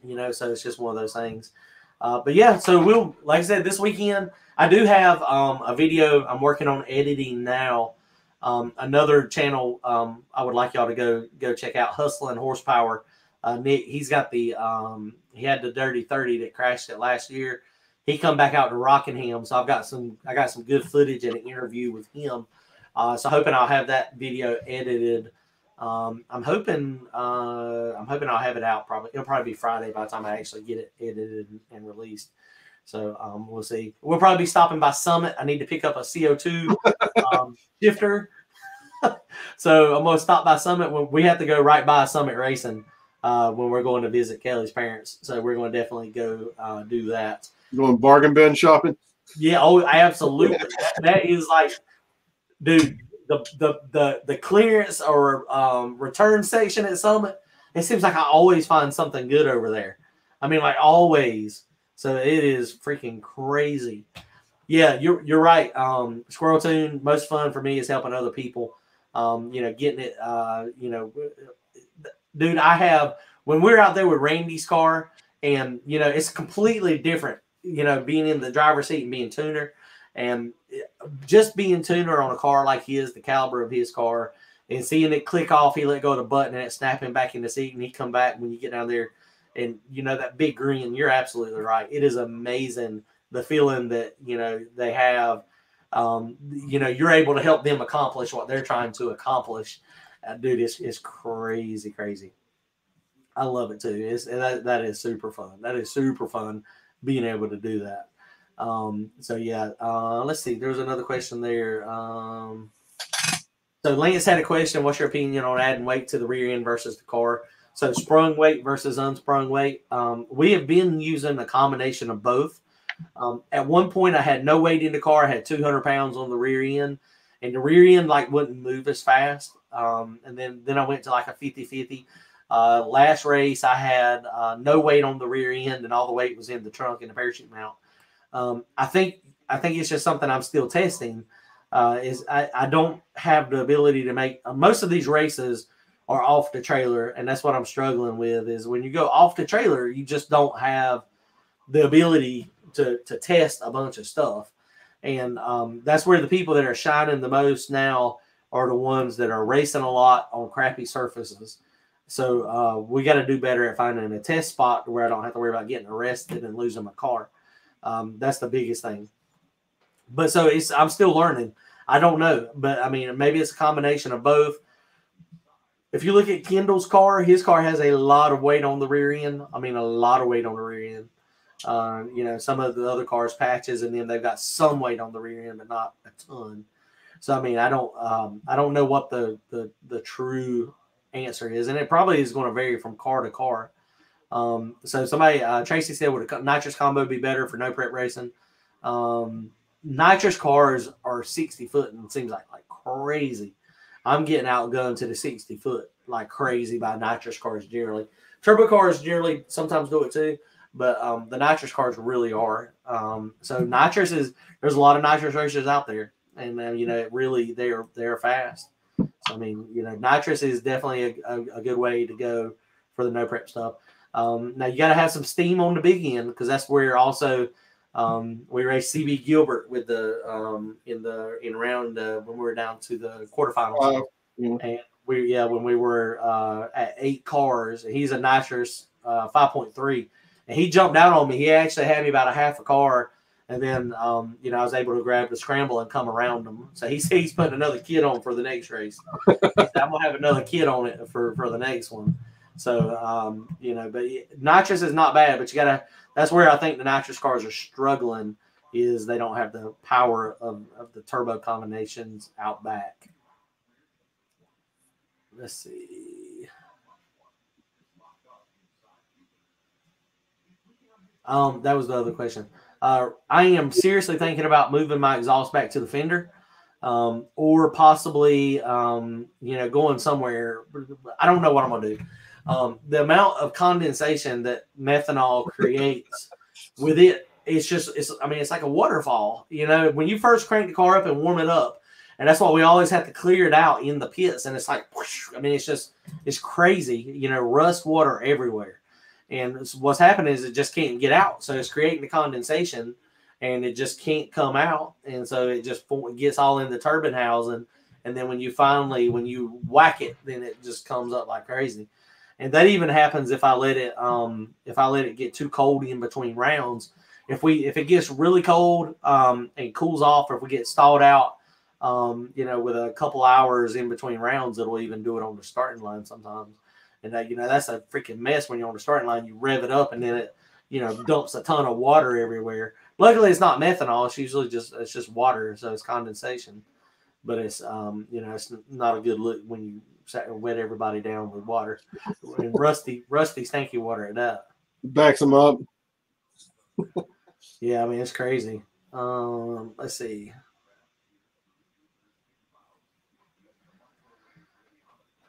You know, so it's just one of those things. Uh, but yeah, so we'll like I said this weekend. I do have um, a video I'm working on editing now. Um, another channel um, I would like y'all to go go check out Hustling Horsepower. Uh, Nick, he's got the um, he had the Dirty Thirty that crashed it last year he come back out to Rockingham. So I've got some I got some good footage and an interview with him. Uh, so hoping I'll have that video edited. Um, I'm hoping uh, I'm hoping I'll have it out probably it'll probably be Friday by the time I actually get it edited and, released. So um, we'll see. We'll probably be stopping by Summit. I need to pick up a CO2 um, shifter. so I'm gonna stop by Summit when we have to go right by Summit Racing uh, when we're going to visit Kelly's parents. So we're going to definitely go uh, do that. Going bargain bin shopping. Yeah, oh, absolutely. that is like, dude, the the the the clearance or um, return section at Summit. It seems like I always find something good over there. I mean, like always. So it is freaking crazy. Yeah, you're you're right. Um, Squirrel Tune. Most fun for me is helping other people. Um, you know, getting it. Uh, you know, dude, I have when we're out there with Randy's car, and you know, it's completely different you know, being in the driver's seat and being tuner, and just being tuner on a car like his, the caliber of his car, and seeing it click off, he let go of the button and it snap him back in the seat, and he come back when you get down there, and you know that big grin. You're absolutely right. It is amazing the feeling that you know they have. Um, you know, you're able to help them accomplish what they're trying to accomplish, Uh, dude, it's it's crazy, crazy. I love it too. It's that that is super fun. That is super fun being able to do that. Um, so yeah, uh, let's see. There's another question there. Um, so Lance had a question. What's your opinion on adding weight to the rear end versus the car? So sprung weight versus unsprung weight. Um, we have been using a combination of both. Um, at one point, I had no weight in the car. I had 200 pounds on the rear end, and the rear end like wouldn't move as fast. Um, and then then I went to like a 50 50. Uh, last race, I had uh, no weight on the rear end, and all the weight was in the trunk and the parachute mount. Um, I think I think it's just something I'm still testing. Uh, is I, I don't have the ability to make uh, most of these races are off the trailer, and that's what I'm struggling with. Is when you go off the trailer, you just don't have the ability to to test a bunch of stuff, and um, that's where the people that are shining the most now are the ones that are racing a lot on crappy surfaces. So uh, we got to do better at finding a test spot where I don't have to worry about getting arrested and losing my car. Um, that's the biggest thing. But so it's I'm still learning. I don't know, but I mean maybe it's a combination of both. If you look at Kendall's car, his car has a lot of weight on the rear end. I mean a lot of weight on the rear end. Uh, you know, some of the other cars patches, and then they've got some weight on the rear end, but not a ton. So I mean, I don't, um, I don't know what the the the true answer is, and it probably is going to vary from car to car. Um, so somebody, uh, Tracy said, would a nitrous combo be better for no prep racing? Um, nitrous cars are 60 foot and it seems like like crazy. I'm getting outgunned to the 60 foot like crazy by nitrous cars generally. Turbo cars generally sometimes do it too, but um, the nitrous cars really are. Um, so nitrous is there's a lot of nitrous racers out there, and uh, you know it really they're they're fast. So I mean you know nitrous is definitely a, a, a good way to go for the no prep stuff. Um, now you got to have some steam on the big end because that's where also um, we raced CB Gilbert with the um, in the in round uh, when we were down to the quarterfinals, yeah. and we yeah when we were uh, at eight cars. He's a nitrous uh, five point three, and he jumped out on me. He actually had me about a half a car. And then, um, you know, I was able to grab the scramble and come around him. So he's he's putting another kid on for the next race. I'm gonna have another kid on it for for the next one. So, um, you know, but nitrous is not bad, but you gotta. That's where I think the nitrous cars are struggling. Is they don't have the power of, of the turbo combinations out back. Let's see. Um, that was the other question. Uh, I am seriously thinking about moving my exhaust back to the fender, um, or possibly, um, you know, going somewhere. I don't know what I'm gonna do. Um, the amount of condensation that methanol creates with it, it's just, it's. I mean, it's like a waterfall. You know, when you first crank the car up and warm it up, and that's why we always have to clear it out in the pits, and it's like, whoosh, I mean, it's just, it's crazy. You know, rust water everywhere. And what's happening is it just can't get out. So it's creating the condensation and it just can't come out. And so it just gets all in the turbine housing. And then when you finally, when you whack it, then it just comes up like crazy. And that even happens if I let it, um, if I let it get too cold in between rounds. If we, if it gets really cold um, and cools off, or if we get stalled out, um, you know, with a couple hours in between rounds, it'll even do it on the starting line sometimes. And that, you know, that's a freaking mess when you're on the starting line. You rev it up and then it, you know, dumps a ton of water everywhere. Luckily, it's not methanol. It's usually just it's just water, so it's condensation. But it's um, you know, it's not a good look when you wet everybody down with water, and rusty, rusty, stanky water at that. Backs them up. Yeah, I mean it's crazy. Um, let's see.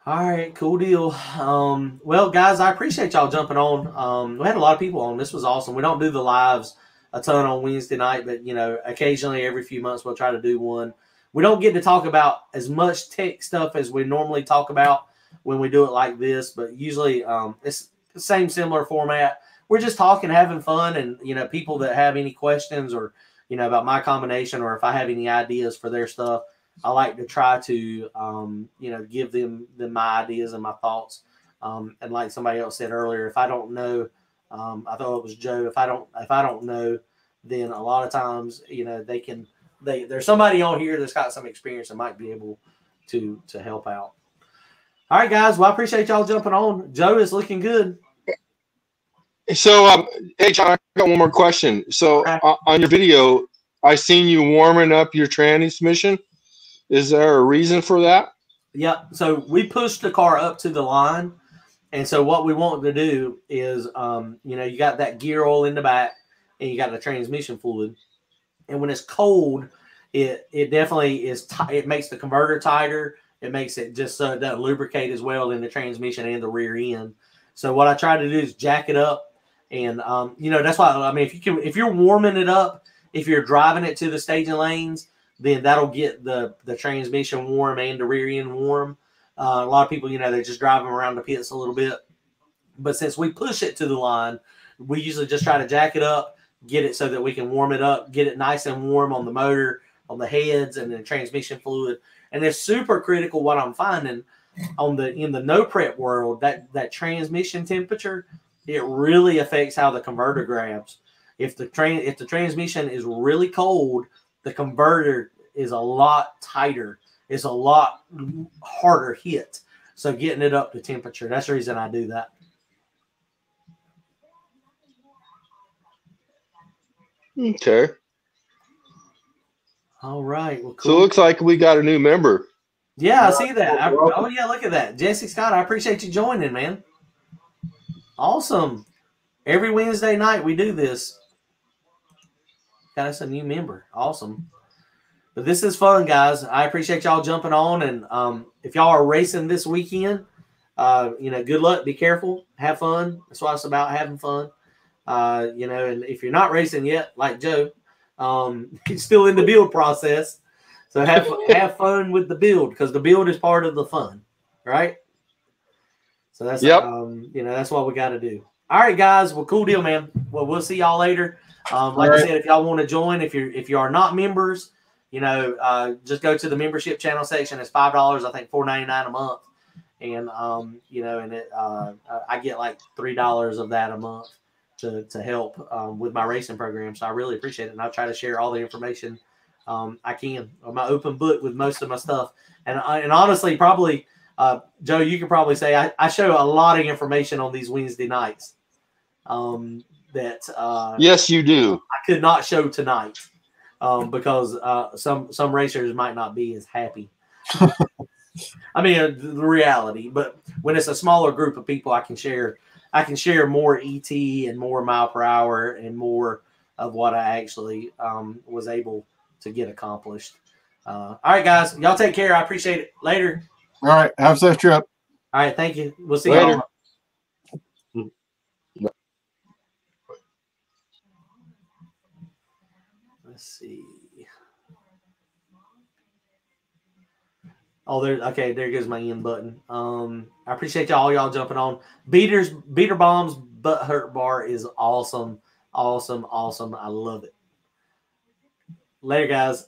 All right, cool deal. Um, well, guys, I appreciate y'all jumping on. Um, we had a lot of people on. This was awesome. We don't do the lives a ton on Wednesday night, but you know, occasionally every few months we'll try to do one. We don't get to talk about as much tech stuff as we normally talk about when we do it like this, but usually um, it's the same similar format. We're just talking, having fun, and you know, people that have any questions or you know about my combination, or if I have any ideas for their stuff, I like to try to um, you know give them them my ideas and my thoughts. Um, and like somebody else said earlier, if I don't know, um, I thought it was Joe. If I don't if I don't know, then a lot of times you know they can they there's somebody on here that's got some experience and might be able to to help out. All right, guys. Well, I appreciate y'all jumping on. Joe is looking good. So, um, hey, John, I got one more question. So, Okay. uh, on your video, I seen you warming up your transmission. Is there a reason for that? Yep. So we pushed the car up to the line. And so what we want to do is, um, you know, you got that gear oil in the back and you got the transmission fluid. And when it's cold, it it definitely is. It makes the converter tighter. It makes it just so it doesn't lubricate as well in the transmission and the rear end. So what I try to do is jack it up, and um, you know that's why I mean if you can if you're warming it up, if you're driving it to the staging lanes, then that'll get the the transmission warm and the rear end warm. Uh, a lot of people, you know, they just drive them around the pits a little bit. But since we push it to the line, we usually just try to jack it up, get it so that we can warm it up, get it nice and warm on the motor, on the heads, and the transmission fluid. And it's super critical what I'm finding on the in the no prep world that that transmission temperature it really affects how the converter grabs. If the train if the transmission is really cold, the converter is a lot tighter. It's a lot harder hit. So getting it up to temperature. That's the reason I do that. Okay. All right. Well, So it looks like we got a new member. yeah, I see that. I, oh yeah, look at that, Jesse Scott. I appreciate you joining, man. Awesome. Every Wednesday night we do this. Got us a new member. Awesome. But this is fun, guys. I appreciate y'all jumping on, and um, if y'all are racing this weekend, uh, you know, good luck. Be careful. Have fun. That's what it's about. Having fun. Uh, you know, and if you're not racing yet, like Joe, um, he's still in the build process. So have have fun with the build because the build is part of the fun, right? So that's Yep. um, you know, that's what we got to do. All right, guys. Well, cool deal, man. Well, we'll see y'all later. Um, like All I said, if y'all want to join, if you're if you are not members, you know, uh, just go to the membership channel section. It's five dollars, I think, four ninety nine a month, and um, you know, and it uh, I get like three dollars of that a month to to help um, with my racing program. So I really appreciate it, and I try to share all the information um, I can. I'm an open book with most of my stuff, and I- and honestly, probably uh, Joe, you could probably say I, I show a lot of information on these Wednesday nights um, that uh, Yes, you do. I could not show tonight um, because uh, some some racers might not be as happy. I mean, the reality, but when it's a smaller group of people, I can share I can share more ET and more mile per hour and more of what I actually um, was able to get accomplished. Uh, all right, guys, y'all take care. I appreciate it. Later. All right. Have a safe trip. All right, thank you. We'll see Later. y'all. Let's see. Oh, there. Okay, there goes my end button. Um, I appreciate y'all, y'all jumping on. Beaters, beater bombs, butt hurt bar is awesome, awesome, awesome. I love it. Later, guys.